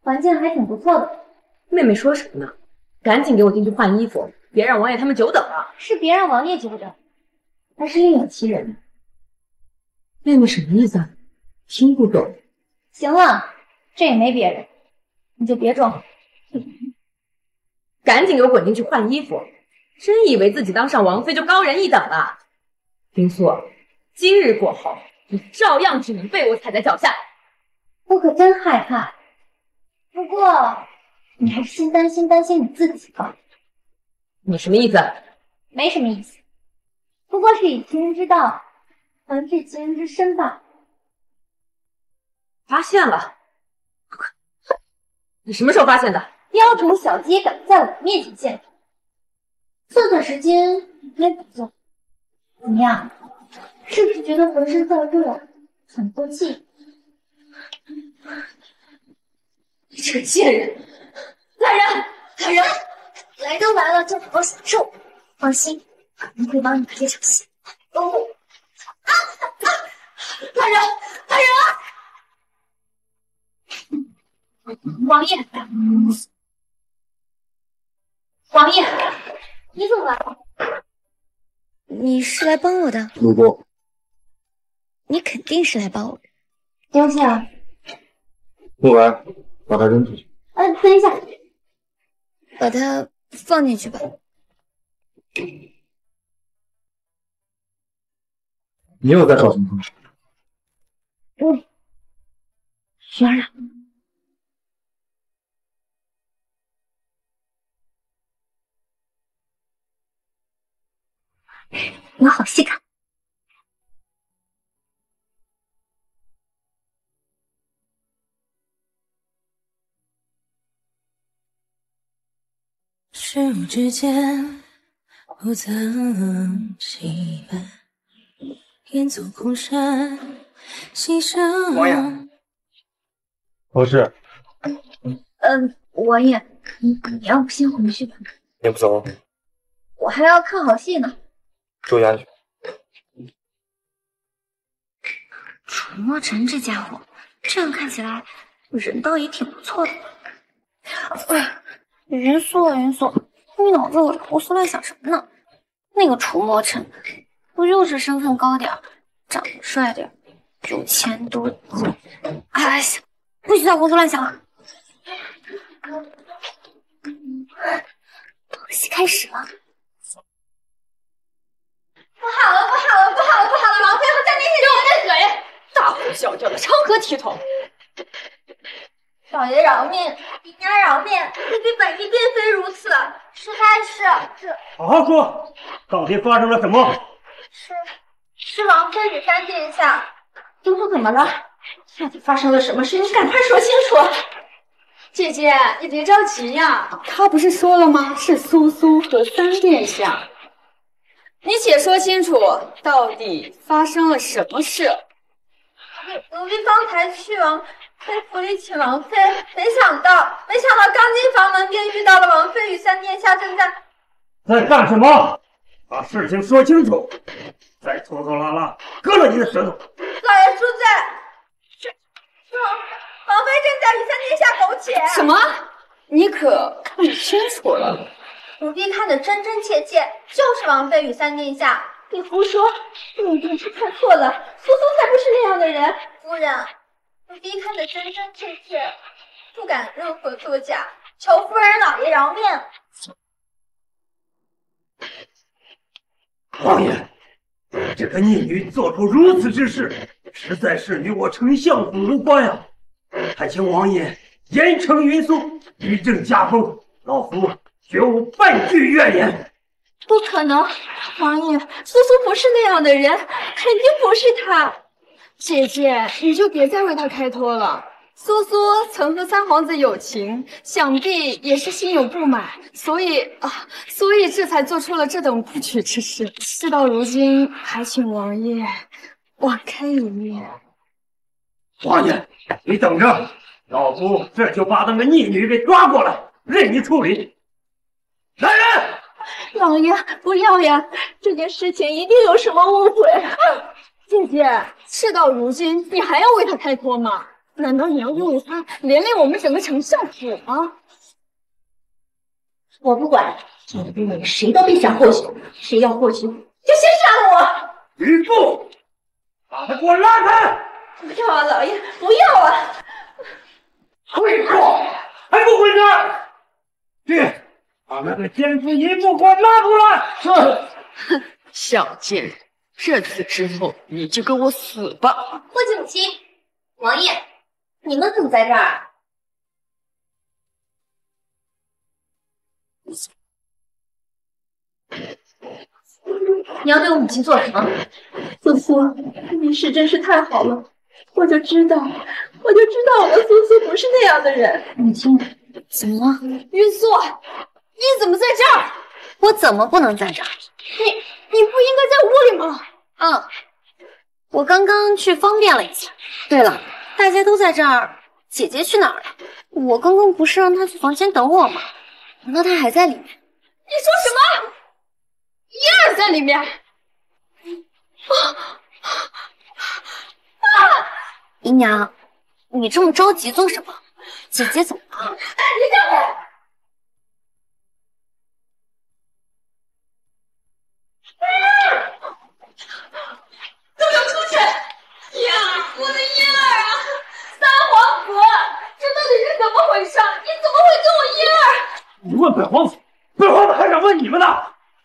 [SPEAKER 1] 环境还挺不错的。
[SPEAKER 10] 妹妹说什么呢？赶紧给我进去换衣服，别让王爷他们久等了。
[SPEAKER 1] 是别让王爷久等，还是另有其人？
[SPEAKER 10] 妹妹什么意思啊？听不懂。
[SPEAKER 1] 行了，这也没别人，你就别装。
[SPEAKER 10] 赶紧给我滚进去换衣服！真以为自己当上王妃就高人一等了？林素，今日过后，你照样只能被我踩在脚下。
[SPEAKER 1] 我可真害怕。不过，你还是先担心担心你自己吧。
[SPEAKER 10] 你什么意思？
[SPEAKER 1] 没什么意思，不过是以其人之道还治其人之身罢了。
[SPEAKER 10] 发现了？你什么时候发现的？
[SPEAKER 12] 雕虫小技敢在我面前献丑，这段时间你该补觉。怎么样？是不是觉得浑身燥热，喘不过气？
[SPEAKER 6] 你这个贱人！来人，来人！
[SPEAKER 12] 来都来了，就好好享受。放心，我们会帮你把这场戏都过。啊啊！
[SPEAKER 6] 来人，来人
[SPEAKER 12] 啊！王爷，王爷，你怎么来了？
[SPEAKER 1] 你是来帮我的？
[SPEAKER 5] 路过。
[SPEAKER 1] 你肯定是来帮我的。
[SPEAKER 12] 丢下。
[SPEAKER 5] 木兰，把它扔出去。
[SPEAKER 12] 嗯，等一下。
[SPEAKER 1] 把它放进去吧。
[SPEAKER 5] 你又在搞什么东西？
[SPEAKER 12] 嗯，啊。有好戏看。
[SPEAKER 4] 是我之间不曾羁绊，愿做空山，牺牲。
[SPEAKER 5] 王爷，何事？
[SPEAKER 12] 嗯，王爷，你你要不先回去吧？
[SPEAKER 5] 你不走？
[SPEAKER 12] 我还要看好戏呢。
[SPEAKER 5] 注意安全。
[SPEAKER 1] 楚墨尘这家伙，这样看起来人倒也挺不错的。哎，云素啊云素，你脑子里胡思乱想什么呢？那个楚墨尘，不就是身份高点长得帅点有钱多？哎呀，不许再胡思乱想了。戏开始了。
[SPEAKER 6] 不好了，不好了，不好了，不好了！王妃和三殿下，
[SPEAKER 4] 闭我的嘴！
[SPEAKER 6] 大呼小叫的，成何体统？
[SPEAKER 12] 少爷饶命，姨娘饶命！卑鄙本妃并非如此，实在是是。
[SPEAKER 2] 好好说，到底发生了什么？
[SPEAKER 12] 是是王妃与三殿下。
[SPEAKER 6] 都说怎么了？到底发生了什么事？你赶快说清楚！姐姐，你别着急呀，他不是说了吗？是苏苏和三殿下。你且说清楚，到底发生了什么事？
[SPEAKER 12] 奴婢方才去王妃府里请王妃，没想到，没想到刚进房门便遇到了王妃与三殿下正在
[SPEAKER 2] 在干什么？把事情说清楚，再拖拖拉拉，割了你的舌头！
[SPEAKER 12] 老爷恕罪，是是王王妃正在与三殿下苟且。
[SPEAKER 6] 什么？你可看清楚了？
[SPEAKER 12] 奴婢看得真真切切，就是王妃与三殿下。你胡说，你一定是看错了。苏苏才不是那样的人。夫人，奴婢看得真真切切，不敢任何作假，求夫人老爷饶命。
[SPEAKER 2] 王爷，这个逆女做出如此之事，实在是与我丞相府无关呀！还请王爷严惩云素，以正家风，老夫绝无半句怨言。
[SPEAKER 12] 不可能，王爷，苏苏不是那样的人，肯定不是他。
[SPEAKER 6] 姐姐，你就别再为他开脱了。苏苏曾和三皇子有情，想必也是心有不满，所以啊，所以这才做出了这等不娶之事。事到如今，还请王爷网开一面。
[SPEAKER 2] 王爷，你等着，老夫这就把那个逆女给抓过来，任你处理。来人！
[SPEAKER 12] 老爷，不要呀！这件事情一定有什么误会。
[SPEAKER 6] 姐姐，事到如今，你还要为他开脱吗？难道你要因为他连累我们整个丞相府吗？
[SPEAKER 12] 我不管，这里你们谁都别想获救，谁要获救就先杀了我！
[SPEAKER 2] 吕布，把他给我拉开！
[SPEAKER 12] 不要啊，老爷，不要啊！
[SPEAKER 2] 跪过，还不滚蛋！去，把那个奸夫淫妇给我拉出来！
[SPEAKER 10] 是。哼，小贱人，这次之后你就跟我死吧！
[SPEAKER 12] 霍继母亲，王爷，你们怎么在这儿？你要对我母亲做什么？
[SPEAKER 30] 苏苏，你是真是太好了，我就知道，我就知道我们苏苏不是那样的人。
[SPEAKER 12] 母亲，
[SPEAKER 1] 怎么了？
[SPEAKER 6] 玉素，你怎么在这儿？
[SPEAKER 1] 我怎么不能在这儿？
[SPEAKER 6] 你你不应该在屋里吗？
[SPEAKER 1] 嗯，我刚刚去方便了一下。对了，大家都在这儿，姐姐去哪儿了？我刚刚不是让她去房间等我吗？难道她还在里面？你
[SPEAKER 6] 说什么？燕儿在里面？
[SPEAKER 1] 啊姨娘，你这么着急做什么？姐姐怎么了？
[SPEAKER 6] 你让开！都给我出去！燕儿，我的燕儿啊！三皇子，这到底是怎么回事？你怎么会跟我一儿？
[SPEAKER 2] 你问本皇子，本皇子还想问你们呢？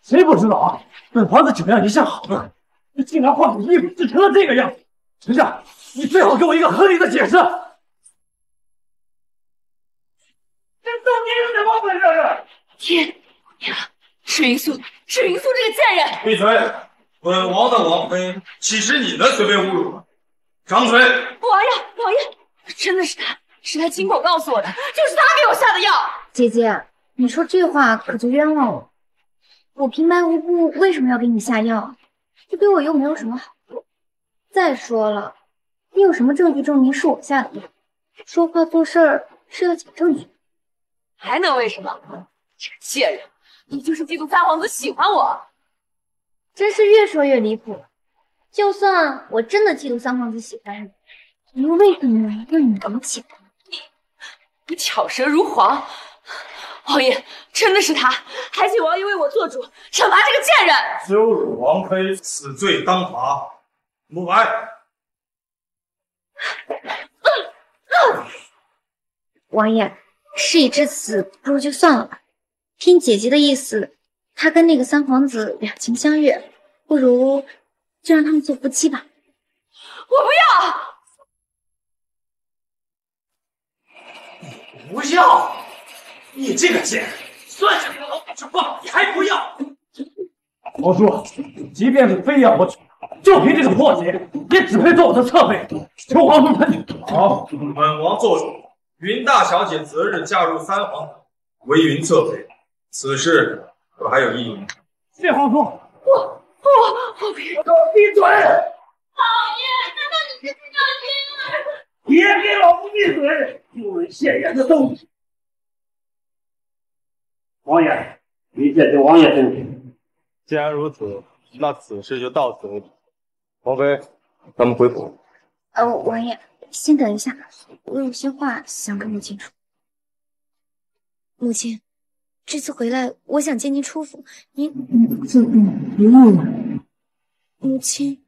[SPEAKER 2] 谁不知道啊？本皇子酒量一向好了，你竟然换了衣服，就成了这个样子！丞相，你最好给我一个合理的解释。这到底是怎么回事？
[SPEAKER 31] 天，是云素，是云素这个贱人！
[SPEAKER 32] 闭嘴！本王的王妃岂是你能随便侮辱的？张嘴！
[SPEAKER 31] 王爷，王爷，真的是他，是他亲口告诉我的，就是他给我下的药。
[SPEAKER 1] 姐姐，你说这话可就冤枉我。我平白无故为什么要给你下药？这对我又没有什么好处。再说了，你有什么证据证明是我下的药？说话做事儿是要讲证据。
[SPEAKER 31] 还能为什么？这个贱人，你就是嫉妒三皇子喜欢我。
[SPEAKER 1] 真是越说越离谱。就算我真的嫉妒三皇子喜欢你，你又为什么要你能喜欢
[SPEAKER 31] 你？巧舌如簧。王爷，真的是他，还请王爷为我做主，惩罚这个贱人。
[SPEAKER 32] 羞辱王妃，死罪当罚。慕白。
[SPEAKER 1] 王爷，事已至此，不如就算了吧。听姐姐的意思，她跟那个三皇子两情相悦，不如就让他们做夫妻吧。
[SPEAKER 31] 我不
[SPEAKER 2] 要！不要！你这个贱人，算是给了老子之话，你还不要？皇叔，即便是非要我娶，就凭这个破鞋，也只配做我的侧妃。求皇叔判决。
[SPEAKER 32] 好，本王做主，云大小姐择日嫁入三皇子，为云侧妃。此事可还有异议？
[SPEAKER 2] 谢皇叔。
[SPEAKER 31] 我我我闭，
[SPEAKER 2] 给我闭嘴！
[SPEAKER 6] 老爷，难道你是这样
[SPEAKER 2] 别给老夫闭嘴！丢人现眼的东西！王爷，你见证王爷真情。
[SPEAKER 5] 既然如此，那此事就到此为止。王妃，咱们回府。
[SPEAKER 1] 呃，王爷，先等一下，我有些话想跟母亲说。母亲，这次回来，我想接您出府。您，
[SPEAKER 26] 这不不用了。
[SPEAKER 1] 母亲，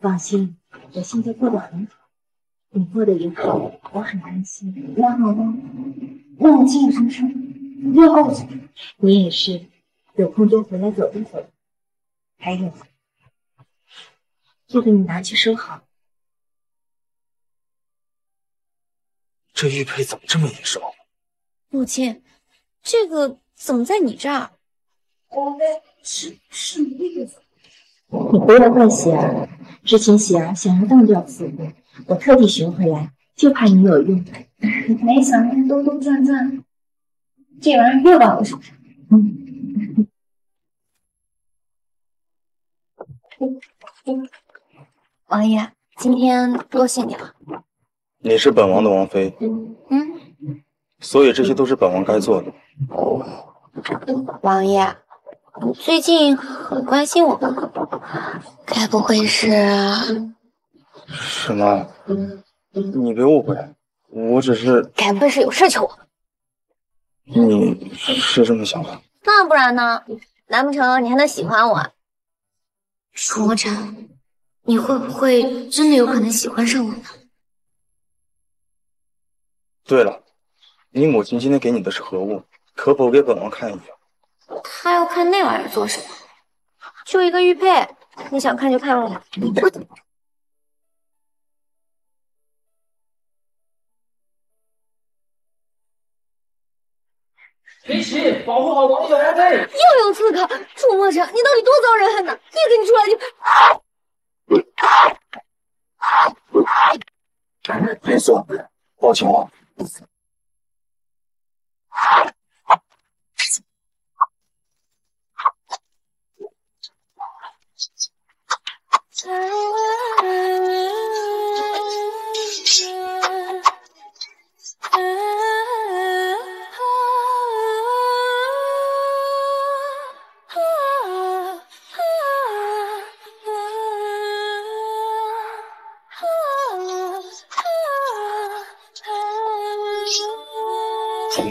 [SPEAKER 26] 放心，我现在过得很好。你过得也好，我很安心。那好吧，那母亲有什么事？不要告诉我。你也是，有空多回来走一走。还有，这个你拿去收好。
[SPEAKER 5] 这玉佩怎么这么眼熟？
[SPEAKER 1] 母亲，这个怎么在你这儿？
[SPEAKER 26] 是是那个。你回来换喜儿，之前喜儿想要当掉四姑，我特地寻回来，就怕你有用。没想到兜兜转转，这玩意儿又到我手上。嗯。
[SPEAKER 1] 王爷，今天多谢你了。
[SPEAKER 5] 你是本王的王妃，
[SPEAKER 1] 嗯，
[SPEAKER 5] 所以这些都是本王该做的。
[SPEAKER 1] 王爷，你最近很关心我吧？该不会是……
[SPEAKER 5] 什么？你别误会，我只是……
[SPEAKER 1] 该不会是有事求我？
[SPEAKER 5] 你是这么想的？
[SPEAKER 1] 那不然呢？难不成你还能喜欢我？楚墨尘，你会不会真的有可能喜欢上我呢？
[SPEAKER 5] 对了，你母亲今天给你的是何物？可否给本王看一眼？
[SPEAKER 1] 她要看那玩意儿做什么？就一个玉佩，你想看就看了。
[SPEAKER 2] 裴奇，保护好王爷王妃！
[SPEAKER 1] 又有刺客！楚墨尘，你到底多遭人恨呢？一给你出
[SPEAKER 5] 来就……裴总，抱歉啊。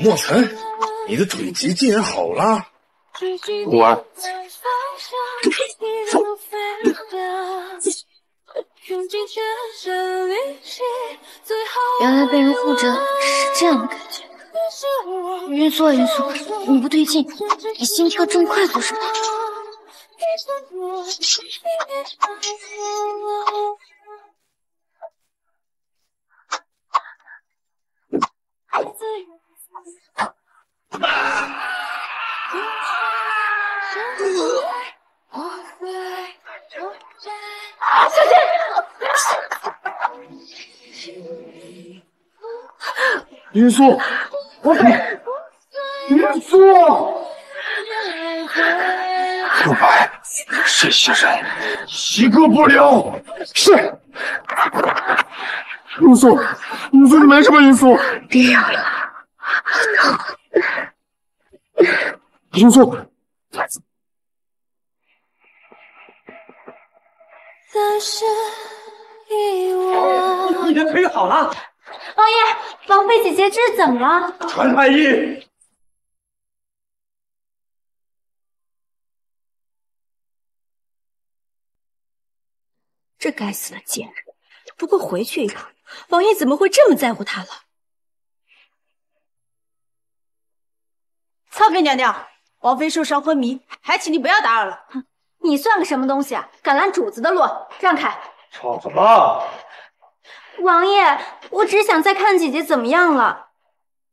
[SPEAKER 17] 墨尘，你的腿疾竟然好了！
[SPEAKER 5] 我，
[SPEAKER 1] 原来被人护着是这样的感觉。云素啊云素，你不对劲，你心跳这么快做什么？
[SPEAKER 33] 云素，王妃，云素，
[SPEAKER 5] 陆白，这些人一个不留。
[SPEAKER 33] 是。云素，云素，你没事吧？云素，
[SPEAKER 1] 别咬了，
[SPEAKER 33] 云素，
[SPEAKER 2] 你的腿好了。
[SPEAKER 12] 王爷，王妃姐姐这是怎么了？
[SPEAKER 2] 传太医。
[SPEAKER 34] 这该死的贱人！不过回去一趟，王爷怎么会这么在乎她了？
[SPEAKER 35] 侧妃娘娘，王妃受伤昏迷，还请你不要打扰了。
[SPEAKER 12] 哼，你算个什么东西啊？敢拦主子的路，让开！
[SPEAKER 2] 吵什么？
[SPEAKER 12] 王爷，我只想再看姐姐怎么样了。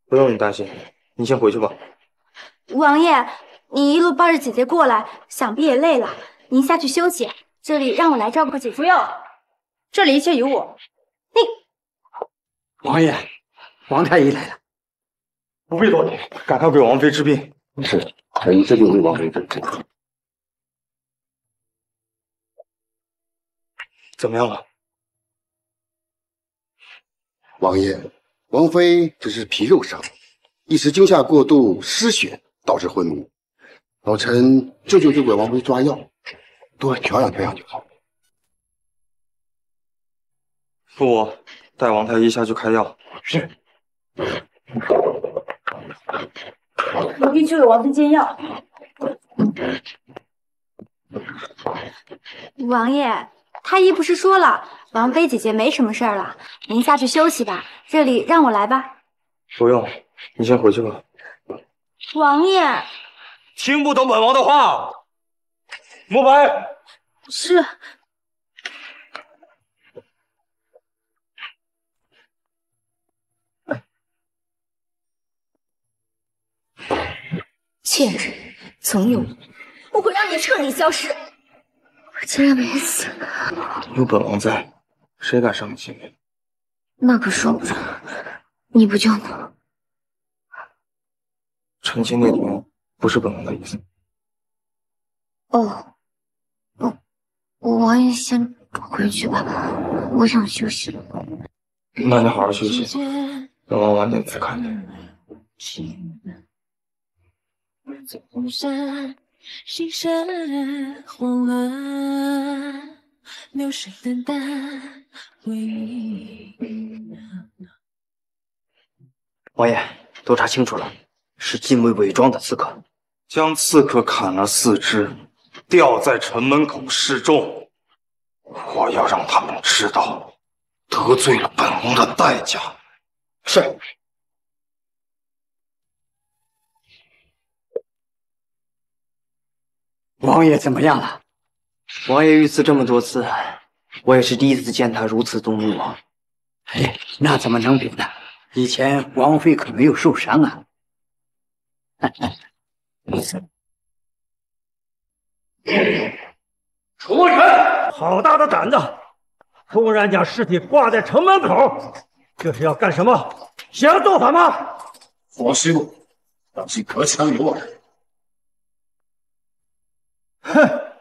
[SPEAKER 5] 不用你担心，你先回去吧。
[SPEAKER 12] 王爷，你一路抱着姐姐过来，想必也累了，您下去休息。这里让我来照顾姐姐。
[SPEAKER 35] 不用，这里一切有我。
[SPEAKER 12] 你，
[SPEAKER 7] 王爷，王太医来了，
[SPEAKER 5] 不必多礼，赶快给王妃治病。
[SPEAKER 36] 是，臣这就为王妃诊治病。
[SPEAKER 5] 怎么样了？
[SPEAKER 36] 王爷，王妃只是皮肉伤，一时惊吓过度失血，导致昏迷。老臣这就去给王妃抓药，多调养调养就好。
[SPEAKER 5] 父王，带王太医下去开药。
[SPEAKER 36] 是。
[SPEAKER 35] 我给去给王妃煎药。
[SPEAKER 12] 王爷，太医不是说了，王妃姐姐没什么事儿了，您下去休息吧。这里让我来吧。
[SPEAKER 5] 不用，你先回去吧。
[SPEAKER 12] 王爷，
[SPEAKER 2] 听不懂本王的话。慕白，
[SPEAKER 35] 是。
[SPEAKER 1] 贱人，总有一
[SPEAKER 12] 我会让你彻底消失。
[SPEAKER 1] 我竟然没死，
[SPEAKER 5] 有本王在，谁敢伤你性命？
[SPEAKER 1] 那可说不准。你不救我，
[SPEAKER 5] 澄清那天不是本王的意思。
[SPEAKER 1] 哦，我王爷先回去吧，我想休息了。
[SPEAKER 5] 那你好好休息，本王晚点再看你。
[SPEAKER 4] 山，心神慌乱，流水淡淡，回忆。
[SPEAKER 13] 王爷，都查清楚了，是禁卫伪装的刺客，
[SPEAKER 5] 将刺客砍了四肢，吊在城门口示众。我要让他们知道得罪了本王的代价。
[SPEAKER 13] 是。王爷怎么样了？王爷遇刺这么多次，我也是第一次见他如此动怒啊！
[SPEAKER 7] 哎，那怎么能比呢？以前王妃可没有受伤啊！
[SPEAKER 2] 楚墨尘，好大的胆子，公然将尸体挂在城门口，这是要干什么？想要造反吗？
[SPEAKER 17] 皇兄，
[SPEAKER 36] 当心隔墙有耳。
[SPEAKER 2] 哼，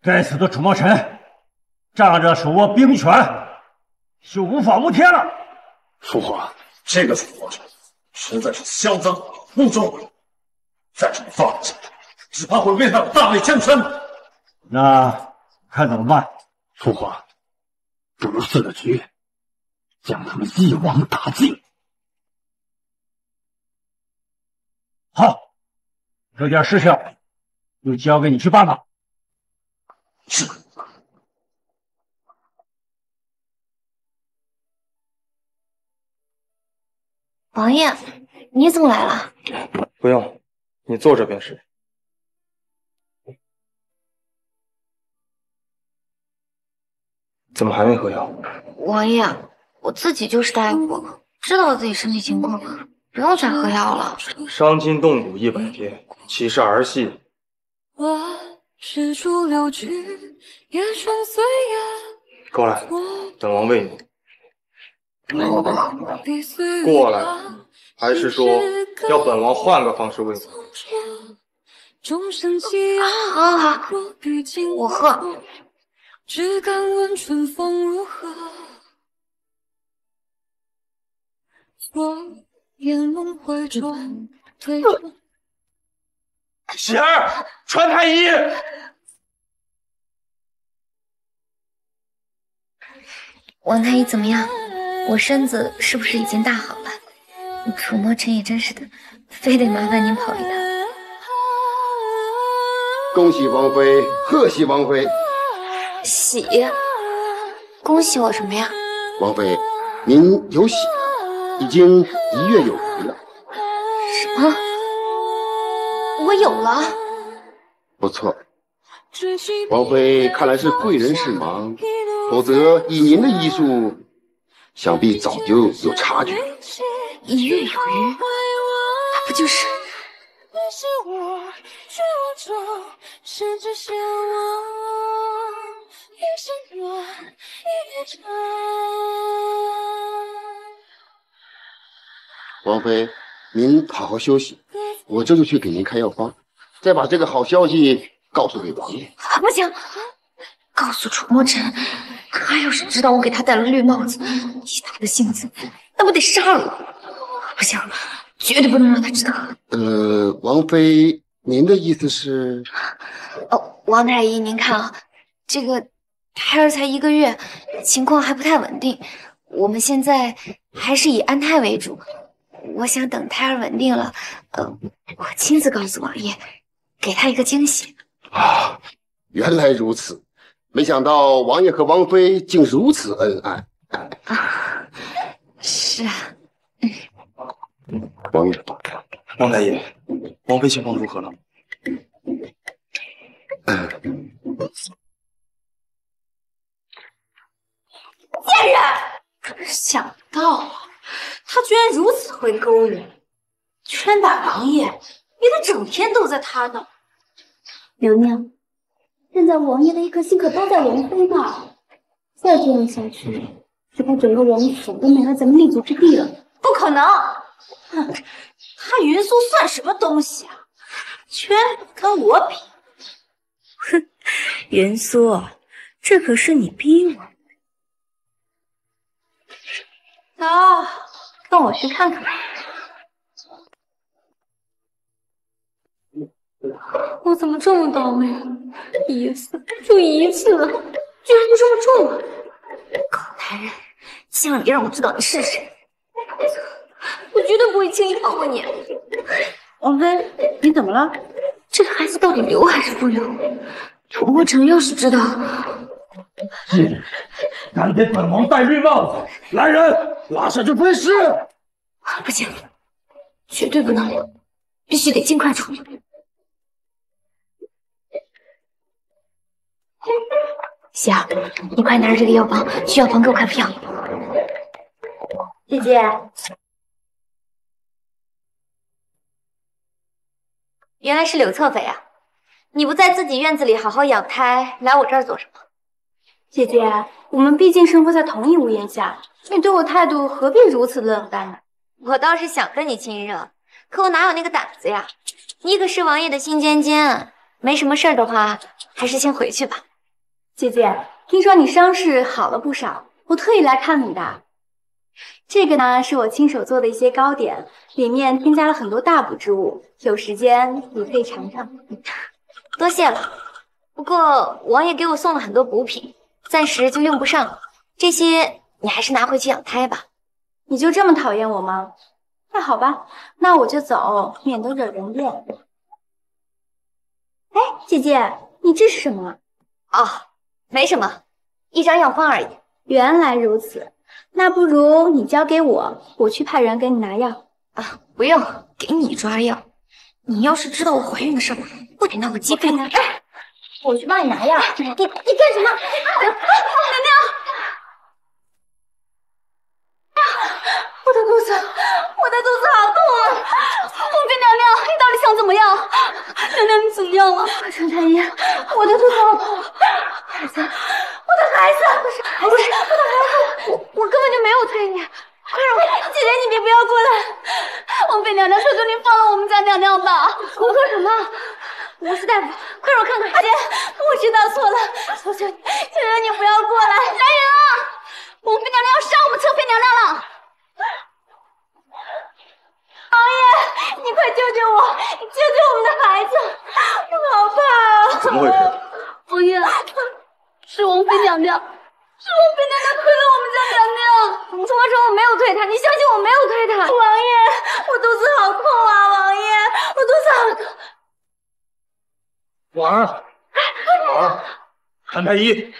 [SPEAKER 2] 该死的楚墨尘，仗着手握兵权，就无法无天了。
[SPEAKER 36] 父皇，这个楚墨尘实在是嚣张无忠，再这么放下去，只怕会危害我大魏江山。
[SPEAKER 2] 那看怎么办？
[SPEAKER 36] 父皇，不如设个局，将他们一网打尽。
[SPEAKER 2] 好，这件事情就交给你去办吧。
[SPEAKER 36] 是。
[SPEAKER 1] 王爷，你怎么来了？
[SPEAKER 5] 不用，你坐着便是。怎么还没喝药？
[SPEAKER 1] 王爷，我自己就是大夫，知道自己身体情况，不用再喝药了。
[SPEAKER 5] 伤筋动骨一百天，岂是儿戏？过来，本王喂你。过来，还是说要本王换个方式喂你？
[SPEAKER 1] 好好好，我喝。
[SPEAKER 37] 只敢问春风如何？我眼。
[SPEAKER 19] 喜儿，传太医。
[SPEAKER 1] 王太医怎么样？我身子是不是已经大好了？楚墨尘也真是的，非得麻烦您跑一趟。
[SPEAKER 36] 恭喜王妃，贺喜王妃！
[SPEAKER 1] 喜，恭喜我什么呀？
[SPEAKER 36] 王妃，您有喜了，已经一月有余了。
[SPEAKER 1] 什么？我有了？
[SPEAKER 36] 不错，王妃看来是贵人事忙，否则以您的医术，想必早就有察觉了。
[SPEAKER 1] 一月有余，那不就是？
[SPEAKER 36] 王妃，您好好休息，我这就去给您开药方，再把这个好消息告诉给王爷。
[SPEAKER 1] 不行，告诉楚墨尘，他要是知道我给他戴了绿帽子，以他的性子，那不得杀了我？不行，绝对不能让他知道。
[SPEAKER 36] 呃，王妃，您的意思是？
[SPEAKER 1] 哦，王太医，您看啊，这个胎儿才一个月，情况还不太稳定，我们现在还是以安胎为主。我想等胎儿稳定了，呃，我亲自告诉王爷，给他一个惊喜。
[SPEAKER 36] 啊，原来如此，没想到王爷和王妃竟如此恩爱。
[SPEAKER 1] 啊，是啊。
[SPEAKER 36] 王爷，
[SPEAKER 5] 王太医，王妃情况如何了？
[SPEAKER 12] 贱人！想不到啊，他居然如此会勾人，圈打王爷，你得整天都在他那。
[SPEAKER 38] 娘娘，现在王爷的一颗心可都在王妃那儿，再这样下去，只怕整个王府都没了咱们立足之地了。
[SPEAKER 12] 不可能！哼，他云苏算什么东西啊？居然跟我比！
[SPEAKER 10] 哼，云苏，这可是你逼我。
[SPEAKER 12] 走，跟我去看看吧。
[SPEAKER 6] 我怎么这么倒霉？一次就一次，居然就这么中了！
[SPEAKER 1] 狗男人，千万别让我知道你是谁。
[SPEAKER 6] 我绝对不会轻易放过你。
[SPEAKER 12] 王妃，你怎么了？
[SPEAKER 1] 这个孩子到底留还是不留？楚墨尘要是知道，
[SPEAKER 2] 敢给本王戴绿帽子！来人，拉下去分尸！
[SPEAKER 1] 不行，绝对不能留，必须得尽快处理。喜儿，你快拿着这个药方去药房给我开副药。
[SPEAKER 12] 姐姐，
[SPEAKER 1] 原来是柳侧妃啊！你不在自己院子里好好养胎，来我这儿做什么？
[SPEAKER 12] 姐姐，我们毕竟生活在同一屋檐下，你对我态度何必如此冷淡呢？
[SPEAKER 1] 我倒是想跟你亲热，可我哪有那个胆子呀？你可是王爷的心尖尖，没什么事儿的话，还是先回去吧。
[SPEAKER 12] 姐姐，听说你伤势好了不少，我特意来看你的。这个呢，是我亲手做的一些糕点，里面添加了很多大补之物，有时间你可以尝尝。
[SPEAKER 1] 多谢了。不过王爷给我送了很多补品，暂时就用不上了。这些你还是拿回去养胎吧。
[SPEAKER 12] 你就这么讨厌我吗？那好吧，那我就走，免得惹人厌。哎，姐姐，你这是什么？
[SPEAKER 1] 哦，没什么，一张药方而已。
[SPEAKER 12] 原来如此，那不如你交给我，我去派人给你拿药。
[SPEAKER 1] 啊，不用，给你抓药。你要是知道我怀孕的事，不得闹个鸡飞蛋打。
[SPEAKER 12] 我去帮你拿药。
[SPEAKER 1] 你你干什么？娘娘。
[SPEAKER 12] 我的肚子，我的肚子好痛啊！王妃娘娘，你到底想怎么样？娘娘你怎么样了？陈太医，我的肚子好痛。孩子，我的孩子，不是不是我的孩子，我我根本就没有推你。快让我姐姐，你别不要过来！王妃娘娘，求求您放了我们家娘娘吧！我说什么？我是大夫，快让我看看。姐，我知道错了，求求你，求求你不要过来！来人啊！王妃娘娘要杀我们侧妃娘娘了！王爷，你快救救我！你救救我们的孩子！我好怕啊！
[SPEAKER 19] 怎么回事？
[SPEAKER 12] 王爷，是王妃娘娘，是王妃娘娘推了我们家娘娘。
[SPEAKER 1] 怎么说我没有推她？你相信我没有推她？
[SPEAKER 12] 王爷，我肚子好痛啊！王爷，我肚子好痛。
[SPEAKER 19] 婉儿，婉儿，韩太医，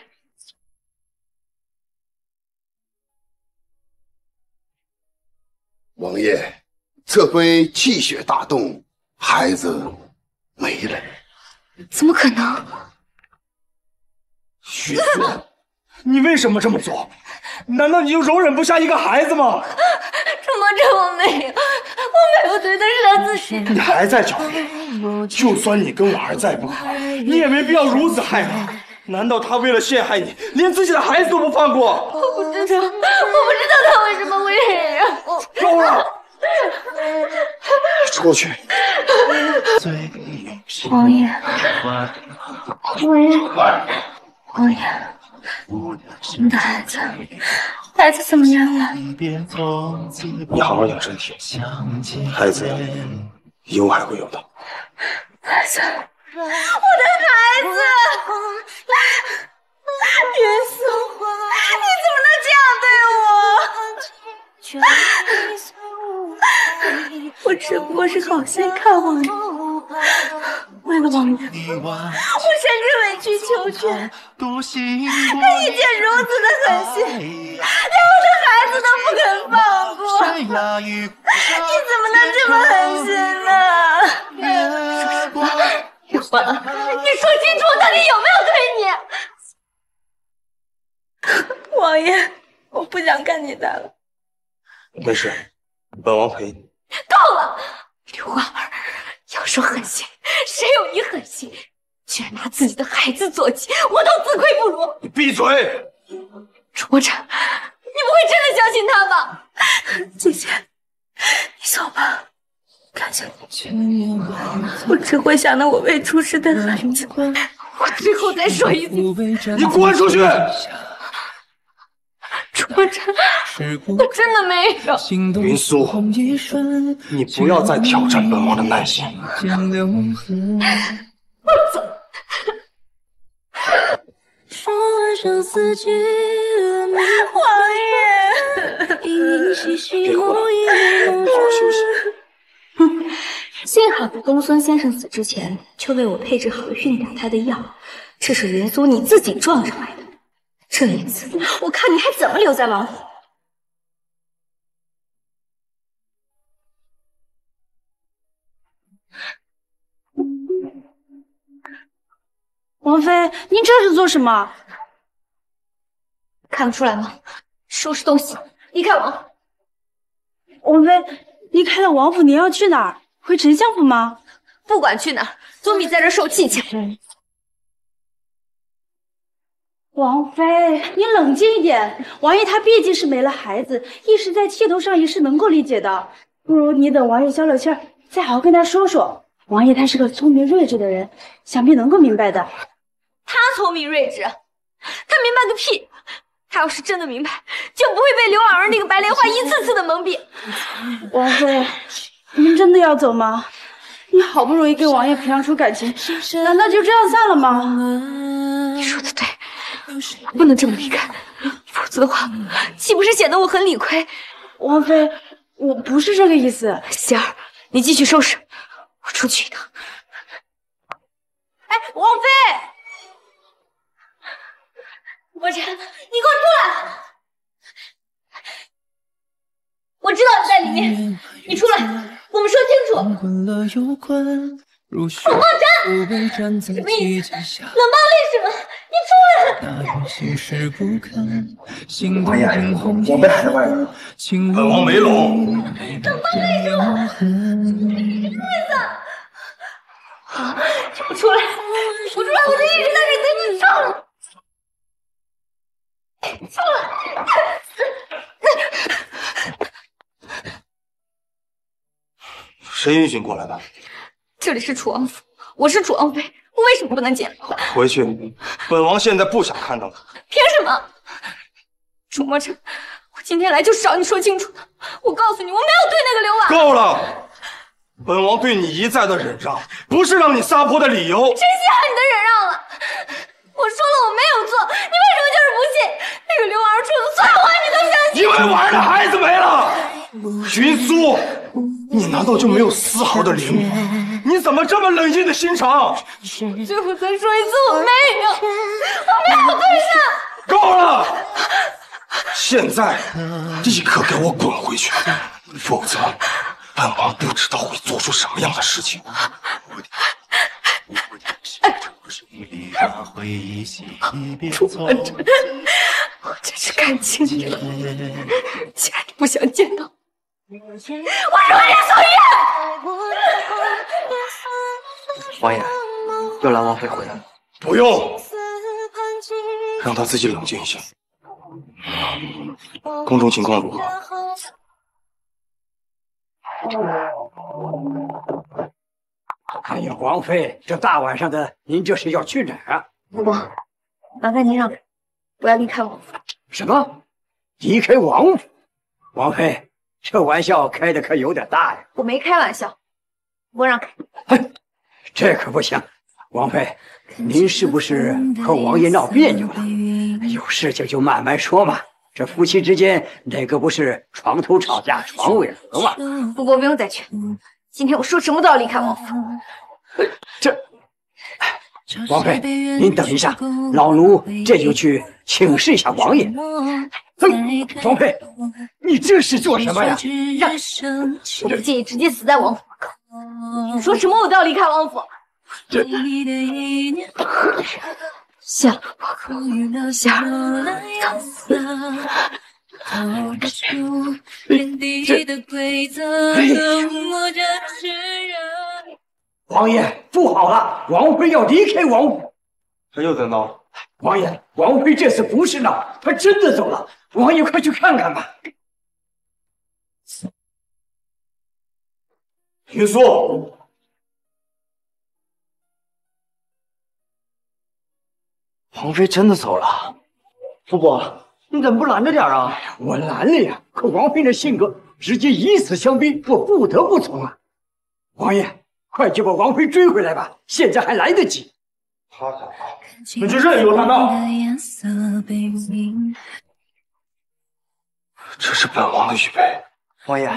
[SPEAKER 36] 王爷，侧妃气血大动，孩子没了。
[SPEAKER 4] 怎么可能？
[SPEAKER 36] 血色，
[SPEAKER 5] 你为什么这么做？难道你就容忍不下一个孩子吗？
[SPEAKER 12] 什么这我没有，我没有对他自己。
[SPEAKER 5] 你还在狡辩？就算你跟婉儿再不好，你也没必要如此害他。难道他为了陷害你，连自己的孩子都不放过？
[SPEAKER 12] 我不知道，我不知道他为什么会这样。
[SPEAKER 5] 够了！出去！
[SPEAKER 4] 王爷，王爷，王爷，我们的孩子，孩子怎么样了？
[SPEAKER 5] 你好好养身体，孩子以后还会有的。
[SPEAKER 4] 孩子，
[SPEAKER 12] 我的孩子，元素，你怎么能这样对我？
[SPEAKER 4] 我只不过是好心看望你，为了王爷，
[SPEAKER 12] 我甚至委曲求全。他一见如此的狠心，连我的孩子都不肯放过，你怎么能这么狠心呢？
[SPEAKER 4] 玉环，你说清楚，我到底有没有对你？王爷，我不想看你的了。
[SPEAKER 5] 没事，本王陪你。
[SPEAKER 4] 够了，刘婉儿，要说狠心，谁有你狠心？居然拿自己的孩子做棋，我都自愧不如。
[SPEAKER 5] 你闭嘴！
[SPEAKER 4] 卓晨，你不会真的相信他吧？姐姐，你走吧，看向你去。我只会想到我未出世的孩子。我最后再说一次，
[SPEAKER 5] 你滚出去！
[SPEAKER 4] 卓晨，我真的没有。
[SPEAKER 5] 云苏，你不要再挑战本王的耐心。
[SPEAKER 4] 我走。
[SPEAKER 12] 王爷，
[SPEAKER 5] 别哭了，好好休息。
[SPEAKER 12] 幸好在公孙先生死之前，就为我配置好了孕打胎的药，这是云苏你自己撞上来的。这一次，我看你还怎么留在王府。
[SPEAKER 39] 王妃，您这是做什么？
[SPEAKER 4] 看不出来吗？收拾东西，离开王府。
[SPEAKER 39] 王妃，离开了王府，您要去哪儿？回丞相府吗？
[SPEAKER 4] 不管去哪儿，总比在这受气强。
[SPEAKER 39] 王妃，你冷静一点。王爷他毕竟是没了孩子，一时在气头上也是能够理解的。不如你等王爷消了气儿，
[SPEAKER 12] 再好好跟他说说。王爷他是个聪明睿智的人，想必能够明白的。
[SPEAKER 1] 他聪明睿智，他明白个屁！他要是真的明白，就不会被刘婉儿那个白莲花一次次的蒙蔽。
[SPEAKER 12] 王妃，您真的要走吗？你好不容易跟王爷培养出感情，难道就这样散了吗？
[SPEAKER 1] 你说的对，不能这么离开，否则的话，岂不是显得我很理亏？
[SPEAKER 12] 王妃，我不是这个意思。
[SPEAKER 1] 喜儿，你继续收拾，我出去一趟。
[SPEAKER 12] 哎，王妃，
[SPEAKER 1] 墨尘，你给我出来！我知道你在里面，你出来，我们说清楚。莫尘，什么意思？冷暴力是吗？你出来！
[SPEAKER 4] 王爷，我们还在外面。
[SPEAKER 40] 本王没聋。
[SPEAKER 1] 冷暴力是吗？什么意思？我出来！我出来！我就一直在这等你上来。上来！
[SPEAKER 5] 谁允许你过来的？
[SPEAKER 1] 这里是楚王府，我是楚王妃，为什么不能进来？
[SPEAKER 5] 回去，本王现在不想看到他。
[SPEAKER 1] 凭什么？楚墨尘，我今天来就是找你说清楚的。我告诉你，我没有对那个刘婉。
[SPEAKER 5] 够了！本王对你一再的忍让，不是让你撒泼的理由。
[SPEAKER 1] 真稀罕你的忍让了！我说了我没有做，你为什么就是不信？那个刘婉儿说的所有话你都相信？
[SPEAKER 5] 因为婉儿的孩子没了。云苏，你难道就没有丝毫的怜悯？你怎么这么冷硬的心肠？
[SPEAKER 1] 最后再说一次，我没有，我没有对象。
[SPEAKER 5] 够了！现在立刻给我滚回去，否则本王不知道会做出什么样的事情。
[SPEAKER 1] 楚文辰，我真是看清你了。既然你不想见到我，我如你所愿。
[SPEAKER 5] 王爷，要兰王妃回来了。不用，让她自己冷静一下。宫中情况如何？
[SPEAKER 7] 哎呀，王妃，这大晚上的，您这是要去哪儿啊？
[SPEAKER 1] 父王，麻烦您让开，我要离开王府。
[SPEAKER 7] 什么？离开王府？王妃，这玩笑开的可有点大呀！
[SPEAKER 1] 我没开玩笑，我让开。
[SPEAKER 7] 哎这可不行，王妃，您是不是和王爷闹别扭了？有事情就慢慢说嘛。这夫妻之间哪个不是床头吵架床尾和嘛？
[SPEAKER 1] 不过不用再劝，今天我说什么都要离开王府。
[SPEAKER 7] 这，王妃，您等一下，老奴这就去请示一下王爷。哼，王妃，你这是做什么呀？
[SPEAKER 1] 让，我不介意直接死在王府门口。你说什么我都要离开王府。
[SPEAKER 7] 这，
[SPEAKER 1] 谢了，谢儿，
[SPEAKER 7] 王爷，不好了，王妃要离开王府。
[SPEAKER 5] 他又在闹。
[SPEAKER 7] 王爷，王妃这次不是闹，她真的走了。王爷，快去看看吧。
[SPEAKER 5] 云苏，王妃真的走了。
[SPEAKER 4] 父伯，你怎么不拦着点啊？
[SPEAKER 7] 我拦了呀，可王妃的性格直接以死相逼，我不得不从啊。王爷，快去把王妃追回来吧，现在还来得及。
[SPEAKER 5] 他敢闹，那就任由他闹。这是本王的玉佩。
[SPEAKER 4] 王爷，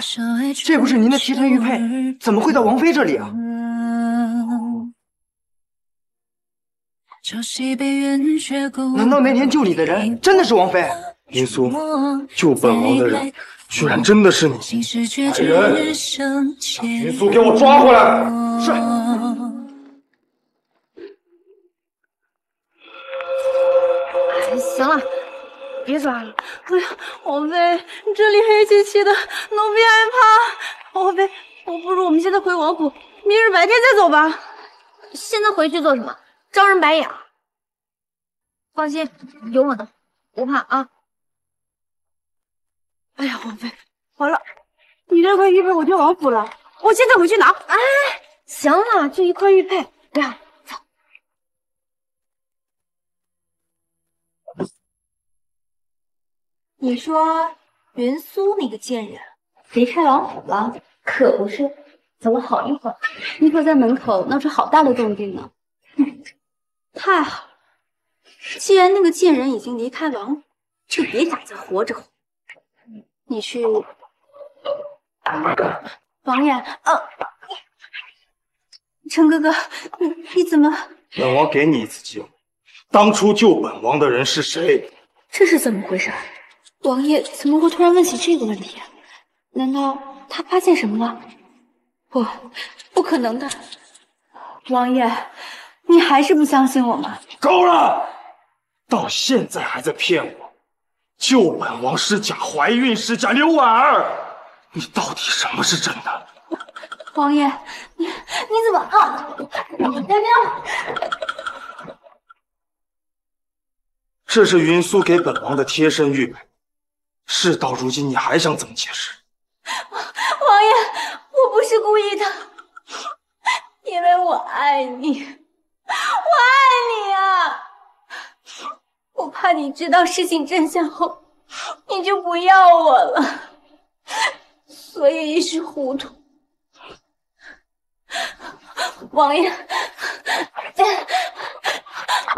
[SPEAKER 4] 这不是您的贴身玉佩，怎么会在王妃这里啊？难道那天救你的人真的是王妃？
[SPEAKER 5] 云苏，救本王的人居然真的是你！来人，把云苏给我抓回来！
[SPEAKER 7] 是。
[SPEAKER 12] 行了，别抓了。哎呀，王妃，这里黑漆漆的，奴婢害怕。王妃，我不如我们现在回王府，明日白天再走吧。
[SPEAKER 1] 现在回去做什么？招人白眼。放心，有我呢，不怕啊。
[SPEAKER 12] 哎呀，王妃，完了，你这块玉佩我丢王府了，
[SPEAKER 41] 我现在回去拿。
[SPEAKER 1] 哎，行了，就一块玉佩，不要。走。
[SPEAKER 42] 你说云苏那个贱人离开王府了？
[SPEAKER 43] 可不是，走了好一会儿，你可在门口闹出好大的动静呢。
[SPEAKER 12] 太好了，既然那个贱人已经离开王府，就别打算活着回。你去，王爷，啊，陈哥哥，你你怎么？
[SPEAKER 5] 本王给你一次机会，当初救本王的人是谁？
[SPEAKER 12] 这是怎么回事？王爷怎么会突然问起这个问题？难道他发现什么了？不，不可能的。王爷，你还是不相信我吗？
[SPEAKER 5] 够了！到现在还在骗我，救本王是假，怀孕是假，刘婉儿，你到底什么是真的？
[SPEAKER 12] 王爷，你你怎么啊？娘娘，
[SPEAKER 5] 这是云苏给本王的贴身玉佩，事到如今你还想怎么解释？
[SPEAKER 12] 王爷，我不是故意的，因为我爱你，我爱你啊！我怕你知道事情真相后，你就不要我了，所以一时糊涂。王爷，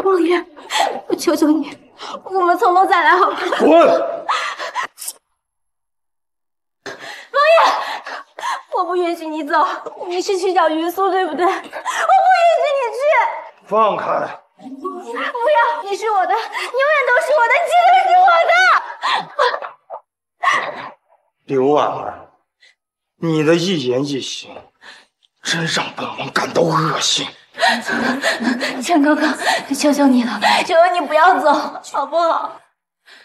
[SPEAKER 12] 王爷，我求求你，我们从头再来好不好？
[SPEAKER 5] 滚！
[SPEAKER 12] 王爷，我不允许你走，你是去找云苏对不对？我不允许你去。
[SPEAKER 5] 放开！
[SPEAKER 12] 不要，你是我的，永远都是我的，绝对是我的。
[SPEAKER 5] 刘婉儿，你的一言一行，真让本王感到恶心。
[SPEAKER 12] 陈哥哥，求求你了，求求你不要走，好不好？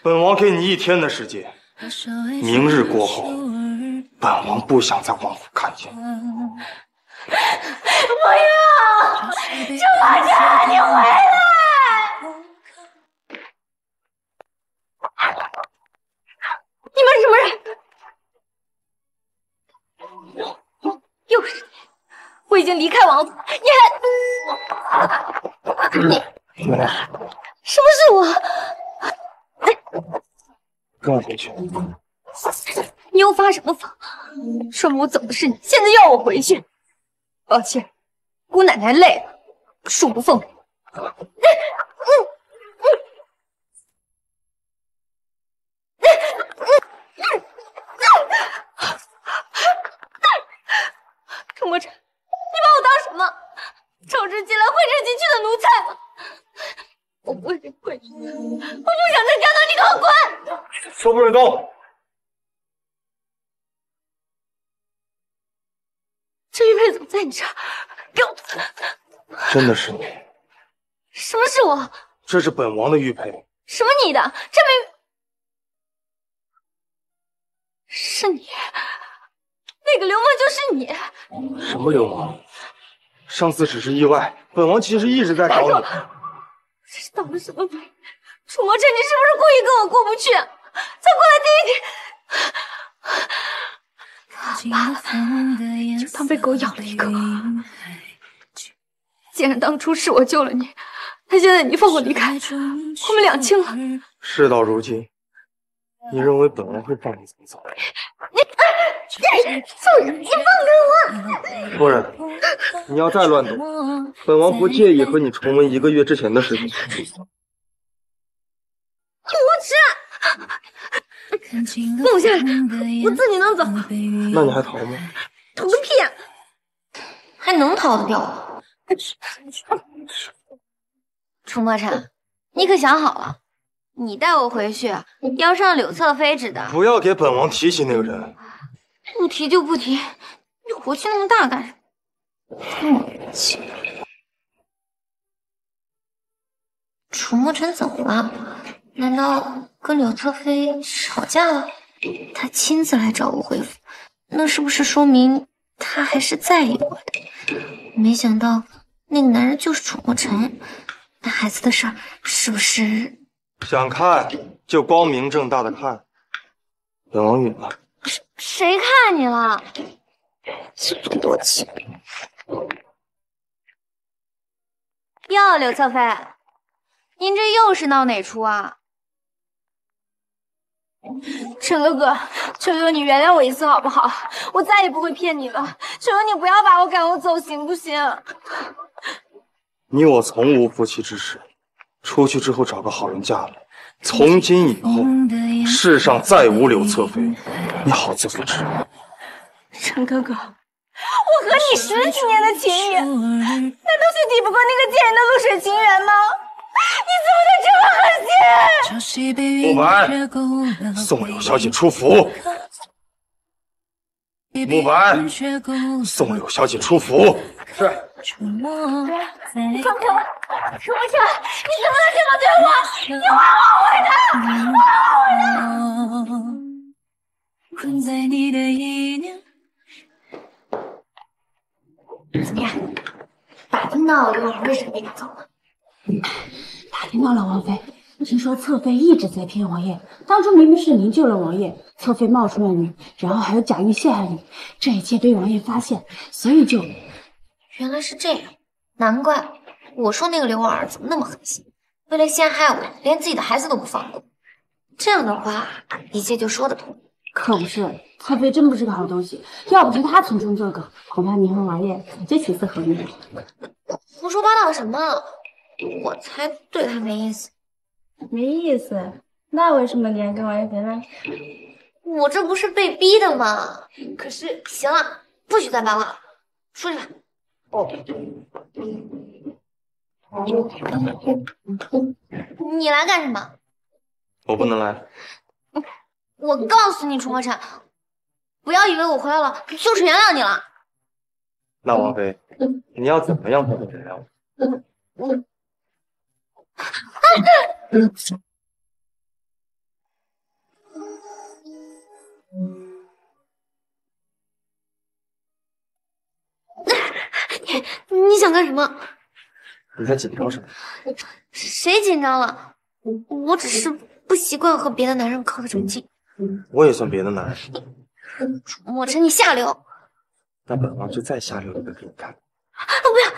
[SPEAKER 5] 本王给你一天的时间，明日过后，本王不想在王府看见。
[SPEAKER 12] 不要！猪八戒，你回来！你们什么人？
[SPEAKER 1] 又是你！我已经离开王府，你还……你
[SPEAKER 5] 回来，
[SPEAKER 1] 什么是我？
[SPEAKER 5] 跟我回去。
[SPEAKER 1] 你又发什么疯？说明我走的是你，现在又要我回去？抱歉，姑奶奶累了，恕不奉陪。楚墨尘，你把我当什么？招之即来，挥之即去的奴才吗？我不会回去，我不想再看到你，给我滚！
[SPEAKER 5] 说不准动！
[SPEAKER 1] 这玉佩怎么在你这儿？给我！
[SPEAKER 5] 真的是你？
[SPEAKER 1] 什么是我？
[SPEAKER 5] 这是本王的玉佩。
[SPEAKER 1] 什么你的？这没是你？那个流氓就是你？
[SPEAKER 5] 什么流氓？上次只是意外，本王其实一直在找你。
[SPEAKER 1] 这是倒了什么霉？楚墨尘，你是不是故意跟我过不去？才过来第一天，就当被狗咬了一口。既然当初是我救了你，那现在你放我离开，我们两清了。
[SPEAKER 5] 事到如今，你认为本王会放你怎么走？
[SPEAKER 1] 你，你臭人，你放开
[SPEAKER 5] 我！夫人，你要再乱动，本王不介意和你重温一个月之前的事情。
[SPEAKER 1] 放我下来，我自己能走。
[SPEAKER 5] 那你还逃吗？
[SPEAKER 1] 逃个屁！还能逃得掉吗？楚墨尘，你可想好了？你带我回去，要上柳侧妃旨的。
[SPEAKER 5] 不要给本王提起那个人。
[SPEAKER 1] 不提就不提，你火气那么大干什么？火气！楚墨尘怎么了？难道跟柳侧妃吵架了？他亲自来找我回府，那是不是说明他还是在意我的？没想到那个男人就是楚墨尘，那孩子的事儿是不是？
[SPEAKER 5] 想看就光明正大的看。本王允了。
[SPEAKER 1] 谁看你了？自作多情？哟，柳侧妃，您这又是闹哪出啊？
[SPEAKER 4] 陈哥哥，求求你原谅我一次好不好？我再也不会骗你了。求求你不要把我赶我走，行不行？
[SPEAKER 5] 你我从无夫妻之实，出去之后找个好人嫁了。从今以后，世上再无柳侧妃，你好自为之。
[SPEAKER 4] 陈哥哥，我和你十几年的情谊，难道就抵不过那个贱人的露水情缘吗？你怎么能这么狠心？
[SPEAKER 5] 慕白，送柳小姐出府。慕白，送柳小姐出府。
[SPEAKER 44] 是。
[SPEAKER 4] 放开我！楚梦辰，你怎么能这么对我？你还我回来！还我回来！
[SPEAKER 45] 困在你的意念。
[SPEAKER 1] 怎么样？打听到刘儿为什么被赶走了？
[SPEAKER 12] 打听到了，王妃。听说侧妃一直在骗王爷，当初明明是您救了王爷，侧妃冒充了您，然后还有假玉陷害你，这一切被王爷发现，所以就……
[SPEAKER 1] 原来是这样，难怪我说那个刘婉儿怎么那么狠心，为了陷害我，连自己的孩子都不放过。这样的话，一切就说得通。
[SPEAKER 12] 可不是，侧妃真不是个好东西，要不是她从中作梗，恐怕您和王爷早就起死回生了。
[SPEAKER 1] 胡说八道什么？我才对他没意思。
[SPEAKER 12] 没意思？那为什么你还跟王爷回来？
[SPEAKER 1] 我这不是被逼的吗？可是，行了，不许再八卦了，出去吧。哦。你来干什么？
[SPEAKER 5] 我不能来。
[SPEAKER 1] 我告诉你，楚墨尘，不要以为我回来了就是原谅你了。
[SPEAKER 5] 那王妃，你要怎么样才能原谅我？
[SPEAKER 1] 我。你你想干什么？
[SPEAKER 5] 你在紧张什么？
[SPEAKER 1] 谁紧张了？我只是不习惯和别的男人靠得这么近。
[SPEAKER 5] 我也算别的男人。
[SPEAKER 1] 莫尘，你下流！
[SPEAKER 5] 那本王就再下流一个给你看。
[SPEAKER 1] 不要！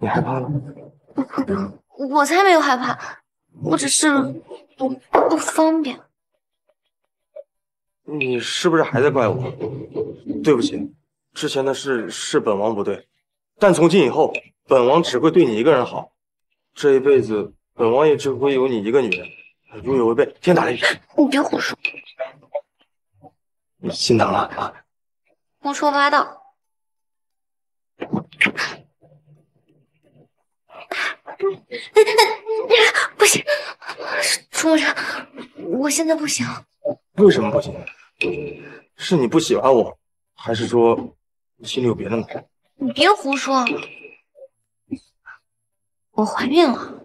[SPEAKER 5] 你害怕了？
[SPEAKER 1] 我才没有害怕，我只是不不方便。
[SPEAKER 5] 你是不是还在怪我？对不起，之前的事是本王不对，但从今以后，本王只会对你一个人好。这一辈子，本王也只会有你一个女人。如有违背，天打雷劈！
[SPEAKER 1] 你别胡说！
[SPEAKER 5] 你心疼了啊？
[SPEAKER 1] 胡说八道！不行，楚墨尘，我现在不行。
[SPEAKER 5] 为什么不行？是你不喜欢我，还是说你心里有别的男人？
[SPEAKER 1] 你别胡说！我怀孕了。